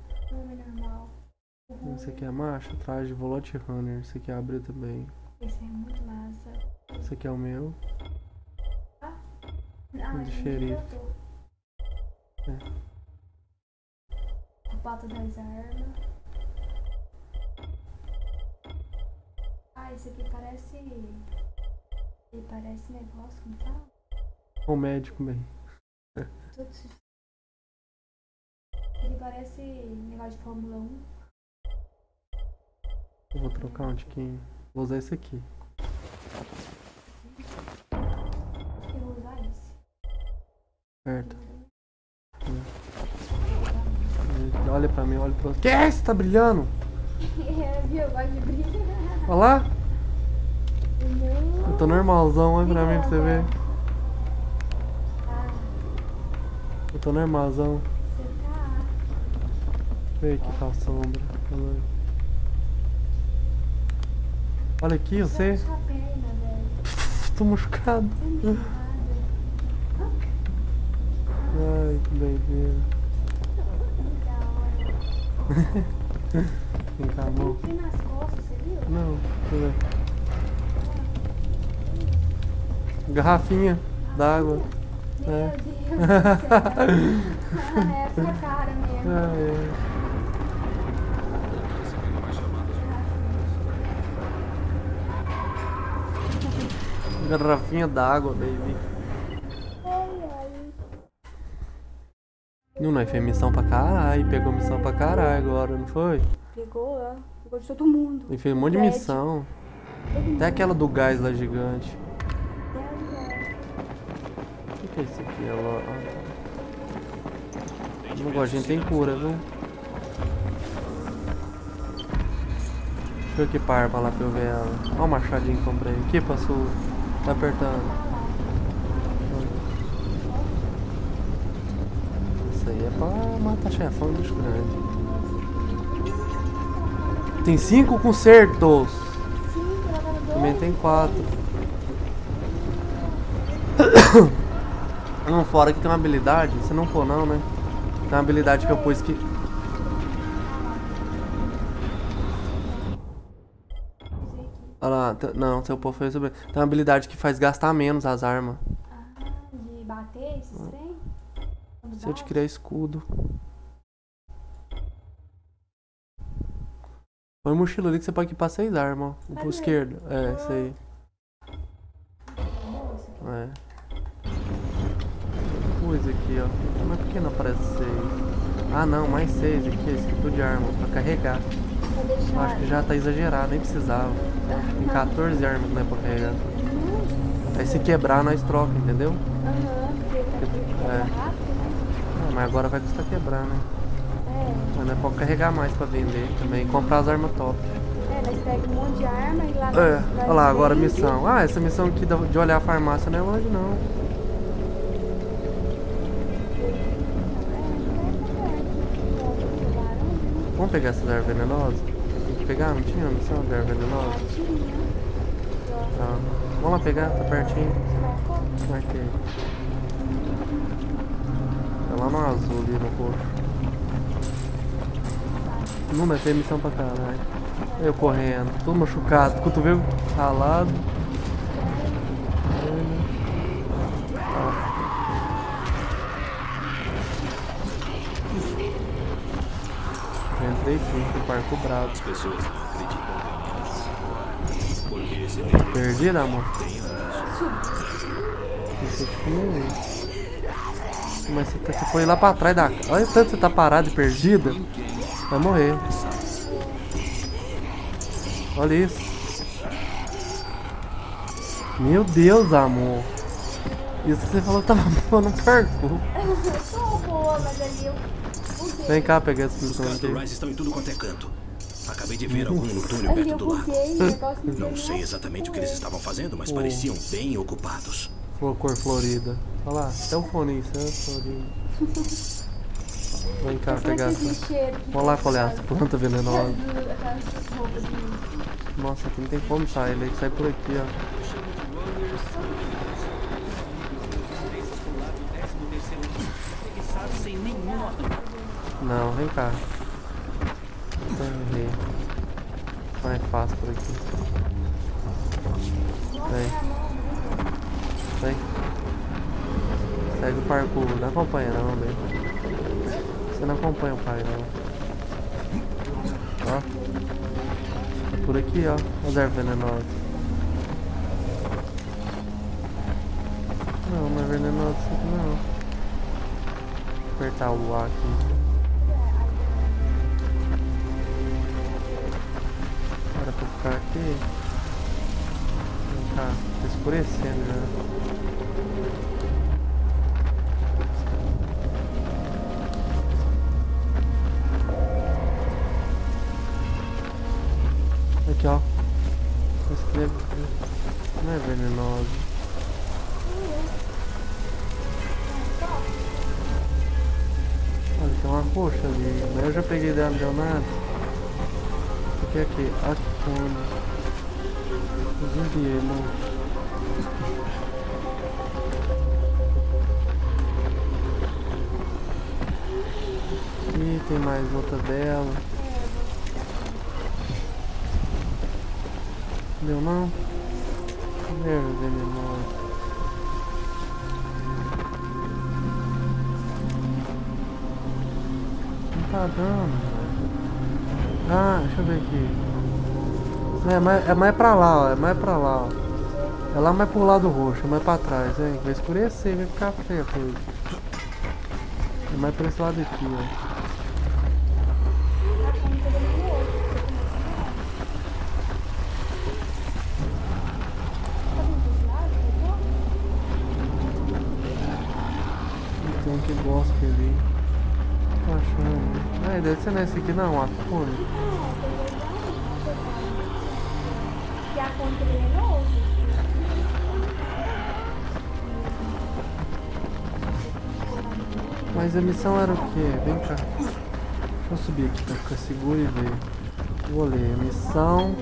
Esse aqui é macho, traje Volote Runner. Esse aqui abre também. Esse é muito massa. Esse aqui é o meu. Ah, de ele xerife. botou. É. O pato das armas. Ah, esse aqui parece. Ele parece negócio, como fala? O médico bem. Tudo se- Ele parece negócio de Fórmula 1. Eu vou trocar um tiquinho. Vou usar esse aqui. Eu vou usar esse. Certo. É. Olha pra mim, olha pra você. Que é esse? Tá brilhando? É, viu? Eu gosto de brilho. Olha lá. Não. Eu tô normalzão, olha pra mim pra você ver. Eu tô normalzão. Você tá. Vê aqui tá a sombra. Olha. Olha aqui, você. Tô machucado. Ai, que doideira. Vem cá, amor. Não, deixa eu ver. Garrafinha d'água. É. Deus do céu. Ah, é a sua cara mesmo. Ah, é. Garrafinha d'água, baby. Não, nós fez missão pra caralho. Pegou missão pra caralho agora, não foi? Pegou, ó. Pegou de todo mundo. E fez um monte de missão. Até aquela do gás lá gigante. O que, que é esse aqui? Ela... ah, gosto, a gente tem cura, viu? Deixa eu equipar a arma lá pra eu ver ela. Olha o machadinho que comprei. Aqui, passou. Tá apertando. Isso aí é pra matar chefão dos grandes. Tem cinco concertos. Também tem quatro. Não, fora que tem uma habilidade. Você não pôr não, né? Tem uma habilidade que eu pus que. Olha lá, não, seu pôr foi sobre. Tem uma habilidade que faz gastar menos as armas. De bater esses trem? Quando Se eu te criar escudo. Põe mochila ali que você pode equipar seis armas, ó. Pro esquerdo. É, isso aí. É. Pus aqui, ó. Mas por que não aparece seis? Ah não, mais seis aqui, esse tipo de arma, pra carregar. Eu acho que já tá exagerado, nem precisava. Tem 14 armas que não é pra carregar. Aí se quebrar, nós troca, entendeu? Aham, porque tá É. rápido. Ah, mas agora vai custar quebrar, né? É. Mas não é pra carregar mais pra vender também. Comprar as armas top. É, nós pegamos um monte de arma e lá É, olha lá, agora a missão. Ah, essa missão aqui de olhar a farmácia não é longe não. Vamos pegar essas ervas venenosas? Tem que pegar, não tinha missão de erva venenosa? Tá. Vamos lá pegar, tá pertinho. Marquei. Tá lá no azul ali no roxo. Não, mas tem missão pra caralho. Eu correndo, todo machucado, cotovelo ralado. Entrei sim, com o parco bravo. As pessoas acreditam Porque esse Perdido, amor? Isso aqui não é. Mas você, tá- você foi lá pra trás da. Olha o tanto que você tá parado e perdida. Vai morrer. Olha isso. Meu Deus, amor. Isso que você falou que tava boa no parkour. Eu sou boa, mas ali eu. Vem cá pegar esse Os caras do microfone Rise estão em tudo quanto é canto. Acabei de ver algum no túnel perto do lago. Não sei exatamente o que eles estavam fazendo, mas Oh. pareciam bem ocupados. Flor cor florida. Olha lá, até o fone isso, é florido. Vem cá pegar essa. Vamos lá tem colher venenosas. Aquelas roupas de... Nossa, aqui não tem como sair, ele sai por aqui, ó. sem nenhuma. Não, vem cá. Vem. Mais fácil por aqui. Vem. Vem. Segue o parkour, não acompanha não, velho. Você não acompanha o pai não. Ó. É por aqui, ó. As ervas venenosas. Não, não é venenoso isso aqui não. Apertar o A aqui. Pra ficar aqui. Cá, tá escurecendo já. Aqui ó. Esse aqui não é venenoso. Olha, tem uma roxa ali, mas eu já peguei dela, não deu nada. O que é aqui? Acone. Enviei, não. Ih, tem mais outra dela. Deu não? Erva venenosa. Não tá dando. Ah, deixa eu ver aqui. É mais, é mais pra lá, ó. É mais pra lá, ó. É lá mais pro lado roxo, é mais pra trás, hein? Vai escurecer, vai ficar feia a coisa. É mais pra esse lado aqui, ó. Tem que gosta ali. Tô achando. É, deve ser nesse aqui não, a. Mas a missão era o quê? Vem cá. Eu subir aqui pra ficar seguro e ver. Vou ler. Missão.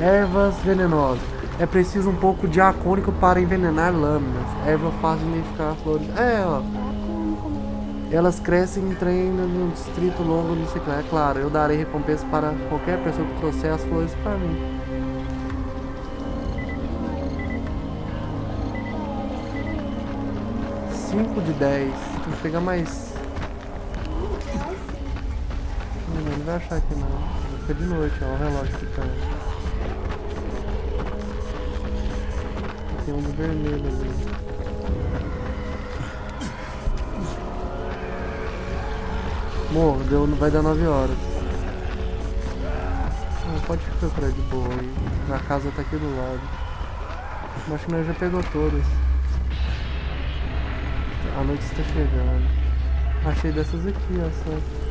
Ervas venenosas. É preciso um pouco de acônico para envenenar lâminas. Erva fácil de identificar flores. É, ó. Elas crescem em treino no distrito longo do ciclo. É claro, eu darei recompensa para qualquer pessoa que trouxer as flores para mim. Cinco de dez. Tem que pegar mais. Não, não vai achar aqui não. Fica de noite, ó. O relógio ficando. Tem um vermelho ali. Morro, deu, vai dar 9 horas. Ah, pode aí de boa aí. A casa tá aqui do lado. Acho que nós já pegou todas. A noite está chegando. Achei dessas aqui, ó. Só.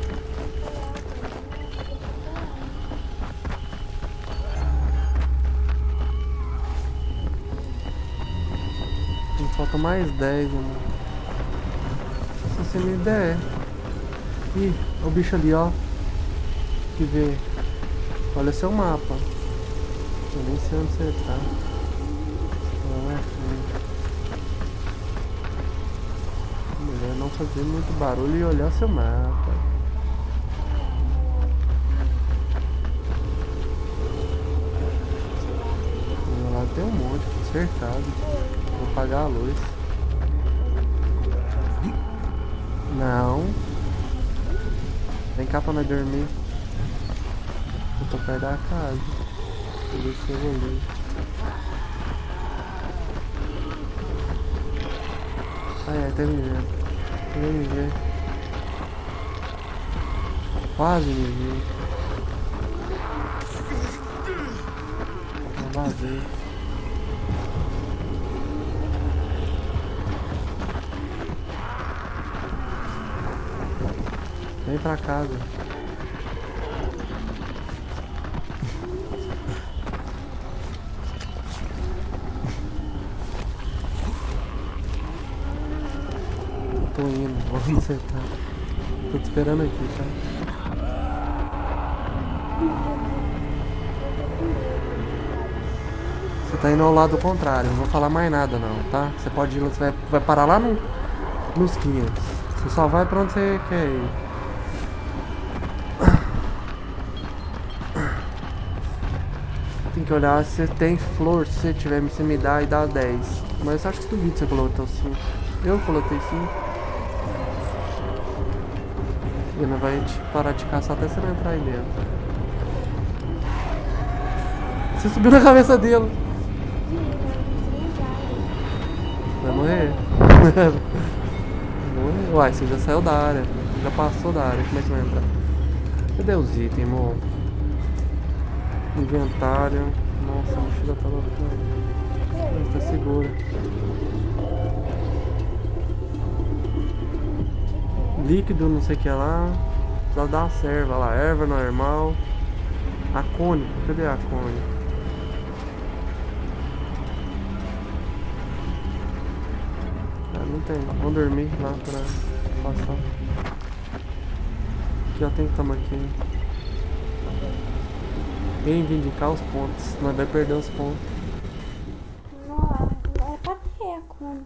Falta mais 10, mano. Se você me der. Ih, o bicho ali, ó. Que vê. Olha seu mapa. Eu nem sei onde você tá. Fazer muito barulho e olhar seu mapa. Lá tem um monte, consertado. Vou apagar a luz. Não. Vem cá pra nós dormir. Eu tô perto da casa. Vou ver se eu ler. Ai, ai, tá me vendo. Vem me ver. Quase me. Eu vazei. Vem pra casa. Onde você tá? Tô te esperando aqui, tá? Você tá indo ao lado contrário, não vou falar mais nada não, tá? Você pode ir, você vai, vai parar lá no, nos 500. Você só vai pra onde você quer ir. Tem que olhar se tem flor, se você tiver, você me dá e dá 10. Mas acho que duvido você colocou 5. Eu coloquei 5. E não vai te parar de caçar até você não entrar aí dentro. Você subiu na cabeça dele. Vai morrer. Uai, você já saiu da área. Já passou da área. Como é que vai entrar? Cadê os itens, amor? Inventário. Nossa, a mochila tá lotando. Mas tá segura. Líquido, não sei o que lá. Precisa uma serva lá. Erva normal. A cone. Cadê a cone? Ah, não tem. Vamos dormir lá pra passar. Aqui ó, tem aqui. Reivindicar os pontos. Nós vai perder os pontos. Não, é pra ter a cone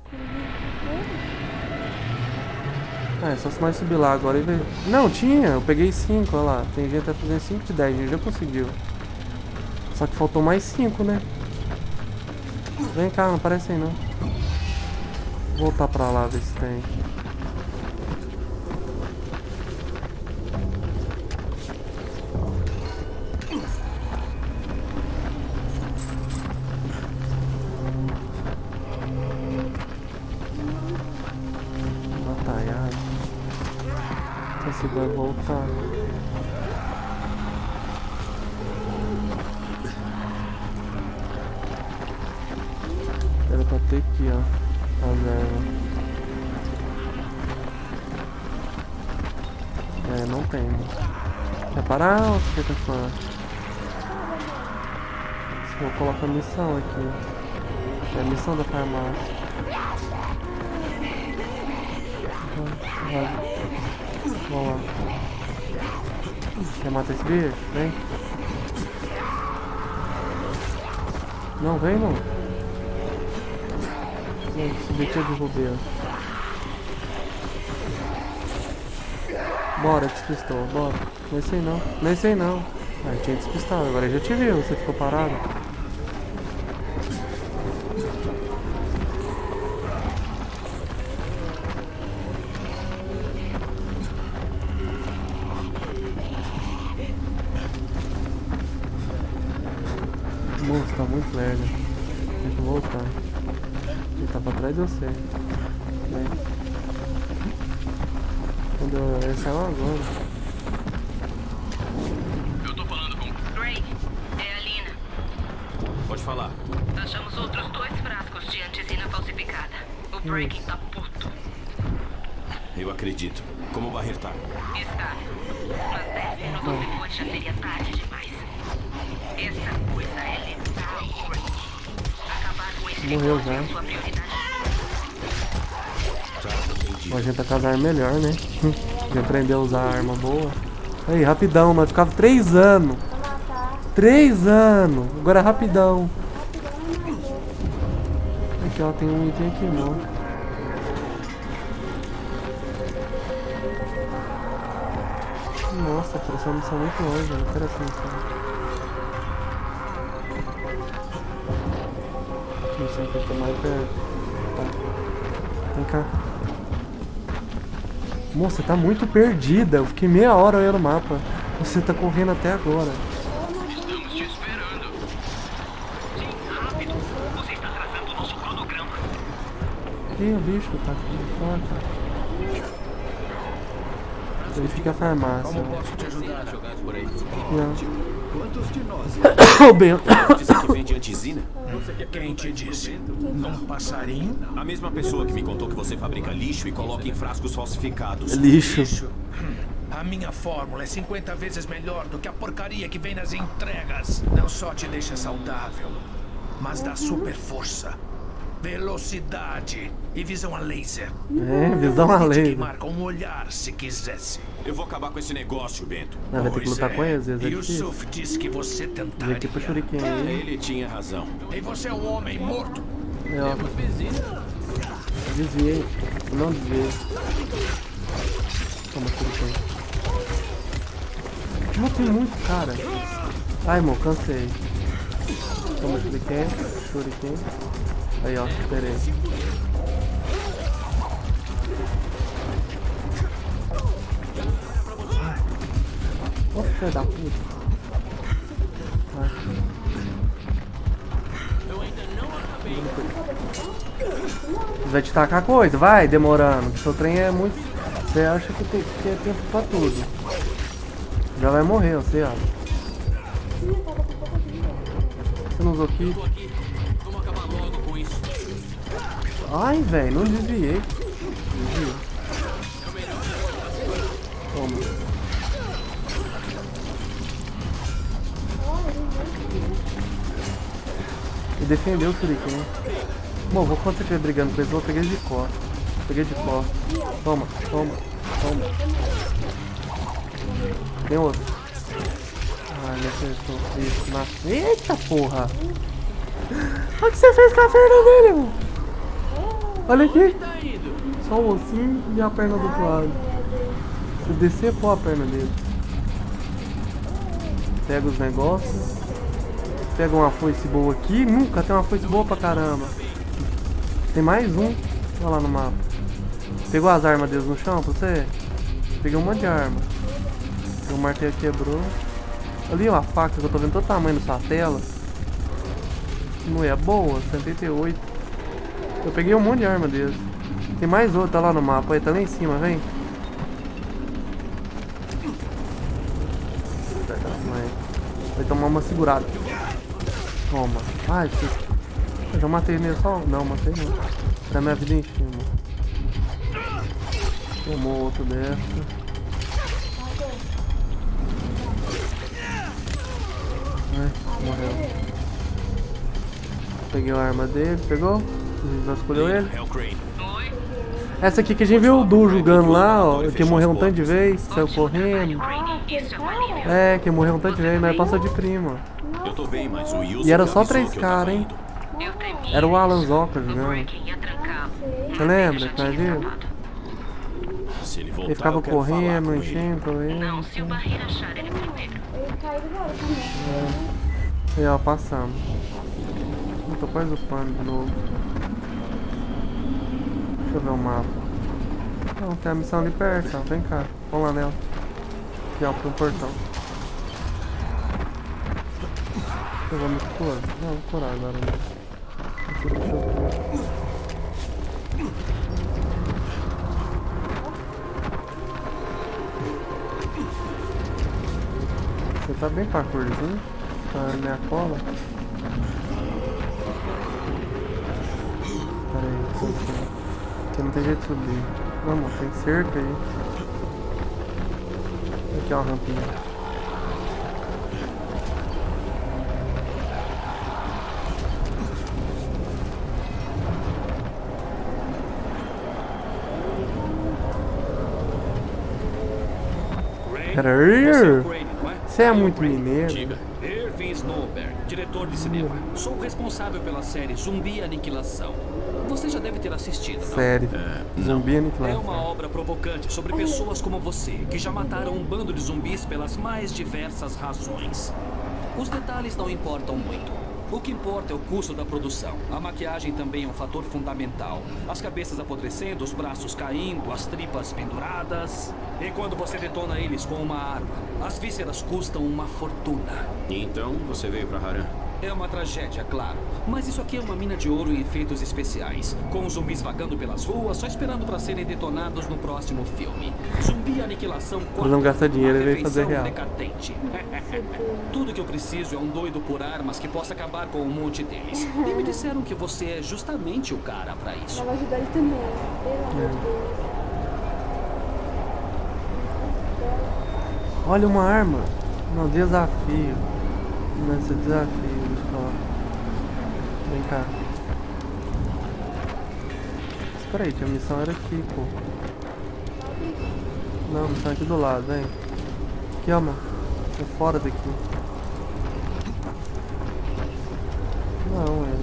Ah, é só se nós subir lá agora e ver. Não, tinha, eu peguei 5, olha lá. Tem gente que tá fazendo 5 de 10, a gente já conseguiu. Só que faltou mais 5, né? Vem cá, não aparece aí não. Vou voltar pra lá, ver se tem. Vai voltar. Era pra ter aqui, ó. A erva. É, não tem. Quer parar ou você quer continuar? Se eu colocar a missão aqui. É a missão da farmácia. Vai. Vamos lá. Quer matar esse bicho? Vem. Não, vem não. Gente, esse bicho é de. Bora, despistou, bora. Não é sei não, nem é sei não. Ah, tinha despistado, agora já te viu, você ficou parado. Gente tá com as armas melhor, né? Já aprendeu a usar a arma boa. Aí, rapidão, mas ficava três anos. Três anos. Agora é rapidão. Aqui, ó, tem um item aqui, não. Nossa, parece uma missão muito longe, não quero essa. Mais perto. Tá. Vem cá. Moça, tá muito perdida. Eu fiquei meia hora olhando o mapa. Você tá correndo até agora. Estamos te esperando. Sim, rápido. Você está atrasando o nosso cronograma. Ih, o bicho tá aqui fora. Ele fica a farmácia. Como posso te ajudar a jogar por aí? Quantos de nós? Ô, Bento. Que antizina? Quem te disse? Um passarinho? A mesma pessoa que me contou que você fabrica lixo e coloca em frascos falsificados. Lixo. A minha fórmula é 50 vezes melhor do que a porcaria que vem nas entregas. Não só te deixa saudável, mas dá super força, velocidade e visão a laser. É, visão a laser. queimar com um olhar se quisesse. Eu vou acabar com esse negócio, Bento. Ah, vai ter que lutar é. com eles, é. Yusuf disse que você tentaria. aqui pro Shuriken aí. Ele tinha razão. E você é um homem morto. É, ó. Desviei. Eu não desviei. Toma, Shuriken. Não tem muito, cara. Ai, irmão, cansei. Toma, Shuriken. Shuriken. Aí, ó, esperei. Ô, filho da puta. Vai. Te tacar coisa, vai, demorando. Seu trem é muito. Você acha que tem que ter tempo pra tudo. Já vai morrer, você acha. Você não usou isso. Ai, velho, não. Desviei. Defendeu o Shuriken. Bom, vou quando você estiver brigando com eles, eu vou pegar de costas. Peguei de costas. Toma, toma, toma. Tem outro. Ai, me acertou. Isso, mata. Eita porra! O que você fez com a perna dele, irmão. Olha aqui. Só o ossinho e a perna do outro lado. Você decepou a perna dele. Pega os negócios. Pega uma foice boa aqui. Nunca tem uma foice boa pra caramba. Tem mais um. Olha lá no mapa. Pegou as armas deles no chão pra você? Peguei um monte de arma. O martelo quebrou. Ali ó, a faca que eu tô vendo todo o tamanho da sua tela. Não é boa, 78. Eu peguei um monte de arma deles. Tem mais outra lá no mapa, aí tá lá em cima, vem. Vai tomar uma segurada. Toma. Ai, que... Eu já matei nele só? Não, matei não. Tá minha vida em cima. Tomou outro dessa. Ai, morreu. Peguei a arma dele, pegou? Já escolheu ele? Essa aqui que a gente viu o Du jogando lá, ó, que morreu um tanto de vez, saiu correndo. É, que morreu um tanto de vez, mas passou de prima. Eu tô bem, mas o Wilson E era só três caras, hein? Era o Alan Zoca jogando. Você lembra que nós? Se ele voltar, Ele ficava correndo, ele. enchendo, correndo. Não, se o Barreira achar ele primeiro. Ele caiu agora também. É. E ó, passamos. Eu tô quase upando de novo. Deixa eu ver o mapa. Não, tem a missão ali perto, ó. Vem cá. Vamos lá nela. Aqui, ó, pro portão. Eu vou me curar. Não, vou curar agora. Né? Aqui. Você tá bem parkourzinho? Tá na minha cola? Pera aí, tô assim. Aqui não tem jeito de subir. Vamos, tem cerca aí. Aqui ó, a rampinha. Pera aí! Você é muito mineiro. Irving Snowberg, diretor de cinema. Sou o responsável pela série Zumbi Aniquilação. Você já deve ter assistido, não? Sério. Zumbi É aniquilação. uma obra provocante sobre pessoas como você, que já mataram um bando de zumbis pelas mais diversas razões. Os detalhes não importam muito. O que importa é o custo da produção. A maquiagem também é um fator fundamental. As cabeças apodrecendo, os braços caindo, as tripas penduradas. E quando você detona eles com uma arma, as vísceras custam uma fortuna. Então, você veio pra Haran. É uma tragédia, claro. Mas isso aqui é uma mina de ouro em efeitos especiais. Com os zumbis vagando pelas ruas, só esperando para serem detonados no próximo filme. Zumbi Aniquilação 4. Mas não gasta dinheiro, a ele veio fazer refeição real. decadente. Tudo que eu preciso é um doido por armas que possa acabar com um monte deles. E me disseram que você é justamente o cara para isso. Ela vai ajudar ele também. Pelo amor de Deus. Olha uma arma. Não, desafio. Nesse desafio. Vem cá. Espera aí, a missão era aqui, pô. Não, a missão é aqui do lado, vem. Aqui, ó, mano. Tô fora daqui. Não, é.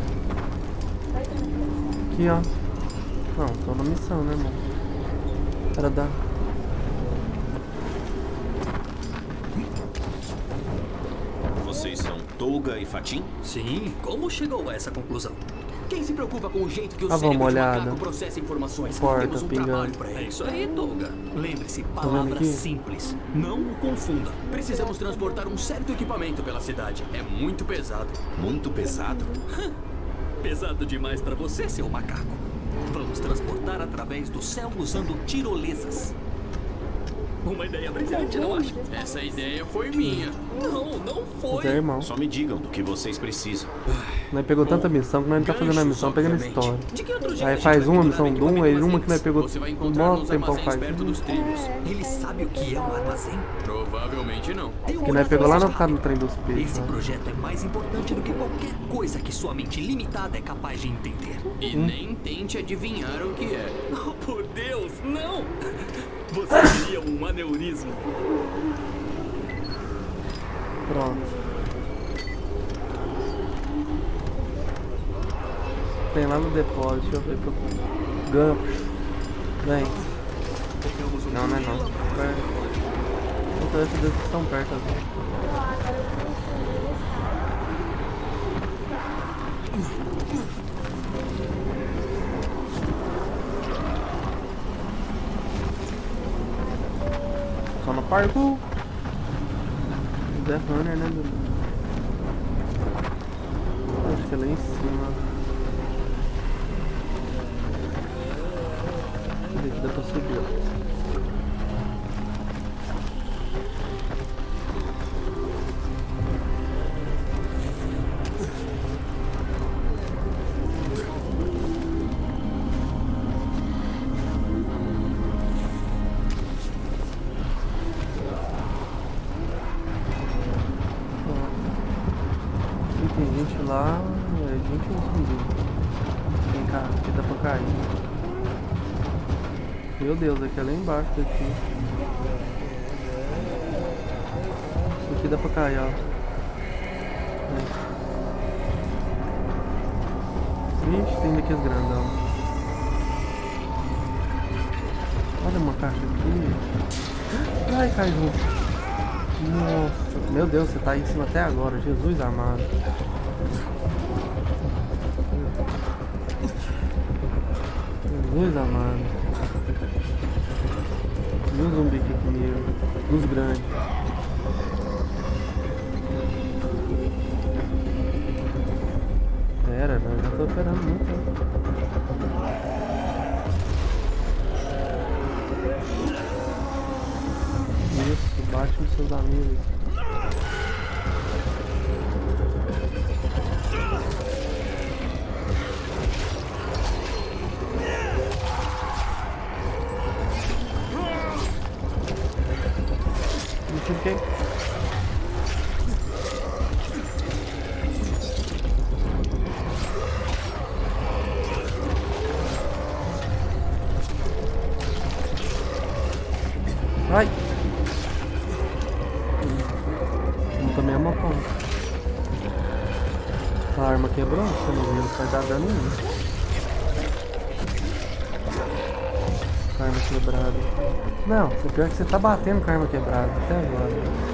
Aqui, ó. Não, tô na missão, né, mano? Era da. Vocês são Tolga e Fatim? Sim, como chegou a essa conclusão? Quem se preocupa com o jeito que o Ah, cérebro olhada. macaco processa informações? Porta Temos um pingando. trabalho para É isso aí, Tolga. Lembre-se, vendo palavras simples. Não o confunda. Precisamos transportar um certo equipamento pela cidade. É muito pesado. Muito pesado? pesado demais para você, seu macaco. Vamos transportar através do céu usando tirolesas. Uma ideia brilhante, não acha? Essa ideia foi minha. Não, não Mas é irmão. Só me digam do que vocês precisam. Nós pegou tanta missão que nós não tá fazendo a missão, pegando história. De que outro jeito a Aí faz uma missão de um, aí uma que nós pegou Você vai um encontrar mó tempão armazéns faz. perto dos trilhos. Ele sabe o que é um armazém? Provavelmente não. Que nós pegou lá no cara no trem dos peixes. Esse né? projeto é mais importante do que qualquer coisa que sua mente limitada é capaz de entender. E nem tente adivinhar o que é. Oh, por Deus, não! Você teria um aneurisma. Pronto. Tem lá no depósito, deixa eu ver que eu ganho. Vem. Não, não é não. Perto. São todas essas que estão perto assim. Parkour. The Runner, né? Dudu? Acho que é lá em cima. Dá pra subir, ó. Deus, aqui é lá embaixo daqui. Aqui dá pra cair, ó. Vixe, tem daqui as grandão. Olha uma caixa aqui. Ai, cai junto. Nossa, meu Deus, você tá aí em cima até agora, Jesus amado. Jesus amado. Pior que você tá batendo com a arma quebrada até agora.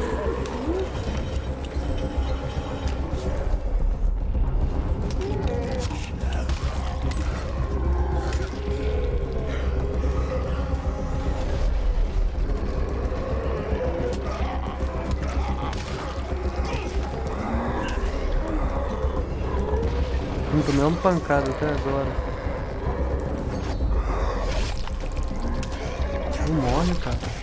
Tomei uma pancada até agora. Morre, cara.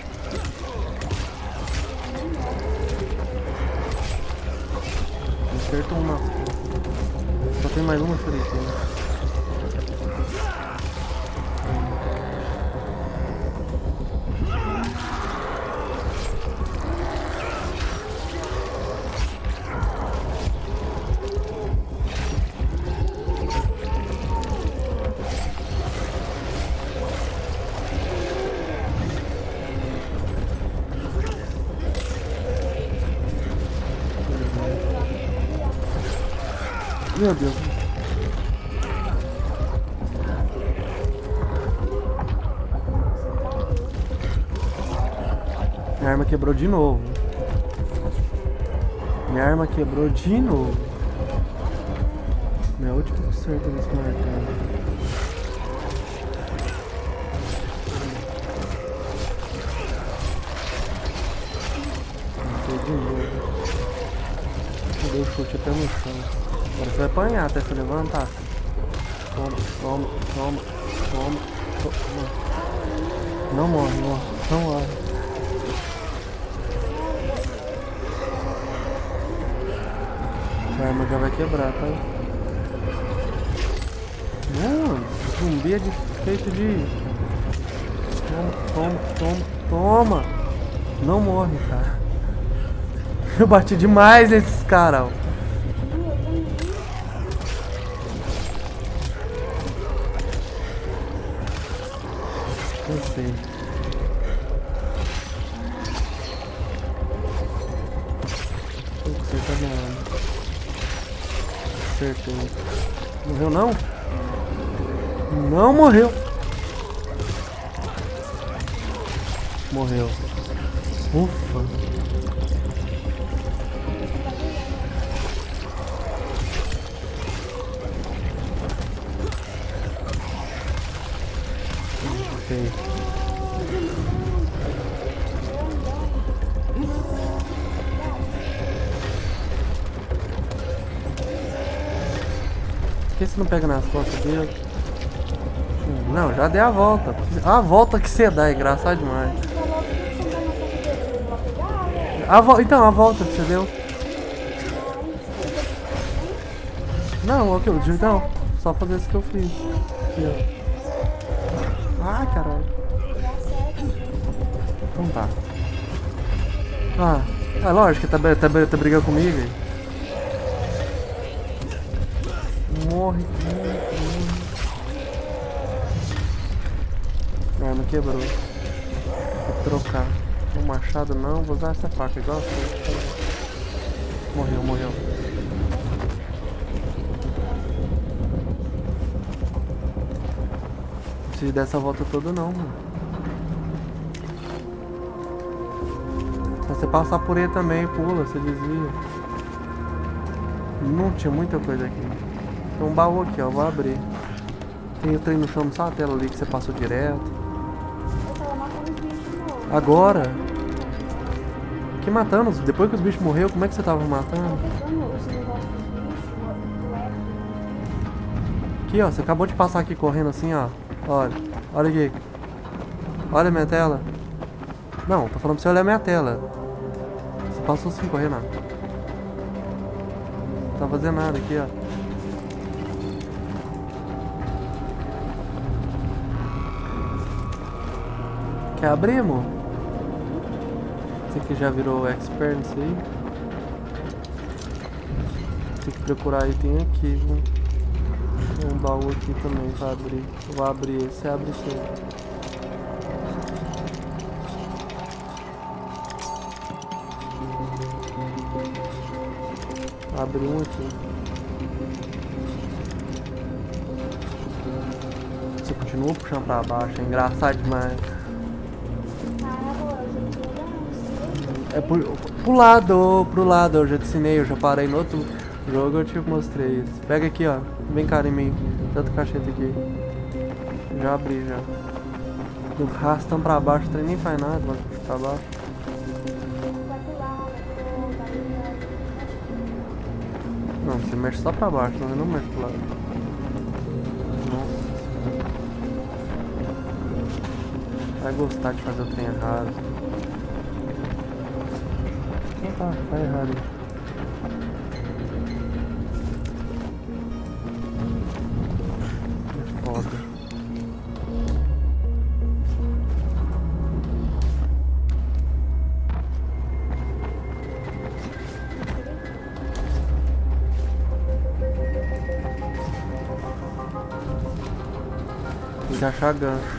Meu Deus. Minha arma quebrou de novo. Minha arma quebrou de novo. Minha última conserto nesse martelo. De novo. Deu chute até no chão. Agora você vai apanhar até se levantar. Toma, toma, toma, toma, toma. Não morre, não morre. Não morre. A arma já vai quebrar, tá? Não, zumbi é de, feito de... Toma, toma, toma, toma. Não morre, cara. Eu bati demais nesses caras, você não pega nas costas dele? Não, já dei a volta. A volta que você dá é engraçado demais. A vo... Então, a volta que você deu. Não, ok, então, só fazer isso que eu fiz. Aqui. Ai, caralho. Então tá. Ah, é lógico tá, tá, tá brigando comigo. Morre, morre, morre. A arma quebrou. Vou trocar. O machado não, vou usar essa faca igual assim. Morreu, morreu. Não preciso dessa volta toda não, mano. Se você passar por ele também, pula, você desvia. Não tinha muita coisa aqui. Tem um baú aqui, ó. Vou abrir. Tem o trem no chão, só a tela ali que você passou direto. Agora? Que matando? Depois que os bichos morreram, como é que você tava matando? Aqui, ó. Você acabou de passar aqui correndo assim, ó. Olha. Olha aqui. Olha minha tela. Não, tô falando pra você olhar minha tela. Você passou assim correndo, ó. Não tá fazendo nada aqui, ó. Quer abrir, amor? Você que já virou expert nisso aí? Tem que procurar aí, tem aqui, viu? Tem um baú aqui também pra abrir. Eu vou abrir esse, abre esse aí. Abri um aqui. Você continua puxando pra baixo, é engraçado demais. É pro, pro lado, pro lado, eu já te ensinei, eu já parei no outro jogo, eu te mostrei isso. Pega aqui, ó. Vem cá em mim. Tanto cacheta aqui. Já abri já. Do rastão pra baixo, o trem nem faz nada, mas pra baixo. Não, você mexe só pra baixo, não, não mexe pro lado. Nossa. Vai gostar de fazer o trem errado. Tá, tá errado. É foda. Tem que achar gancho.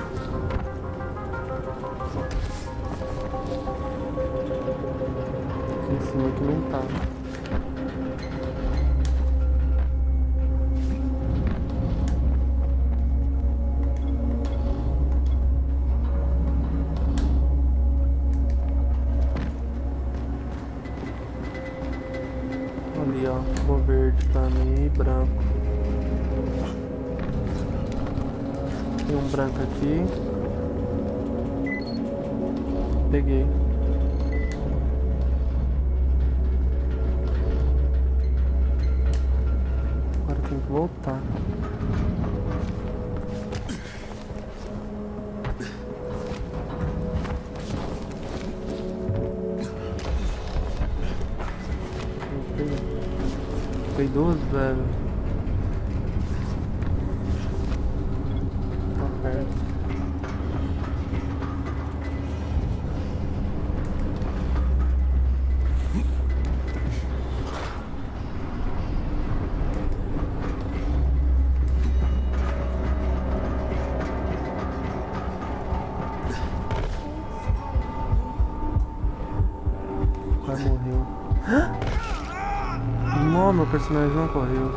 Personagem não correu.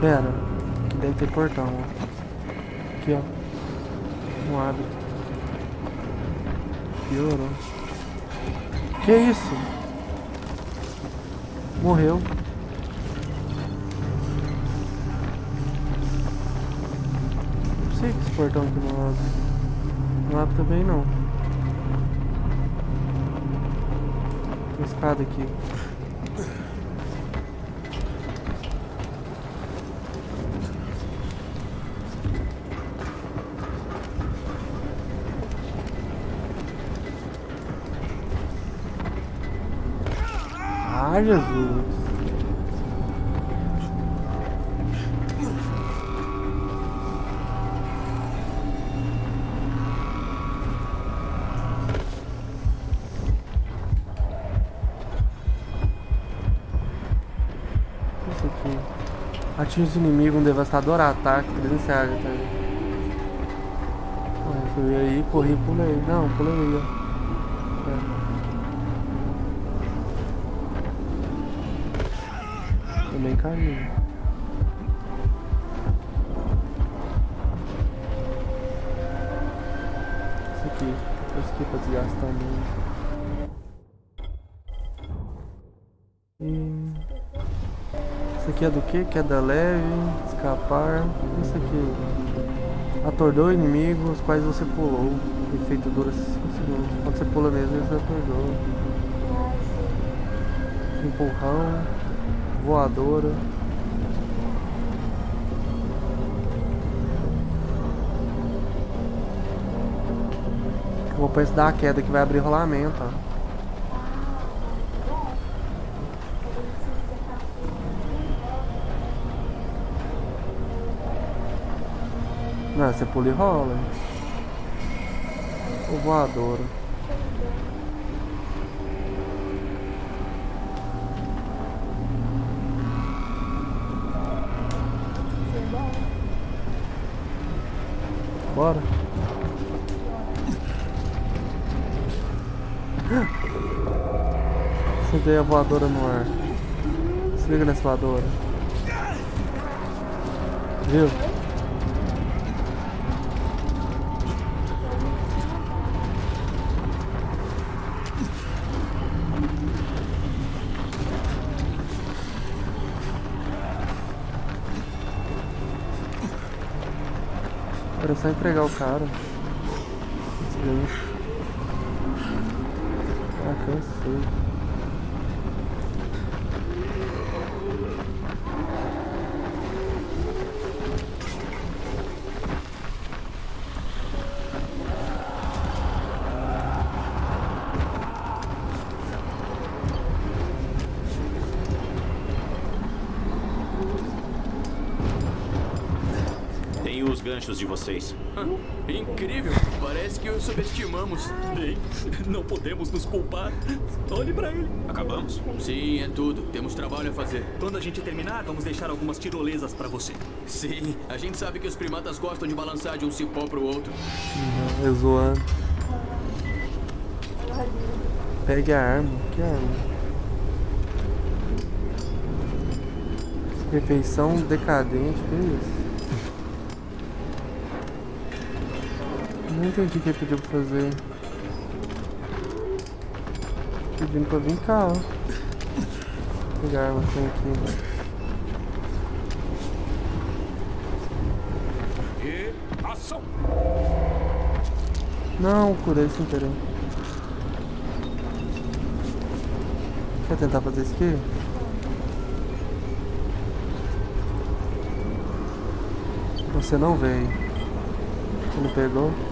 Pera, que deve ter portão, ó. Aqui, ó. Não abre. Piorou. Que isso? Morreu. Não sei que esse portão aqui não abre. Não abre também não. Tem escada aqui. Ah, Jesus. Atinge os inimigos, um devastador ataque, 300 reais. Tá? Ué, Fui aí, corri pulei. Não, pulei aí, ó. Caminho. Isso aqui. Isso aqui pra desgastar menos. E... Isso aqui é do que? Queda leve, escapar. Isso aqui. Atordou o inimigo, os quais você pulou. Efeito dura 5 segundos. Quando você pula neles, você atordou. Empurrão. Voadora. Vou pra esse da queda que vai abrir rolamento, ó. Não, você pula e rola. O voador. Bora. Acendei a voadora no ar. Se liga nessa voadora. Viu? Entregar o cara. Esse gancho. Ah, cansei. Não podemos nos culpar. Olhe pra ele. Acabamos? Sim, é tudo. Temos trabalho a fazer. Quando a gente terminar, vamos deixar algumas tirolesas pra você. Sim, a gente sabe que os primatas gostam de balançar de um cipó pro outro. Não, eu zoando. Pegue a arma. Que arma? Refeição decadente, que isso? Não entendi o que ele pediu pra fazer. Pedindo pra vir cá, a arma que tem aqui. Ação! Não, curei sem querer. Quer tentar fazer isso aqui? Você não veio. Você não pegou?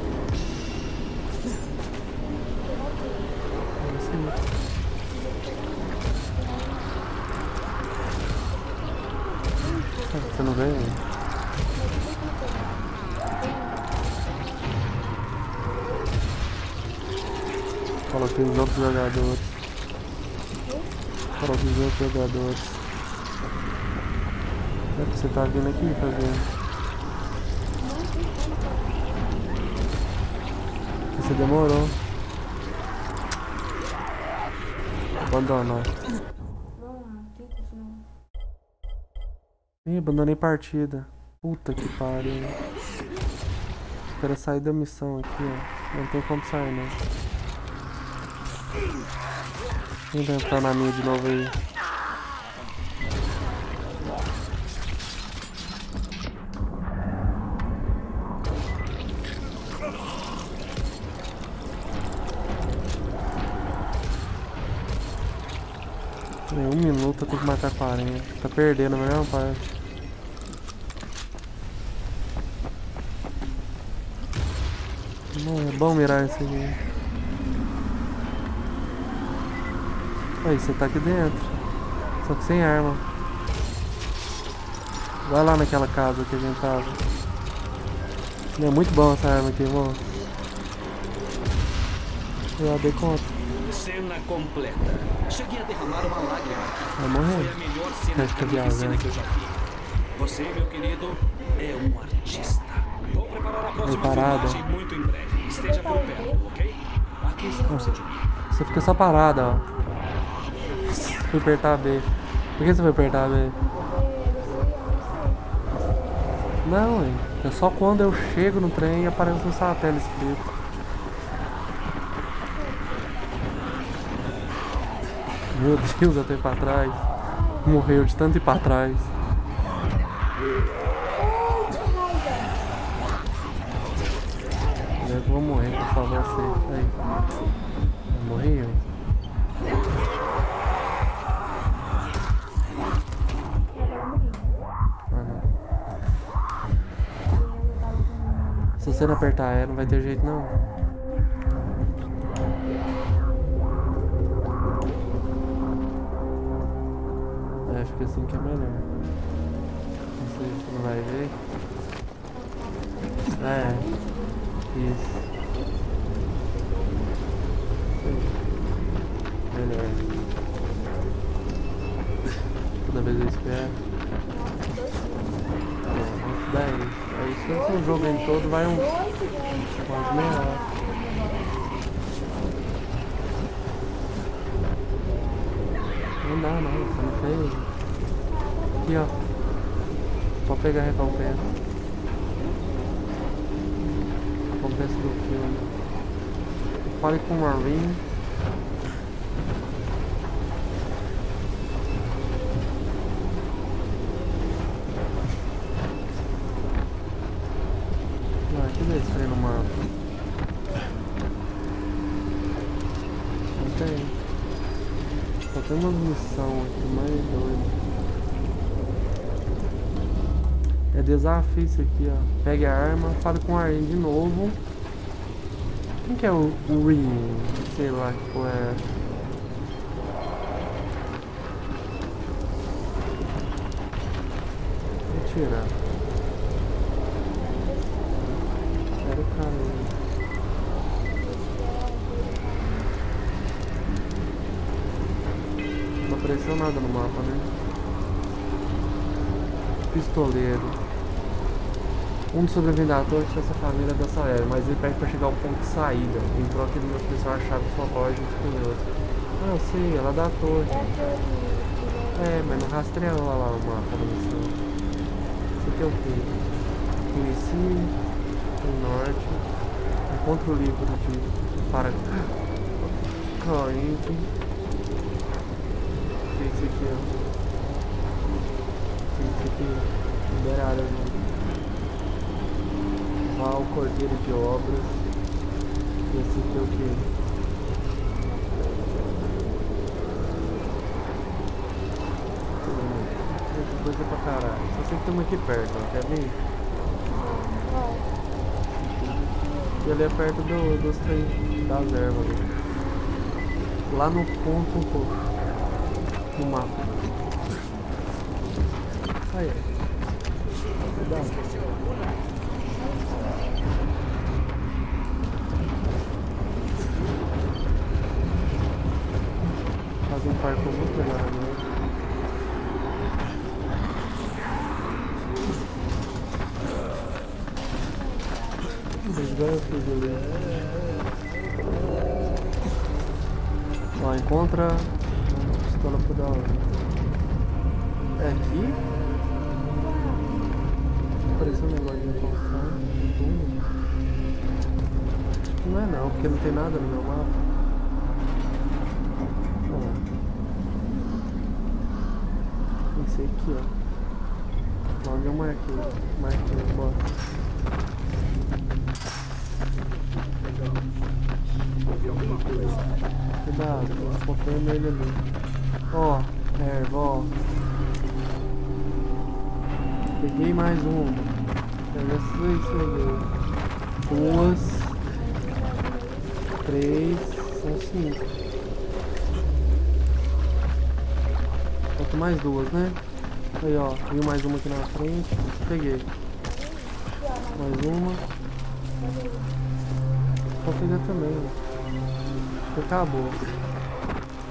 Jogadores. Coloquei os outros jogadores. É que você tá vindo aqui fazendo. Você demorou. Abandonou. Ih, abandonei partida. Puta que pariu. Espera sair da missão aqui, ó. Não tem como sair, não. Vou entrar na minha de novo aí. Em um minuto eu tenho que matar 40. Tá perdendo a mesma parte. Não, é bom mirar esse aqui. Aí, você tá aqui dentro. Só que sem arma. Vai lá naquela casa que a gente tava. É muito bom essa arma aqui, irmão. Eu dei conta. Cena completa. Cheguei a derramar uma lágrima aqui. Vai morrer. Foi a melhor cena de Fica carnificina viajando. que eu já vi. Você, meu querido, é um artista. Vou preparar a próxima parada. filmagem muito em breve. Esteja por perto, ok? Aqui está o procedimento. Você fica só parada, ó. Fui apertar B. Por que você foi apertar B? Não, hein? É só quando eu chego no trem e aparece no satélite escrito. Meu Deus, até pra trás. Morreu de tanto ir pra trás. Eu vou morrer pra salvar você. Aí. Você não apertar ela, não vai ter jeito não. É, acho que assim que é melhor. Não sei se você não vai ver. Um em todo, vai uns. Umas meia hora. Não dá não, você não fez. Aqui ó. Pode pegar a recompensa. Recompensa do filme. Fale com o Marvin. Ah, que desse trem no mapa? Não tem. Só tem uma missão aqui, mais doida. É desafio isso aqui, ó. Pegue a arma, fale com o Arin de novo. Quem que é o, o Rin? Sei lá que porra é essa. Mentira. Era o. Não apareceu nada no mapa, né? Pistoleiro. Um dos sobreviventes da torre tinha essa família dessa era, mas ele pede pra chegar ao ponto de saída. Em troca ele me ofereceu a chave de sua loja misteriosa. Ah, eu sei, ela é da torre. É, mas não rastreia lá, lá da missão. Isso aqui é o quê? Conheci o norte. Encontre o livro de para Corinthians. O que é isso aqui? O que é isso aqui? Libera a Val Cordeiro de Obras. Esse aqui é que? Coisa pra caralho. Só sei que estamos aqui perto, ó. Quer vir? E ali é perto do, dos trem das ervas ali. Lá no ponto. No mapa. Aí. Fazer um parkour muito melhor agora. Ali. Ó, encontra uma pistola por da hora. É aqui? Apareceu um negócio de construção. um túnel. Não é não, porque não tem nada no meu mapa. Tem que ser aqui, ó. Logo eu marquei. Marquei, bora. Ele ali. Ó, erva, ó. Peguei mais. Pega essas Duas. Três. São cinco. Falta mais duas, né? Aí, ó. Viu mais uma aqui na frente. Peguei. Mais uma. Vou pegar também, ó. Acabou.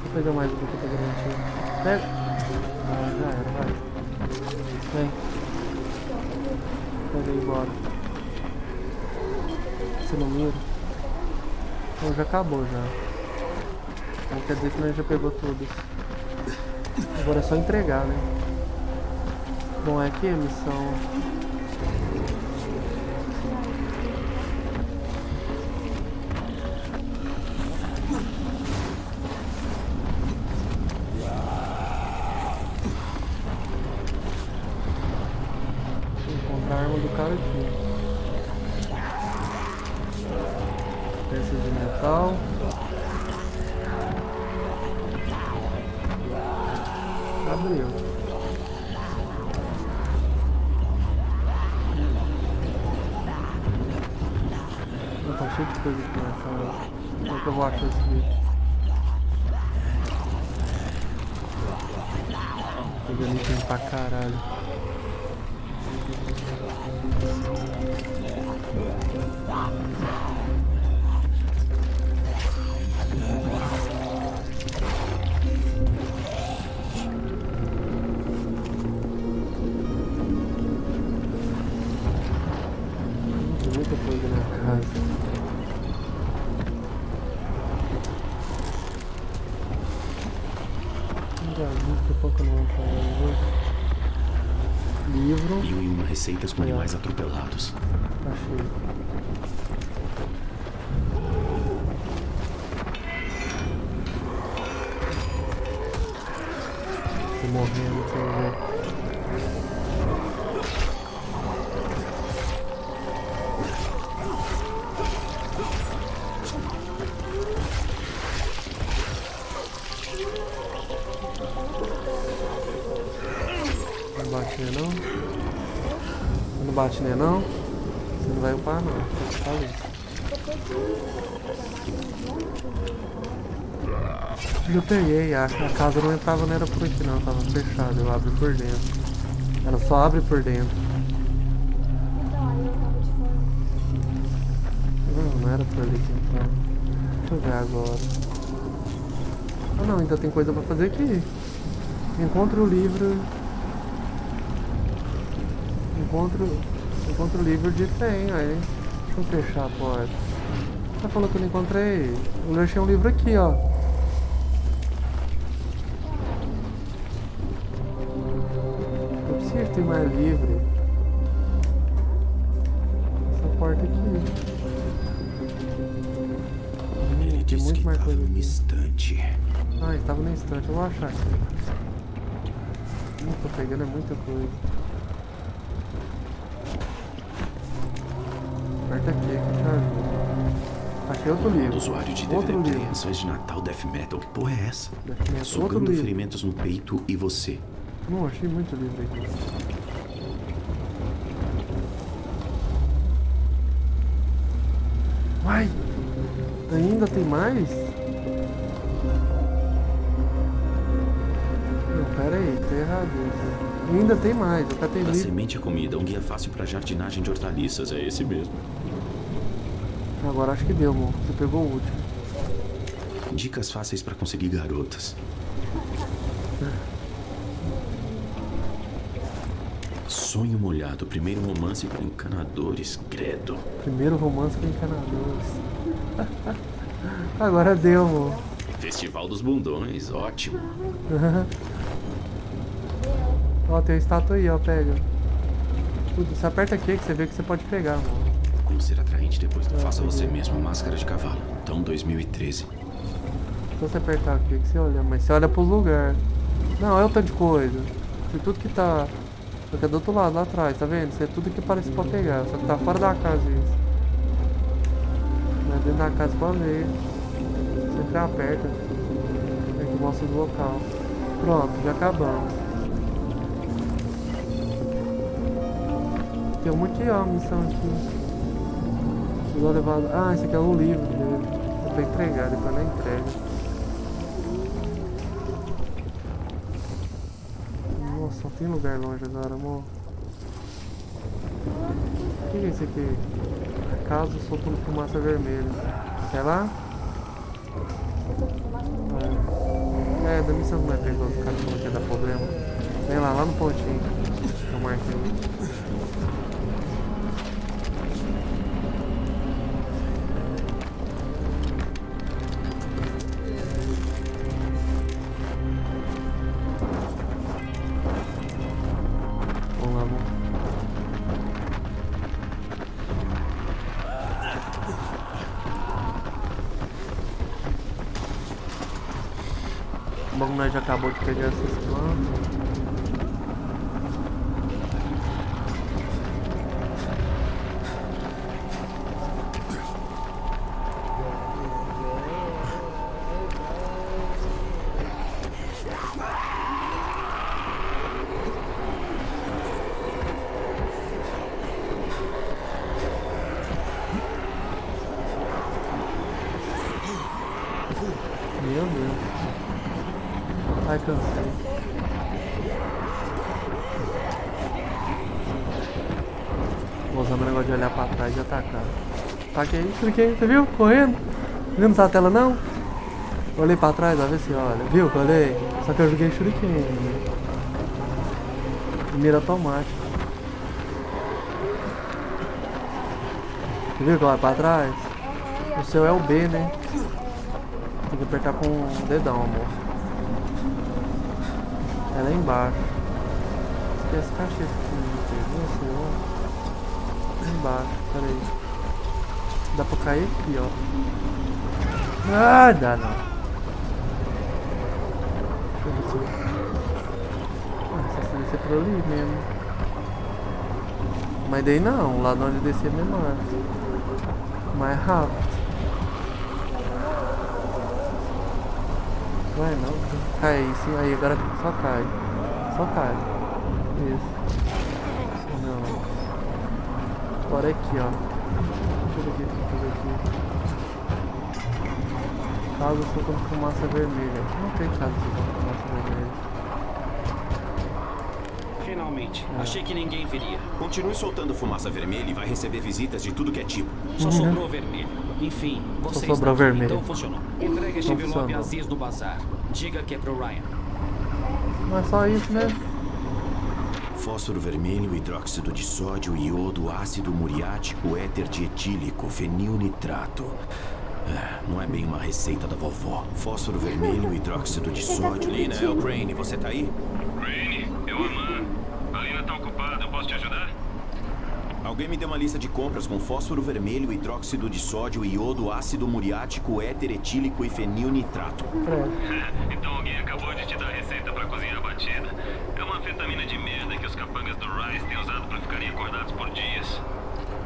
Vou pegar mais um aqui pra garantir. Pega. Ah, já era, vai. Vem. Pega aí, bora. você não mira? Então já acabou já. Então quer dizer que nós já pegou todos. Agora é só entregar, né? Bom, é aqui a missão. Mil e uma bate nem não? Você não vai upar não, eu te falei. Eu peguei, a, a casa não entrava, não era por aqui não, tava fechado, eu abro por dentro. Ela só abre por dentro. Não, não era por ali que entrava. Deixa eu ver agora. Ah não, ainda tem coisa pra fazer aqui. Encontre o livro. Encontro. Encontro o livro de tem, aí. Deixa eu fechar a porta. Tá falando que eu não encontrei. Eu deixei um livro aqui, ó. Eu preciso ter mais livre. Essa porta aqui. Ele tem muito mais coisa aqui. estante. Ah, estava na estante, eu vou achar aqui. Hum, tô pegando é muita coisa. Aperta aqui, que te ajuda. Achei outro livro. Usuário de DVD. Crianças de Natal Death Metal. Porra é essa? Metal, outro livro. ferimentos no peito e você. Não, achei muito livro aqui. Uai! Ainda tem mais? Não, pera aí, tá errado isso. Ainda tem mais, eu catei Da livro. semente à comida, um guia fácil para jardinagem de hortaliças. É esse mesmo. Agora acho que deu, amor. Você pegou o último. Dicas fáceis para conseguir garotas. Sonho molhado, primeiro romance para encanadores, credo. Primeiro romance com encanadores. Agora deu, amor. Festival dos Bundões, ótimo. ó, tem a estátua aí, ó, pega. Tudo. Você aperta aqui que você vê que você pode pegar, amor. Como ser atraente depois do Ah, Faça Você. Mesmo, Máscara de Cavalo. Então 2013. Se você apertar aqui que você olha, mas você olha pros lugares. Não, é o tanto de coisa. Tem tudo que tá. Só que é do outro lado, lá atrás, tá vendo? Isso é tudo que parece pra pegar. Só que tá fora da casa isso. Mas dentro da casa pode ver. Sempre aperta. É que mostra o local. Pronto, já acabamos. Tem uma aqui, ó, missão aqui. Levado. Ah, esse aqui é o livro dele. É pra entregar, depois não entrega. Nossa, só tem lugar longe agora, amor. O que é isso aqui? Acaso soltando fumaça vermelha. Quer lá? É, é da missão não é perigoso, o cara falou que ia dar problema. Vem lá, lá no pontinho. Eu marquei. Já cliquei, você viu? Correndo. Viu nessa tela não? Olhei pra trás, a ver se olha. Viu? Olhei. Só que eu joguei shuriken. Né? Mira automática. Você viu que olho pra trás? O seu é o B, né? Tem que apertar com o dedão, amor. É lá embaixo. As caixas aqui, entendeu? Lá embaixo, peraí. Dá pra cair aqui, ó. Ah, dá não. Deixa eu ver se... Ah, se descer por ali mesmo. Mas daí não, lá onde descer é menor. Mais rápido. Vai não, cai sim, aí agora só cai. Só cai. Isso. Não. Agora é aqui, ó. Deixa eu ver o que tem que fazer aqui. Caso soltando fumaça vermelha. Não tem caso soltando fumaça vermelha. Finalmente. É. Achei que ninguém viria. Continue soltando fumaça vermelha e vai receber visitas de tudo que é tipo. Só Uhum. sobrou vermelho. Enfim, Só você sobrou está aqui, vermelho. Então funcionou. Entregue este envelope Aziz no bazar. Diga que é pro Ryan. Não é só isso, né? Fósforo vermelho, hidróxido de sódio, iodo, ácido muriático, éter dietílico, fenilnitrato. É, não é bem uma receita da vovó. Fósforo vermelho, hidróxido de sódio. Lina, é o Crane, você tá aí? Raine, eu Aman. A Lina tá ocupada, eu posso te ajudar? Alguém me deu uma lista de compras com fósforo vermelho, hidróxido de sódio, iodo, ácido muriático, éter etílico e fenilnitrato. então alguém acabou de te dar a receita pra cozinhar a batida. É uma anfetamina de merda que os capangas do Rice têm usado pra ficarem acordados por dias.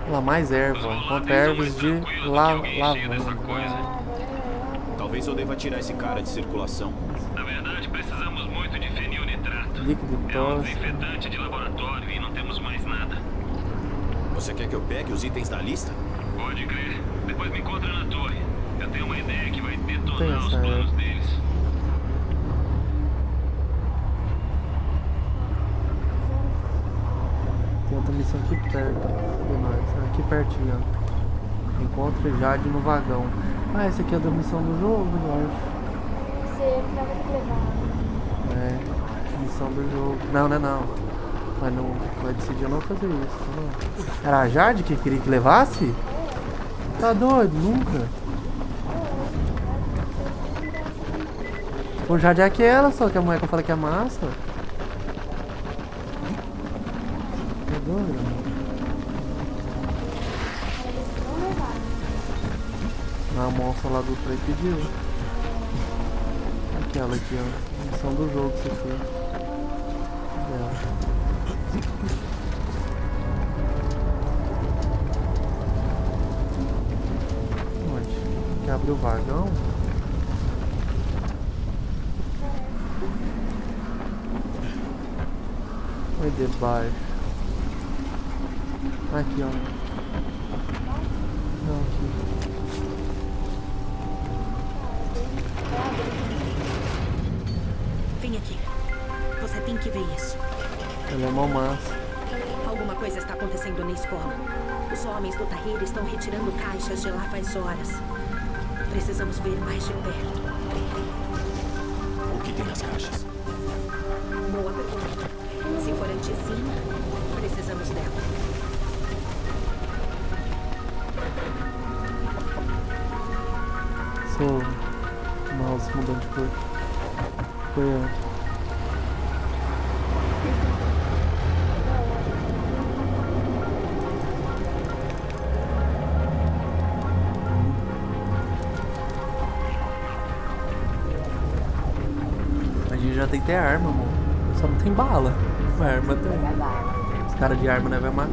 Lá mais erva. Encontra ervas de la lavanda. Talvez eu deva tirar esse cara de circulação. Na verdade, precisamos muito de fenilnitrato. Líquido É um tóxico. desinfetante de laboratório e não temos mais nada. Você quer que eu pegue os itens da lista? Pode crer. Depois me encontra na torre. Eu tenho uma ideia que vai detonar os essa planos deles. Tem outra missão aqui perto de nós. Aqui pertinho, ó. Encontre Jade no vagão. Ah, esse aqui é da missão do jogo, eu acho. Você que levar. É, missão do jogo. Não, não é não. Mas não vai decidir não fazer isso. Não. Era a Jade que queria que levasse? Tá doido? Nunca. O Jade é aquela só que a mulher que eu falei que é massa. Moça lá do trem pediu. Aquela aqui, ó. Missão do jogo, isso. Dela. Onde? Quer abrir o vagão? Oi, debaixo. Aqui, ó. É mó massa. Alguma coisa está acontecendo na escola. Os homens do Tahir estão retirando caixas de lá faz horas. Precisamos ver mais de perto. O que tem nas caixas? Boa pergunta. Se for anticina, precisamos dela. Seu mouse mudando de cor. Foi eu. Tem que arma, amor. Só não tem bala. A arma tem. Os caras de arma, né, vai matar.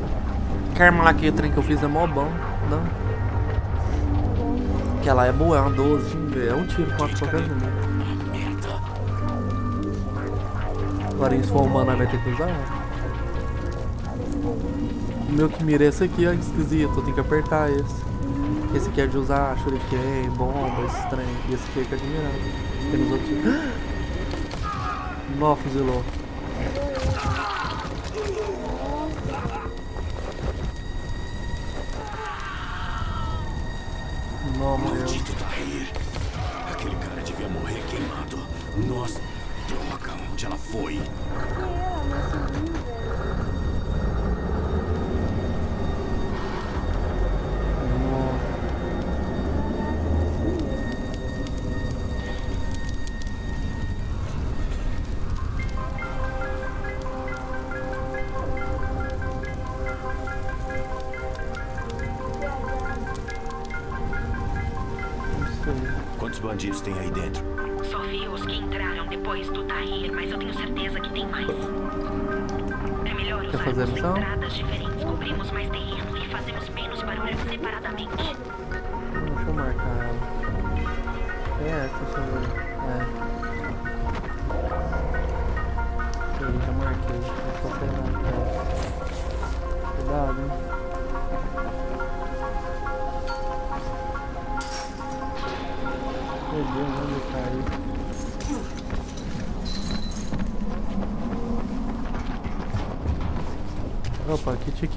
Que arma lá que o trem que eu fiz é mó bom. Não. Aquela é boa, é uma 12. Deixa eu ver. É um tiro contra qualquer número. Agora se for humano, vai ter que usar. O meu que mira é esse aqui, ó, esquisito. Eu tenho que apertar esse. Esse aqui é de usar shuriken, bomba, esse trem. E esse aqui é que é de mirar. Tem nos outros. Nó, fuzilou.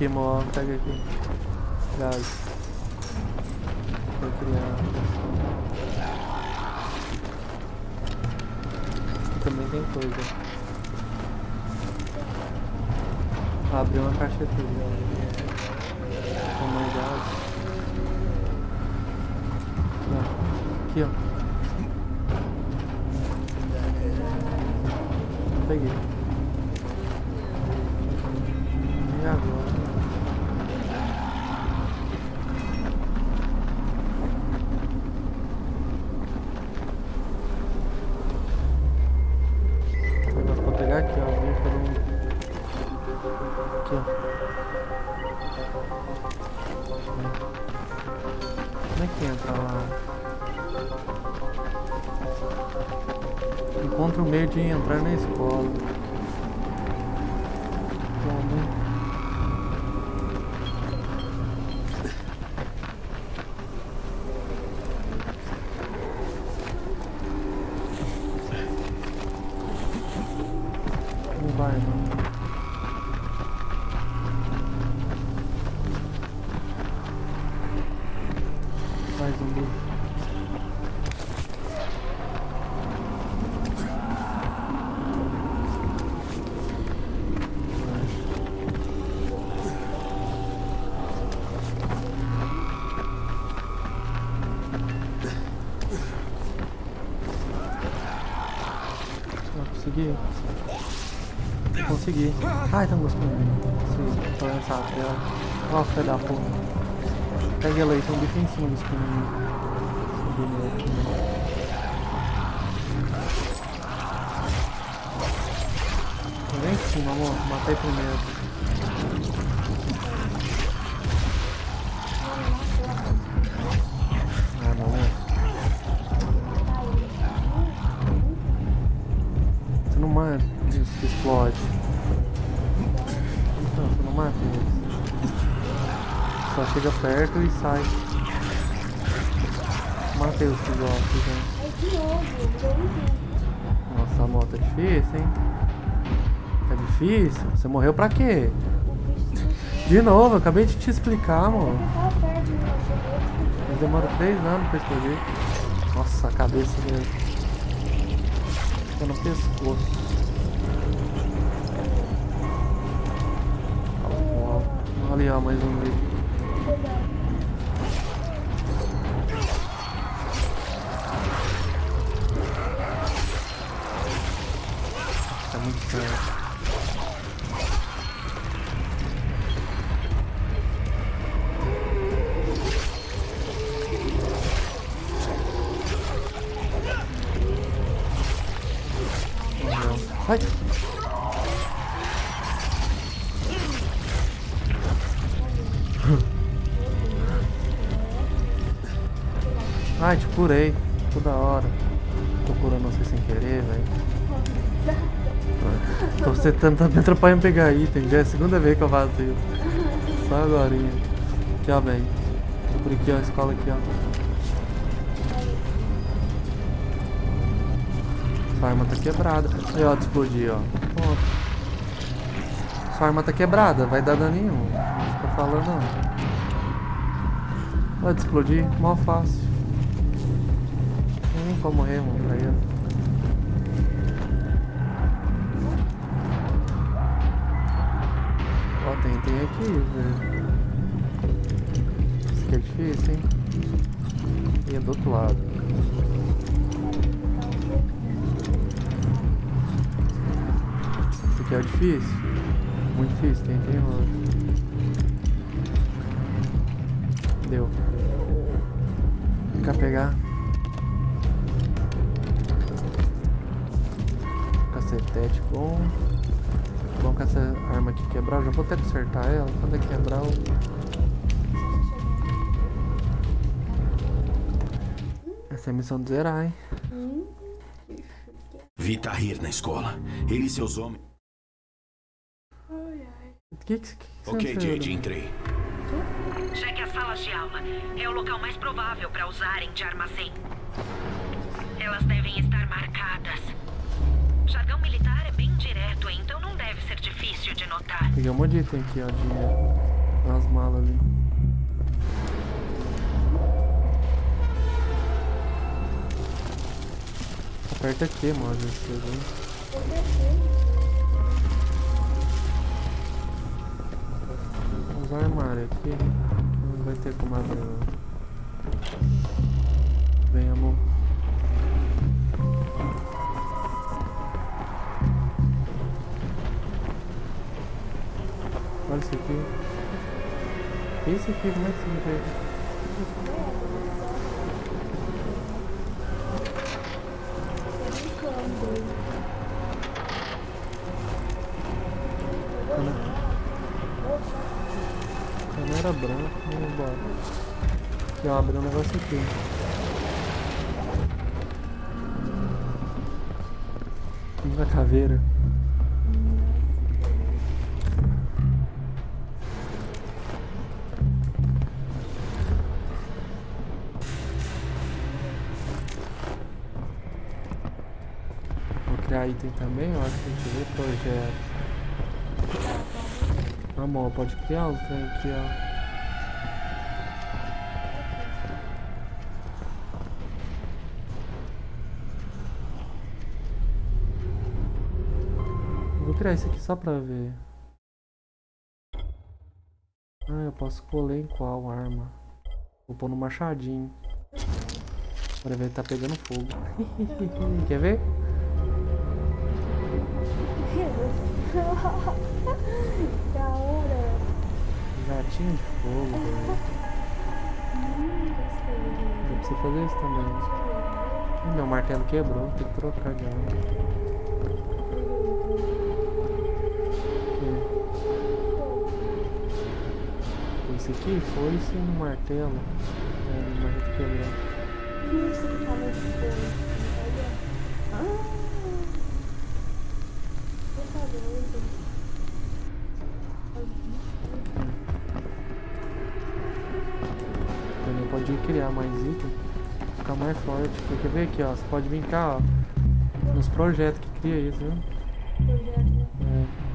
Opa, kit aqui, mo. Pega aqui. De entrar na escola. Consegui. Ai, tá gostando. Consegui. Tô lançado dela. Ó, filho da porra. Pega ela aí, tem um bicho em cima desse caminho. Subi nele aqui? Vem em cima, amor. Matei primeiro. Sai. Matei os gostam, gente. É de novo, Nossa, a moto é difícil, hein? Tá difícil? Você morreu pra quê? De novo, eu acabei de te explicar, você. Mas demora três anos pra explodir. Nossa, a cabeça dele. Fica no pescoço. Ali, ó, mais um vídeo. Ai, te curei. Toda hora. Tô curando você sem querer, velho. Tô tentando me atrapalhar em pegar item. Já é a segunda vez que eu faço isso. Só agora. Aqui, ó, velho. Por aqui, ó. A escola aqui, ó. Sua arma tá quebrada. Aí, ó, explodir, ó. Pronto. Sua arma tá quebrada. Vai dar dano nenhum. Não fica falando, não. Vai explodir. Mó fácil. Como morrer, mano, pra ele. Ó, tem, tem aqui, velho. Isso aqui é difícil, hein? E é do outro lado. Isso aqui é difícil. Muito difícil, tem, tem outro. Deu. Cá pegar. Cacetete bom. Bom com essa arma aqui quebrar, eu já vou até consertar ela. Quando é quebrar, eu... Essa é a missão de zerar, hein? Vi Tahir na escola. Ele e seus homens. O que que, que você Ok, Jade, entrei. Cheque as salas de aula. É o local mais provável para usarem de armazém. Elas devem estar marcadas. Jargão militar é bem direto, então não deve ser difícil de notar. Peguei um monte de item aqui, ó, de... nas malas ali. Aperta aqui, mano, você vê. Vamos usar armário aqui. Não vai ter como abrir, não. Vem, amor. Olha isso aqui. Isso aqui, como é que você vê? Câmera branca, vamos embora. Ó, abriu um negócio aqui. Viva caveira. Item também, eu acho que vê projeto. Amor, pode criar o trem aqui, ó. Criar isso aqui só pra ver. Ah, eu posso colher em qual arma? Vou pôr no machadinho. Pra ver, tá pegando fogo. Quer ver? da hora. Gatinho de fogo, velho. Dá pra você fazer isso também. Ih, meu martelo quebrou, tem que trocar de arma. Aqui. Esse aqui foi esse no martelo. É, martelo quebrou. Isso que tá muito fogo. Olha. Ah! Forte. Porque ver aqui, ó, você pode vir cá, ó, nos projetos que cria isso, viu? É.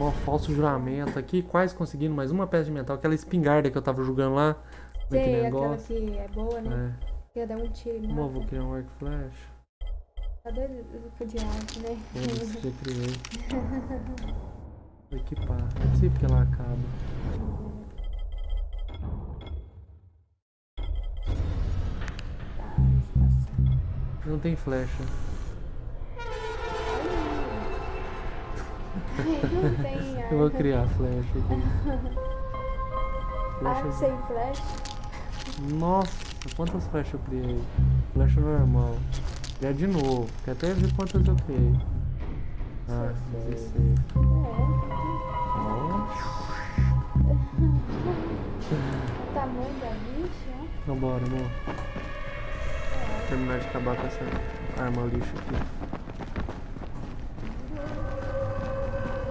Um falso juramento aqui, quase conseguindo mais uma peça de metal. Aquela espingarda que eu tava jogando lá. Sei, aquela que é boa, né? Que ia dar um tiro. Como eu vou criar um arco flash? Tá doido de arte, né? Foda-se, já criei. Vou equipar. Não é possível que ela acaba. Não tem flecha. Não tem Eu vou criar flecha aqui. Arco sem flash. Nossa, quantas flechas eu criei? Flecha normal. Já de novo. Quer até ver quantas eu criei. Ah, 16. O tamanho da bicha? Vambora, amor. Terminar de acabar com essa arma lixo aqui.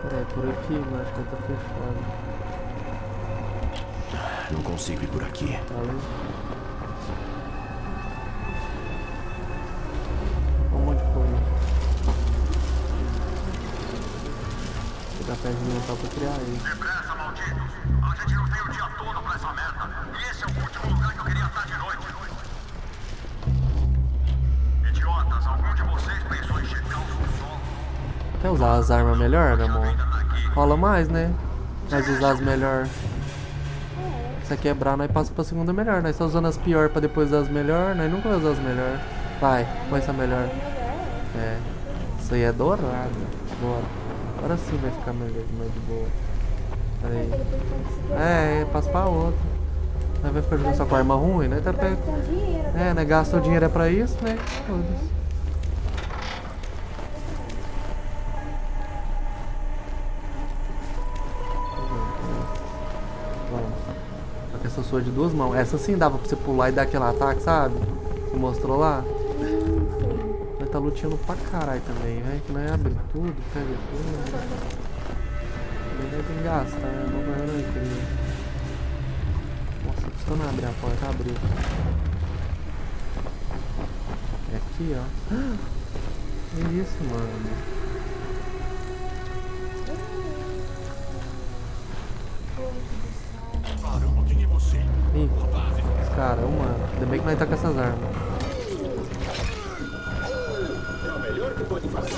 É, por aqui, mas acho que tá fechado. Não consigo ir por aqui. Valeu. Um monte de coisa. Vou dar pé de mental pra criar ele. Depressa, malditos! A gente não tem o dia todo pra essa merda. E esse é o último lugar que eu queria estar de noite. Quer usar as armas melhor, meu amor? Rola mais, né? Mas usar as melhor. Se você quebrar, nós passa pra segunda melhor. Nós tá usando as pior pra depois usar as melhor. Nós nunca usar as melhor. Vai, põe essa melhor. É. Isso aí é dourado. Bora. Agora sim vai ficar melhor, mais de boa. Pera aí. É, é, passa pra outra. Nós vai ficar jogando só com arma ruim, né? Tá pe... É, né? Gasta o dinheiro é pra isso, né? Foda-se. Sua é de duas mãos. Essa sim dava pra você pular e dar aquele ataque, sabe? Você mostrou lá? Mas tá lutando pra caralho também, velho. Que nós abre tudo, pega tudo. Vai ter que gastar, né? Não vai não, querido. Nossa, não abrir a porta, abriu. É aqui, ó. Que isso, mano. Ih, mano. Ainda bem que nós tá com essas armas. É o melhor que pode fazer.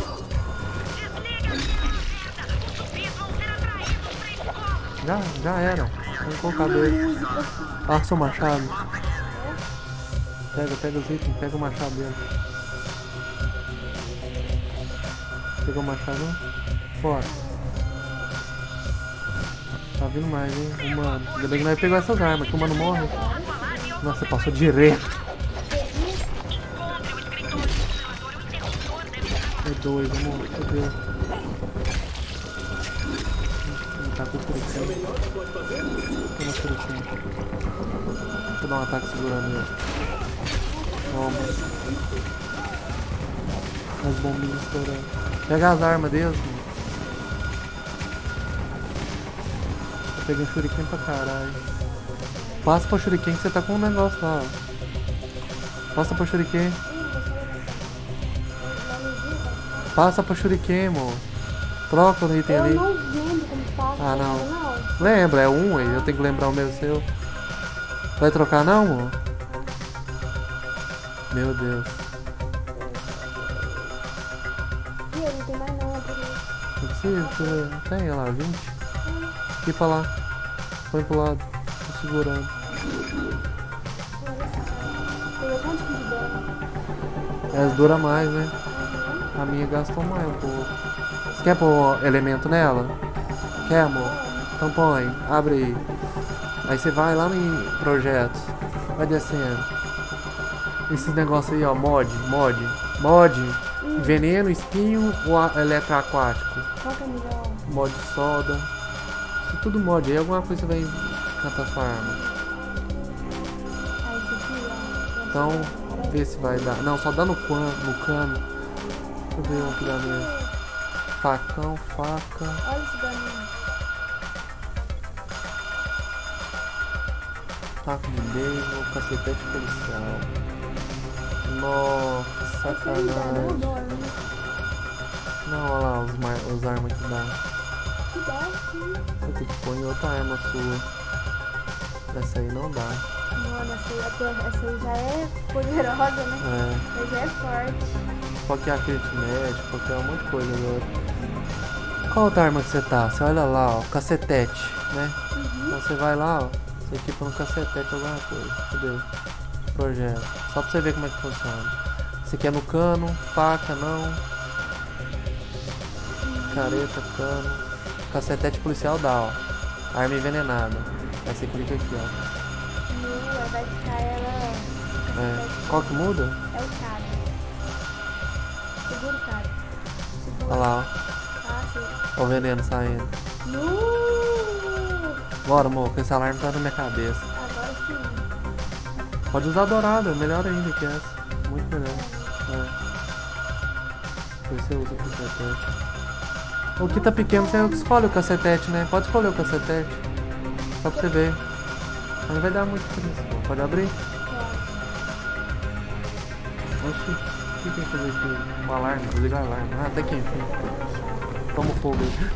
Já, já era. Vamos colocar dois. Ah, seu machado. Pega, pega os itens, pega o machado dele. Pegou o machado? Fora. Tá vindo mais, hein? O mano. Ainda bem que nós pegou essas armas, que o mano morre. Nossa, passou direto. É dois, amor. Fodeu. Ele tá com o shuriken. Toma shuriken. Deixa eu dar um ataque segurando ele. Toma. As bombinhas estourando. Pega as armas deles, peguei um shuriken pra caralho. Passa pro shuriken que você tá com um negócio lá. Passa pro shuriken. Passa pro shuriken, amor. Troca o item Eu ali. não lembro como passa. Ah, não. não. Lembra, é um aí. Eu tenho que lembrar o meu seu. Vai trocar não, amor? Meu Deus. Eu não tenho mais não, é por isso. Não precisa, ver. Tem, olha lá, 20. Aqui pra lá. Põe pro lado. Tô segurando. Elas duram mais, né? A minha gastou mais um pouco. Você quer pôr elemento nela? Quer, amor? Então põe. Abre aí. Aí você vai lá em projetos. Vai descendo. Esses negócios aí, ó. Mod, mod, mod. Veneno, espinho ou eletroaquático. Qual que é melhor? Mod soda. Tudo mod. Aí alguma coisa vai cantar sua arma. Aqui. Então, vê se vai dar. Não, só dá no, quan, no cano. Deixa eu ver um pilhamento. Facão, faca. Olha esse daninho. Taco de beisebol, cacetete policial. Nossa, sacanagem. Não, olha lá os, os armas que dá. Você tem que pôr em outra arma sua. Essa aí não dá. Mano, essa essa aí já é poderosa, né? É. Essa já é forte. Qualquer acredite médico, qualquer um monte de coisa agora. Qual outra arma que você tá? Você olha lá, ó, cacetete, né? Então você vai lá, ó, você equipa no cacetete alguma coisa. Cadê? Projeto. Só pra você ver como é que funciona. Você quer no cano, faca, não. Careta, cano. Cacetete policial dá, ó. Arma envenenada. Aí você clica aqui, ó. No, aí vai ficar ela. É. Qual que muda? É o cara. Segura o cara. Olha lá, ó. Ó o veneno saindo. No! Bora, amor, que esse alarme tá na minha cabeça. Agora sim. Pode usar dourada, melhor ainda que essa. Muito melhor. É. Você usa o cacetete. O que tá pequeno, você escolhe o cacetete, né? Pode escolher o cacetete. Só pra você ver. Mas não vai dar muito diferença. não. Pode abrir? Oxi, o que tem que fazer aqui? Um alarme, desligar o alarme. Ah, até que enfim. Toma fogo aí.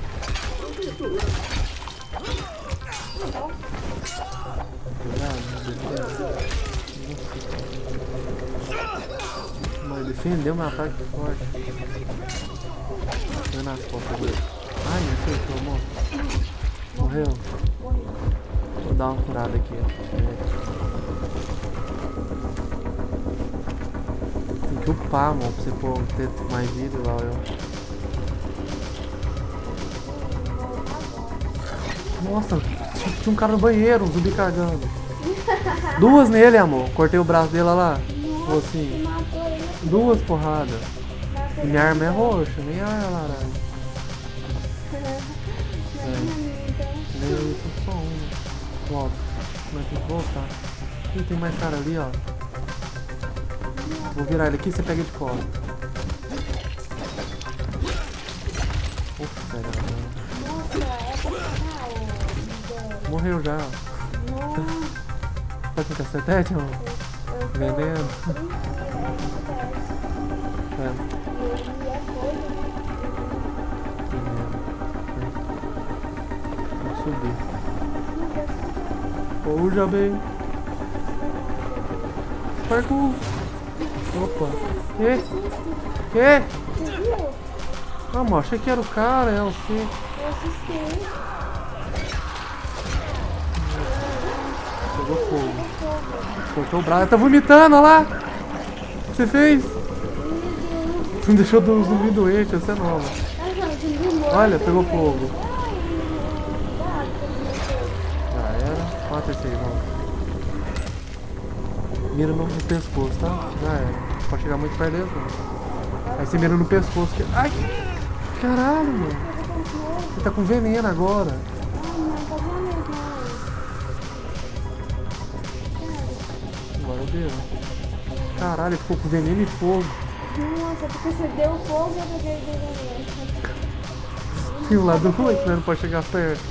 Mas defendeu meu ataque forte. Foi nas costas dele. Ai, acertou, amor. Morreu? Vou dar uma curada aqui. É. Tem que upar, amor, pra você pô, ter mais vida igual eu. Nossa, tinha um cara no banheiro, um zumbi cagando. Duas nele, amor. Cortei o braço dele olha lá. Ou assim. Duas porradas. E minha arma é roxa, nem a é laranja. É. Nem isso, só uma. Volta. Mas tem que voltar. Ih, tem mais cara ali, ó. Vou virar ele aqui você pega de costa. Ufa, caramba. Morreu já. Tá com cacetete, amor? Veneno. Puxa bem. Parkour. Opa. Que? Que? Ah, amor, achei que era o cara, é o C. Eu assustei. Pegou fogo. Cortou o braço. Tá vomitando, olha lá. O que você fez? Você não deixou do zumbi doente, essa é nova. Olha, pegou fogo. Já era. Mata esse aí, vamos. Mira no, no pescoço, tá? Já era. Pode chegar muito perto dele, não. Aí você mira no pescoço. Que... Ai! Caralho, mano. Ele tá com veneno agora. Agora deu. Caralho, ele ficou com veneno e fogo. Nossa, porque você deu fogo e eu peguei veneno. Tem um lado ruim que não pode chegar perto.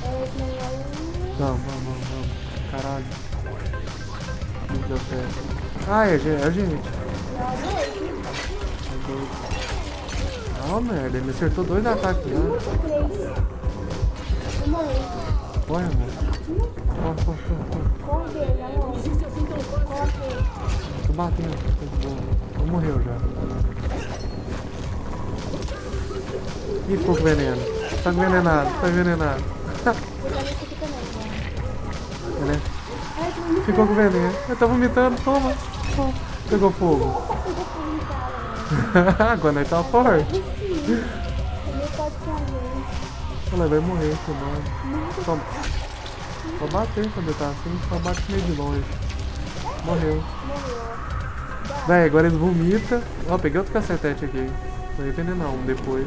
Vamos, vamos, vamos. Caralho. Não deu certo. Ah, é, a gente. Ah, merda, ele me acertou dois ataques já. Corre, amor. Corre, corre, corre, corre. Tô batendo. Tô morreu já. Ih, ficou com veneno. Tá envenenado, tá envenenado. Ficou com veneno. Ele tá vomitando, toma. toma. Pegou fogo. Agora nós tá forte. Ele pode. Ela vai morrer, senão. Toma. Só bater quando ele tá assim, só bate meio de longe. Morreu. Véi, agora eles vomitam. Ó, peguei outro cacetete aqui. Vou envenenar um depois.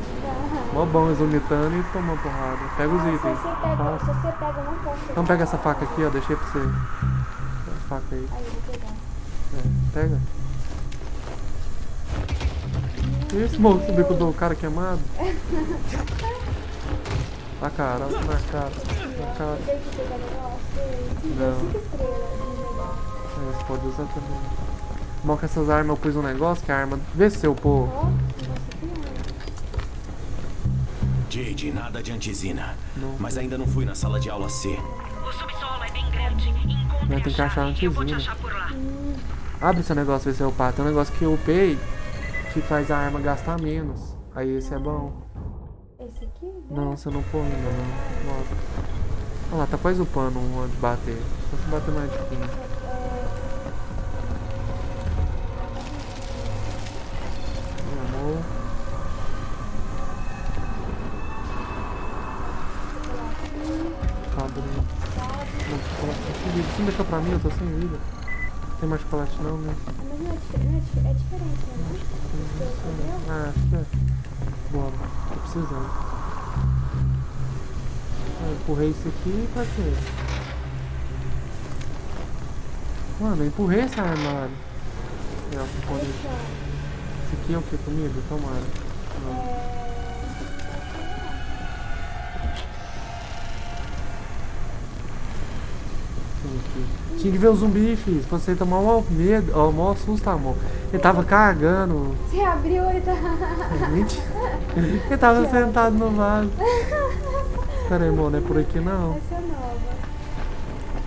Mó bom eles vomitando e tomando porrada. Pega os itens. Se você pega, eu. Então pega essa faca aqui, ó. Deixei pra você. Faca aí. Aí, eu vou pegar. É, pega. Esse moço que bico o cara queimado. A cara, olha na cara. Na cara. Não. É, você pode usar também. Bom que essas armas eu pus um negócio que a arma. Vê se eu pôr. Jade, nada de antizina. Mas ainda não fui na sala de aula C. O subsolo é bem grande. Encontre Mas tem que achar eu vou te antizina. achar por lá. Abre esse negócio, vê se eu upar. Tem um negócio que eu upei que faz a arma gastar menos. Aí esse é bom. Esse aqui? Não, você não pôr ainda não. Bota. Olha lá, tá quase upando um de bater. Só se bater mais de 15. Meu amor. Não deixou pra mim? Eu tô sem vida. Não tem mais chocolate não, né? Mas não é, não é, é diferente, né? Ah, acho que é. Bora, tô precisando. empurrei isso aqui pra quê? Mano, eu empurrei esse armário. É, eu. Esse aqui é o que? Comida? Tomara. Não. Tinha que ver o zumbi, filho. Se você tomar um medo, ó, maior susto, amor. Ele tava cagando. Você abriu ele tá. Ele tava sentado no vaso. Espera aí, amor, não é por aqui não. Essa é nova.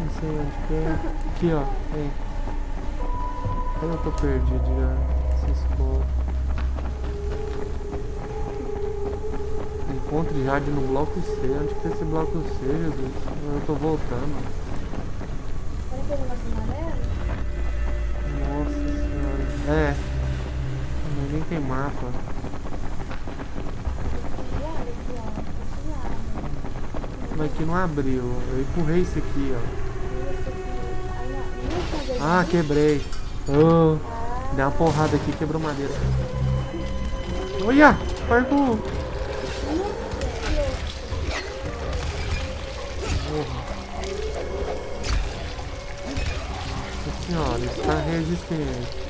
Não sei onde que é. Aqui, ó. Vem. Eu tô perdido já. Se escola. Encontre Jade no bloco C. Onde que tá esse bloco C, Jesus? Eu tô voltando. É. Mas nem tem mapa. Mas aqui não abriu. Eu empurrei isso aqui, ó. Ah, quebrei. Oh, deu uma porrada aqui, quebrou madeira. Olha! Parkour! senhora, está resistente.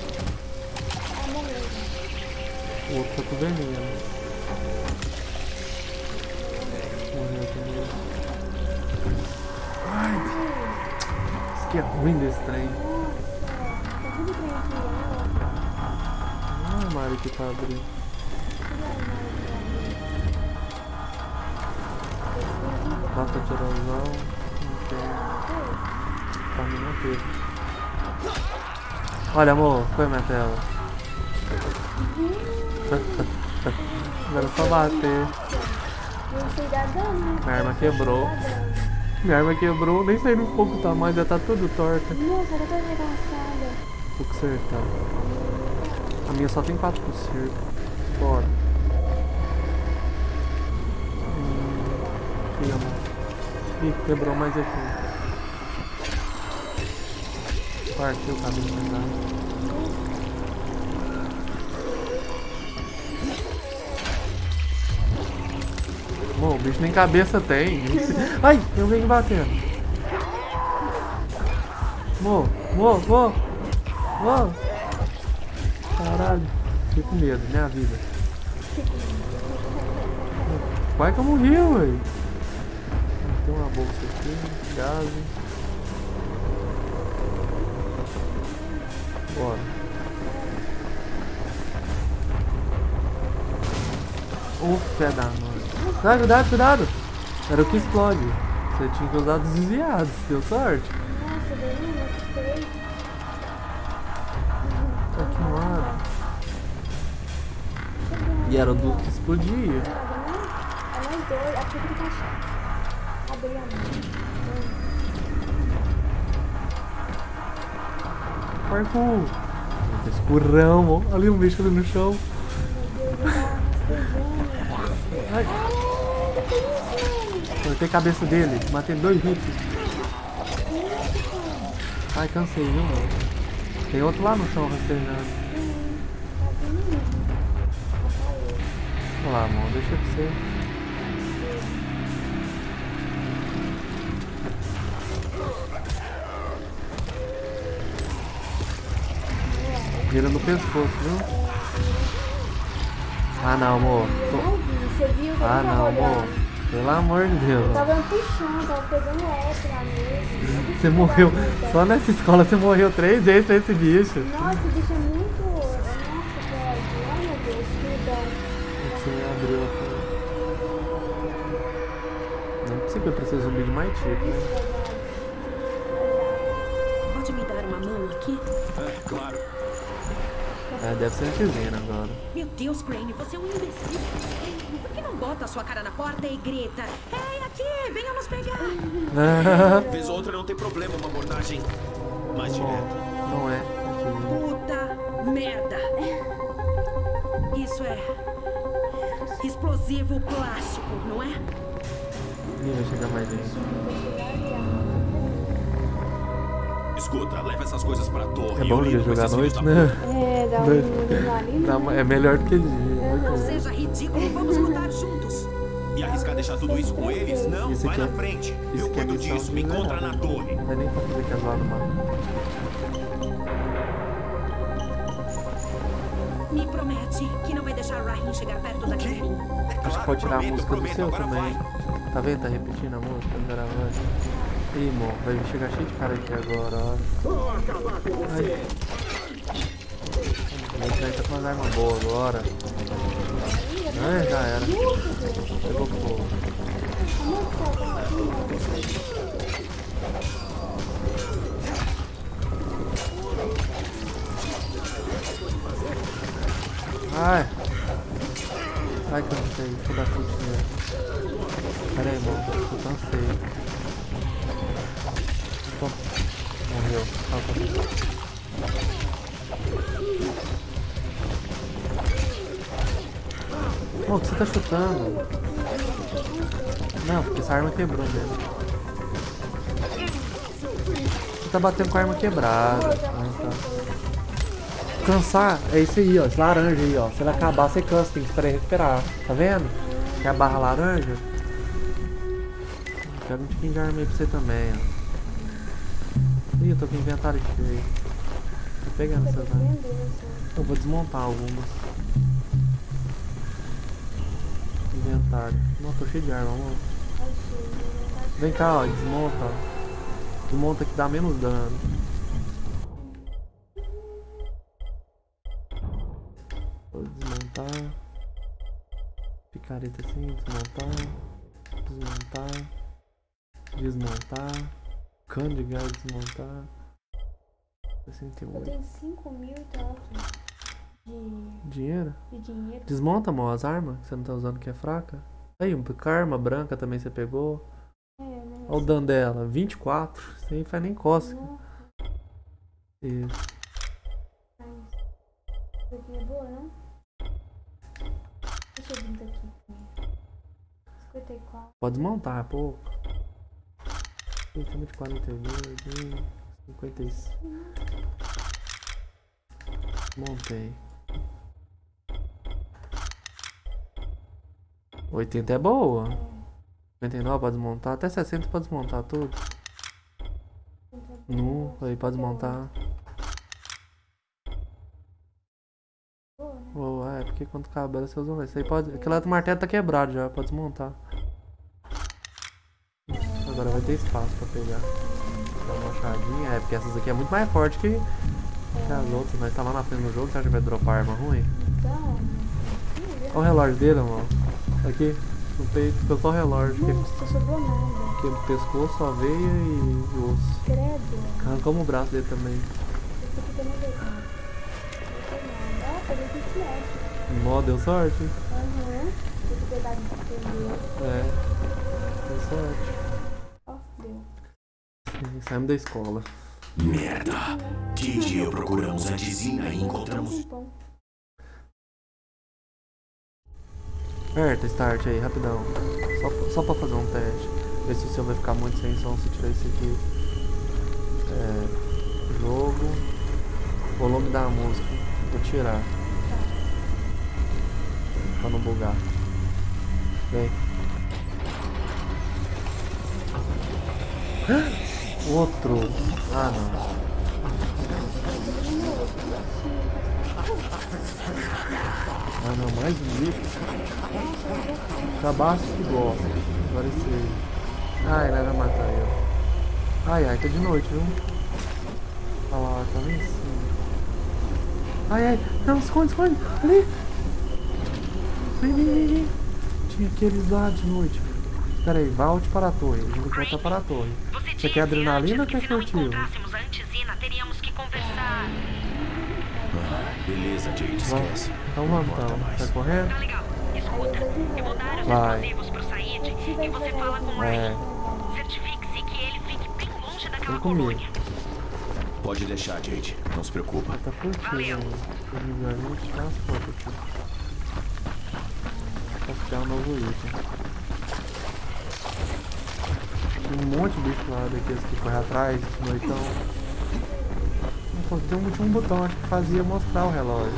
O outro tá com veneno. Morreu também. Ai! Isso aqui é ruim desse trem. Ah, Mari que tá abrindo. De aerosol. Não tem. Pra mim não teve. Olha, amor, foi minha tela. Agora só bater. Minha arma quebrou. Minha arma quebrou, nem sei no fogo tá mais, já tá tudo torta. Nossa, ela tá engraçada. Vou consertar. A minha só tem 4 por cerco. Bora. Hum, amor. Ih, quebrou mais aqui. Partiu o caminho pesado. Bom, bicho nem cabeça tem. Ai, eu venho batendo. Mo, mo, mo, mo. Caralho, fiquei com medo, minha vida. Quase que eu morri, ué. Tem uma bolsa aqui, gás. Bora. O pé da noite. Ah, cuidado, cuidado. Era o que explode. Você tinha que usar desviados, deu sorte. Nossa, deu um, assustei. Tá queimado. E era o do que explodia. É nós dois, aqui que tá chato. Abri a mão. Parkour. Escurrão, ó. Ali um bicho ali no chão. Cortei a cabeça dele. Matei dois hits. Ai, cansei, viu, mano? Tem outro lá no chão rastejando. Olha lá, mano. Deixa eu ser. Vira no pescoço, viu? Ah não, amor. Você viu? Ah não, amor. Pelo amor de Deus. Eu tava puxando, tava pegando F na mesa. Você morreu. Só nessa escola você morreu três vezes pra esse bicho. Nossa, esse bicho é muito. Ser antivena agora. Meu Deus, Crane, você é um imbecil. Por que não bota a sua cara na porta e grita? Ei, aqui, venha nos pegar. Vez ou outra não tem problema uma abordagem mais direta. Não é. Puta merda. Isso é explosivo plástico, não é? Ih, vai chegar mais gente. Escuta, leva essas coisas pra torre. É bom de jogar à noite, né? É, dá um É melhor do que dia. Não seja ridículo, vamos lutar juntos. E arriscar deixar tudo isso com eles? Não, vai aqui na é- frente. Eu é cuido missão disso. Me encontra na torre. Não vai nem pra fazer que é zoado no mapa. Me promete que não vai deixar Rahin chegar perto daqui de mim. Acho que pode tirar a música do seu também. Tá vendo? Tá repetindo a música, tá gravando. Ih, irmão, vai chegar cheio de cara aqui agora, ó. Ai. Vai sair tá com umas armas boas agora. Ah, já era. Pegou fogo. Ai. Ai. Deixa eu dar continha. Pera aí, irmão. Eu cansei. Morreu. O que você tá chutando? Não, porque essa arma quebrou mesmo. Você tá batendo com a arma quebrada. Ah, tá. Cansar é isso aí, ó. Esse laranja aí, ó. Se ele acabar, você cansa, tem que esperar recuperar. Tá vendo? Que é a barra laranja. Pega um tiquinho de arma aí pra você também, ó. Ih, eu tô com o inventário cheio. Tô pegando essas armas. Eu vou desmontar algumas. Inventário. Não, tô cheio de arma, amor. Vem cá, ó, desmonta. ó. Desmonta que dá menos dano. Vou desmontar. Picareta assim, desmontar. Desmontar. Desmontar. Cândido, desmontar. 61. Eu tenho 5 mil e. De... Dinheiro? De dinheiro. Desmonta, amor, as armas que você não tá usando que é fraca. Tá aí, um karma branca também você pegou. É. Né? Olha o dano dela, 24. Isso aí faz nem cócega. Isso. Isso aqui é boa, não? Deixa eu vir daqui. 54. Pode desmontar, é pouco. 142, 55. Né? Montei. 80 é boa. 59 pra desmontar. Até 60 pra desmontar tudo. Nu, aí pra desmontar. Oh, é, porque quando cabela você usa mais. Aí pode. Aquele do martelo tá quebrado já, pode desmontar. Agora vai ter espaço pra pegar. Dá uma machadinha. É, porque essas aqui é muito mais forte que, que as outras. Mas tá lá na frente do jogo, você acha que vai dropar arma ruim? Olha o relógio dele, amor. Aqui, no peito, ficou só o relógio. Que, Nossa, sobrou nada. que pescoço, só veia e osso. Credo. Arrancamos o braço dele também. Esse aqui também veio. 20 metros. Mó, deu sorte. Aham. Esse pedaço de. É. Deu sorte. Saímos da escola. Merda. Didi e eu procuramos a Dizina e encontramos. Aperta start aí, rapidão. Só, só pra fazer um teste. Ver se o seu vai ficar muito sem som se tirar esse aqui. É, jogo. Volume da música. Vou tirar. Pra não bugar. Vem. Outro. Ah não. Ah não, mais um bicho. Cabaço que gosta. Aí. Ai, ele vai matar eu. Ai, ai, tá de noite, viu? Olha lá, tá lá em cima. Ai, ai, não, esconde, esconde. Ali. Vem, vem, vem, vem. Tinha aqueles lá de noite. Espera aí, volte para a torre. A gente tem que voltar para a torre. Você quer adrenalina ou quer furtivo? Ah, beleza, Jade, Vai. esquece. Então vamos então. Vai correndo? Eu vou dar os Vai. explosivos pro Said e você fala com o É. Certifique-se que ele fique bem longe daquela Vem comigo. colônia. Pode deixar, Jade. Não se preocupa. Tá furtivo. Provavelmente transporta aqui. Pra criar um novo item. Tem um monte de bicho lá daqueles que correm atrás, de noitão. Então. Tem um, tinha um botão acho que fazia mostrar o relógio.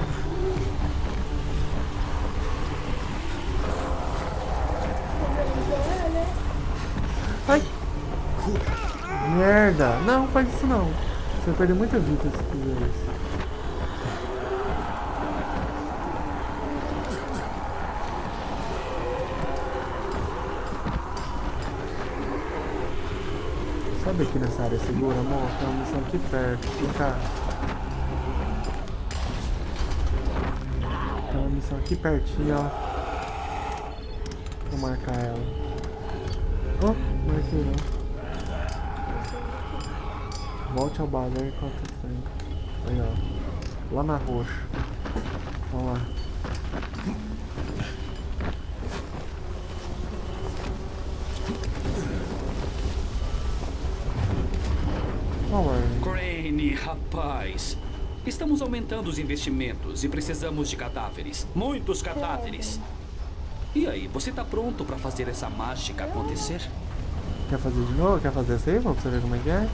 Ai! Merda! Não, faz isso não. Você vai perder muita vida se fizer isso. Aqui nessa área segura, amor? Tem uma missão aqui perto. Vem cá. Tem uma missão aqui pertinho, ó. Vou marcar ela. Oh, marquei não. Volte ao balé enquanto tem. Aí, ó. Lá na roxa. Vamos lá. Rapaz. Estamos aumentando os investimentos e precisamos de cadáveres. Muitos cadáveres. E aí, você tá pronto pra fazer essa mágica acontecer? Quer fazer de novo? Quer fazer essa aí? Vamos pra você ver como é que é?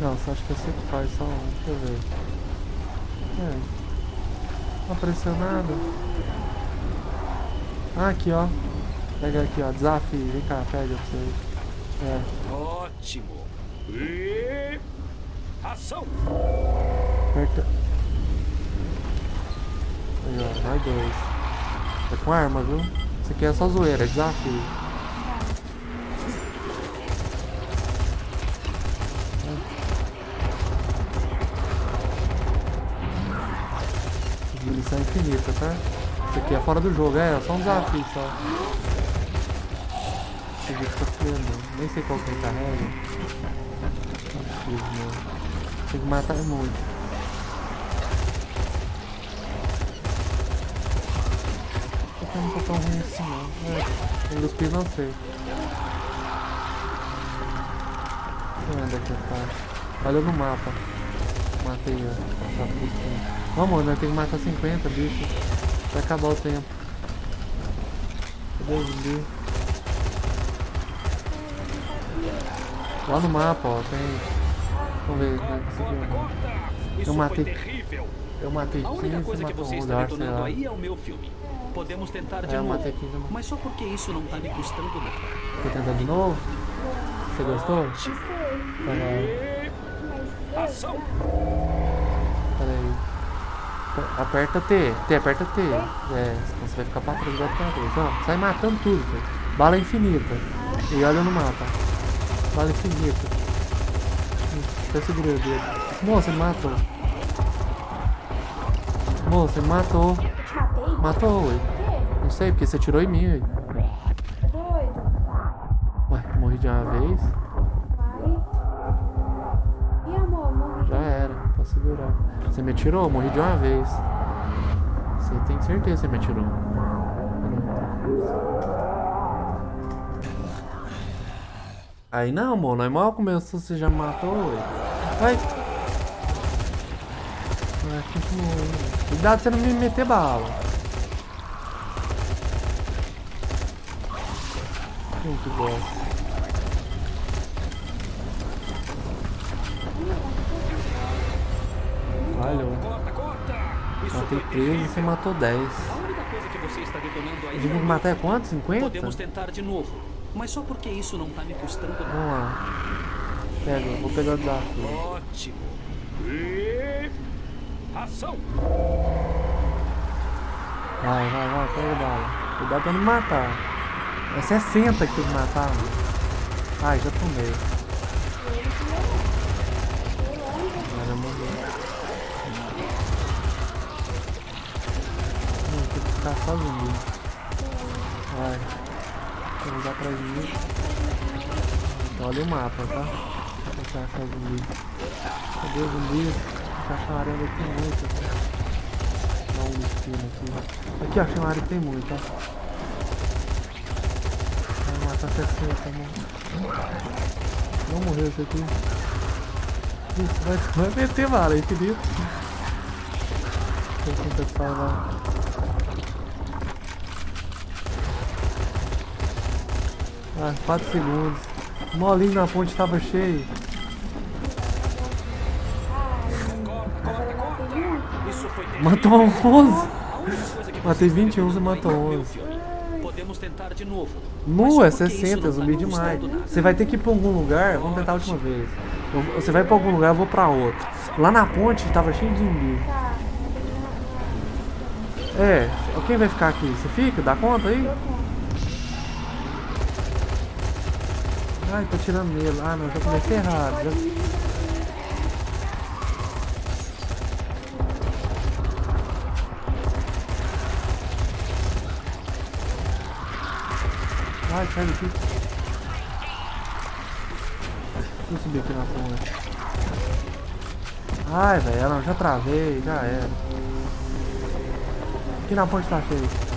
Não, só acho que eu sei que faz só um. Deixa eu ver. É. Não apareceu nada. Ah, aqui ó. Pega aqui ó. Desafio. Vem cá, pega pra você. É. Ótimo. E... Ação! Aperta. Aí ó, vai dois. É com arma, viu? Isso aqui é só zoeira, é desafio. Missão infinita, tá? Isso aqui é fora do jogo, é, só um desafio só. Esse vídeo tá filmando. Nem sei qual que ele carrega. Não preciso, não. Tem que matar muito. Esse não tá tão ruim assim não. É, dos pisos não sei. Eu onde é que tá. Olha no mapa. Matei ó. Tá putinho. Vamos, né? Tem que matar 50 bichos. Vai acabar o tempo. Cadê o zumbi? Lá no mapa, ó, tem. Vamos ver é que conseguiu. Eu matei. Eu matei 15 A única coisa que você está detonando lá. aí é o meu filme. Podemos tentar de É, novo. matei 15 e Mas só porque isso não tá me custando nada. Quer tentar de novo? Você gostou? Tá lá. Ação! Pera aí. Aper- Aperta T. T, aperta T. É, senão você vai ficar pra trás igual pra vez. Ó, sai matando tudo, velho. Bala infinita. E olha no mapa. Bala infinita. Até segurei o dedo. Moça, matou. Moça, matou. Matou, ué. Não sei, porque você tirou em mim, ué. Doido. Ué, morri de uma vez. Ih, amor, morri. Já era, posso segurar. Você me atirou? Eu morri de uma vez. Você tem certeza que você me atirou. Aí não, amor, nós mal começou, você já matou, ué. Vai! Ah, continua. Cuidado você não me meter bala. Que bosta. Falhou. Matei 13 e você matou 10. A única coisa que você está detonando aí tem que matar é quanto? 50? Podemos tentar de novo. Mas só porque isso não tá me custando nada. Vamos lá. Pega, vou pegar o desafio. Ótimo. E... Ação! Vai, vai, vai, pega a bala. Cuidado pra não me matar. É 60 que tem que matar, mano. Ai, já tomei. Agora morreu. Não, tem que ficar só zumbi. Vai. Usar atrás de mim. Olha o mapa, tá? Vou achar zumbi. Cadê o zumbi? Tem que arena que tem muito. Dá um destino aqui. Aqui, ó, que tem muito, ó. Vai matar 60, mano. Não morreu esse aqui. Isso, vai, vai meter bala, é infinito. Deixa eu tentar salvar. Ah, 4 segundos. Molinho na ponte tava cheio. Matou 11. Matei 21, você matou 11. Podemos tentar de novo. Nu é Mas só porque isso 60, não tá zumbi demais. Você vai ter que ir pra algum lugar. Vamos tentar a última vez. Eu- Você vai pra algum lugar, eu vou pra outro. Lá na ponte tava cheio de zumbi. É, quem vai ficar aqui? Você fica? Dá conta aí? Ai, tô tirando nele. Ah, não, já comecei errado. Já- Ai, sai daqui. Deixa eu subir aqui na ponte. Ai, velho, já travei, já era. Aqui na ponte tá cheio.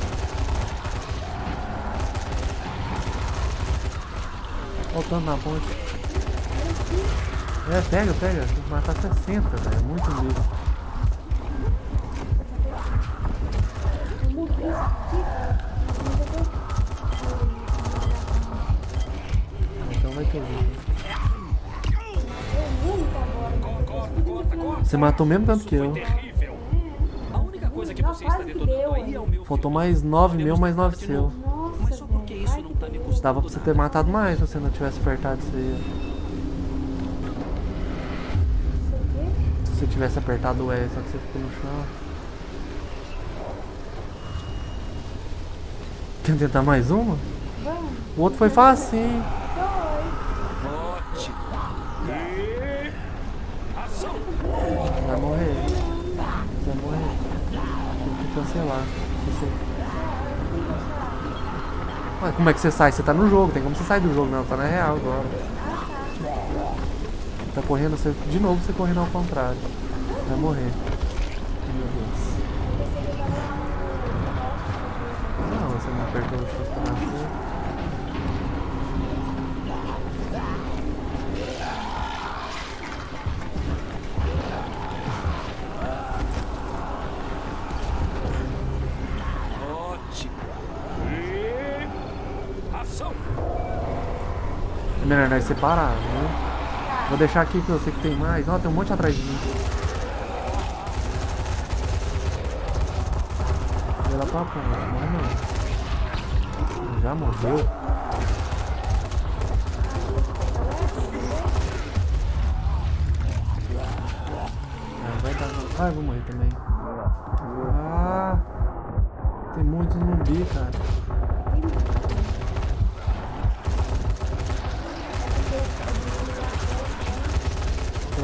Voltando na ponte. É, pega, pega. Tem que matar 60, velho. É muito mesmo. Então vai ter vídeo. Você matou o mesmo tanto que eu. É Faltou mais 9 meu, mais 9 seu. Dava pra você ter matado mais se você não tivesse apertado isso aí. Se você tivesse apertado o E, só que você ficou no chão. Quer tentar mais uma? O outro foi fácil, hein? Ué, como é que você sai? Você tá no jogo, tem como você sair do jogo, não, tá na real agora. Tá correndo, você... de novo você correndo ao contrário. Vai morrer. Meu Deus. Não, você não apertou o X pra melhor nós separar, né? Vou deixar aqui que eu sei que tem mais. Ó, tem um monte atrás de mim. Ela pra ponte, morre não. Já morreu. Ah, vai dar. Ah, eu vou morrer também. Ah! Tem muito zumbi, cara.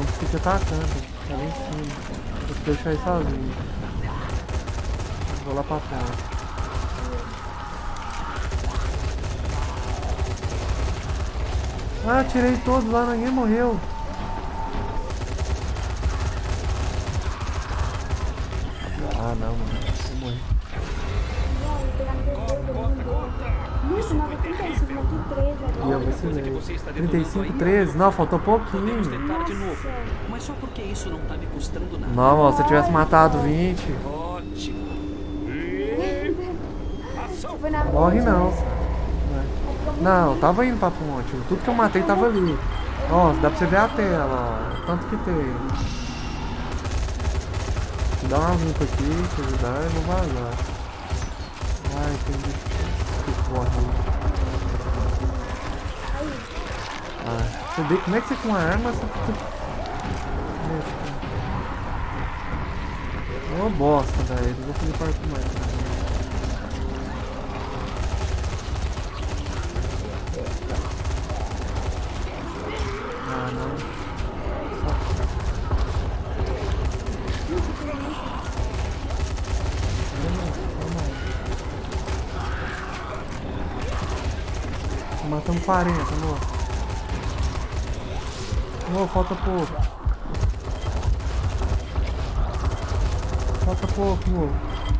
Então fica atacando, tá lá em cima. Vou deixar aí sozinho. Vou lá pra ponte. Ah, tirei todos lá, ninguém morreu. 35, 13. Não, faltou pouquinho. Isso não tá ó, se eu tivesse matado 20, Ótimo. Você foi na morre não. Não, tava indo pra ponte. Tudo que eu matei tava ali. Ó, dá pra você ver a tela, ó. Tanto que tem. Dá uma limpa aqui, se ajudar, eu vou vazar. Ai, tem bicho que corre vê como é que você com a arma você. Ô bosta, velho. Eu vou fazer parte mais. Não. Só. Matamos 40, amor. Falta pouco. Falta pouco, amor.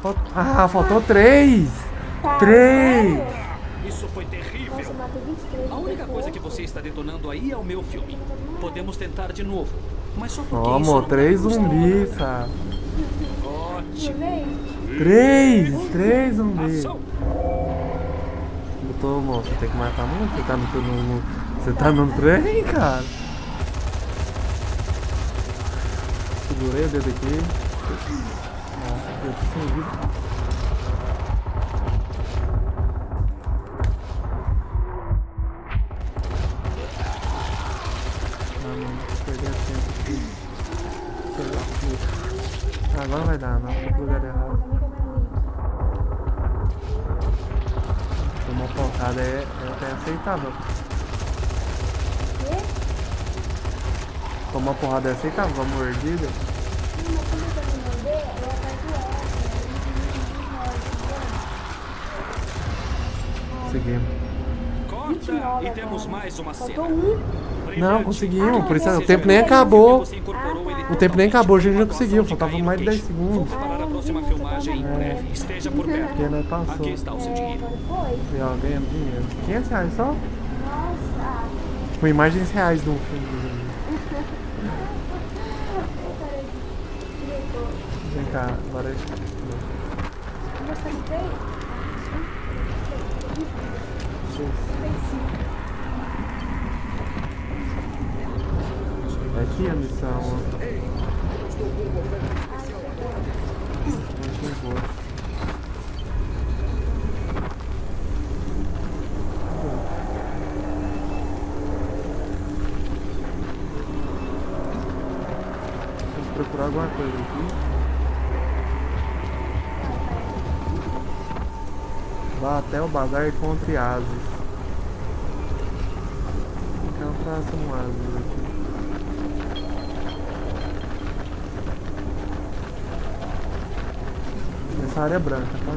Falta... Ah, faltou 3! 3! Isso foi terrível. A única coisa que você está detonando aí é o meu filme. Podemos tentar de novo. Mas só porque amor, tá 3 me custando zumbis, nada. sabe? Ótimo. 3! 3 zumbis! Eu tô, amor, você tem que matar muito. Você tá no, no, no- Você tá no trem, cara? Segurei o dedo aqui. Nossa, eu ah, sem vida. Agora vai dar, né? não, pro lugar errado. Uma porrada é, é até aceitável. Toma porrada é aceitável, uma mordida. Seguimos. Corta e temos mais uma cena. Não, conseguimos, por isso o tempo nem acabou. O tempo nem acabou, a gente já conseguiu, faltava mais de 10 segundos. Para a próxima filmagem em breve. Esteja por perto. Porque nós passou. Aqui está o seu dinheiro. E ó, ganhamos dinheiro. 500 reais só? Com imagens reais de um filme. Cá, agora. É aqui a missão. Muito boa. Vamos procurar alguma coisa aqui. E encontre ases. Encontrar um ases aqui. Nessa área branca, tá?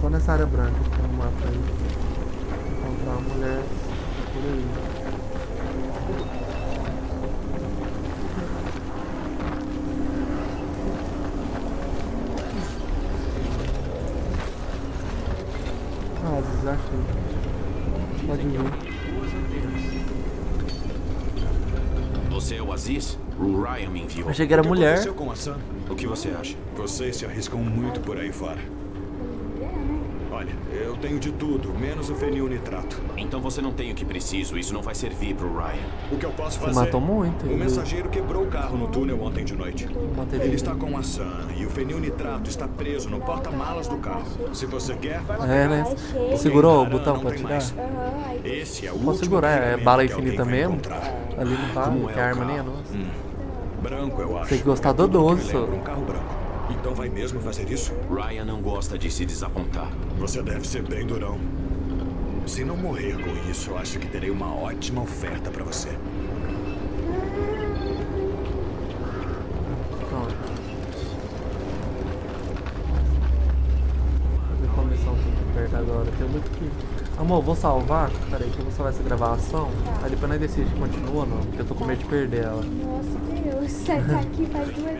Só nessa área branca que tem um mapa aí. Ryan me enviou. Achei que era O mulher. aconteceu com a Sam? O que você acha? Vocês se arriscam muito por aí fora. Olha, eu tenho de tudo, menos o fenil nitrato. Então você não tem o que preciso, isso não vai servir pro Ryan. O que eu posso Você fazer? matou muito, O mensageiro quebrou o carro no túnel ontem de noite. Matei Ele ele. está com a Sam e o fenil nitrato está preso no porta-malas do carro. Se você quer, vai lá É, né? Segurou o botão pra tirar? Esse é o Posso último segurar, é bala que infinita mesmo? encontrar. Ali não tá, Como que é a arma nem é carro? nossa. Hum. Branco, eu acho. Tem que gostar do doce. Um carro branco. Então vai mesmo fazer isso? Ryan não gosta de se desapontar. Você deve ser bem durão. Se não morrer com isso, eu acho que terei uma ótima oferta pra você. Pronto. Vou começar um pouco perto agora. Tem muito que. Amor, vou salvar. Peraí, que eu vou salvar essa gravação. Aí depois nós decidimos se continua ou não. Porque eu tô com medo de perder ela. Nossa, Deus. Sai daqui faz duas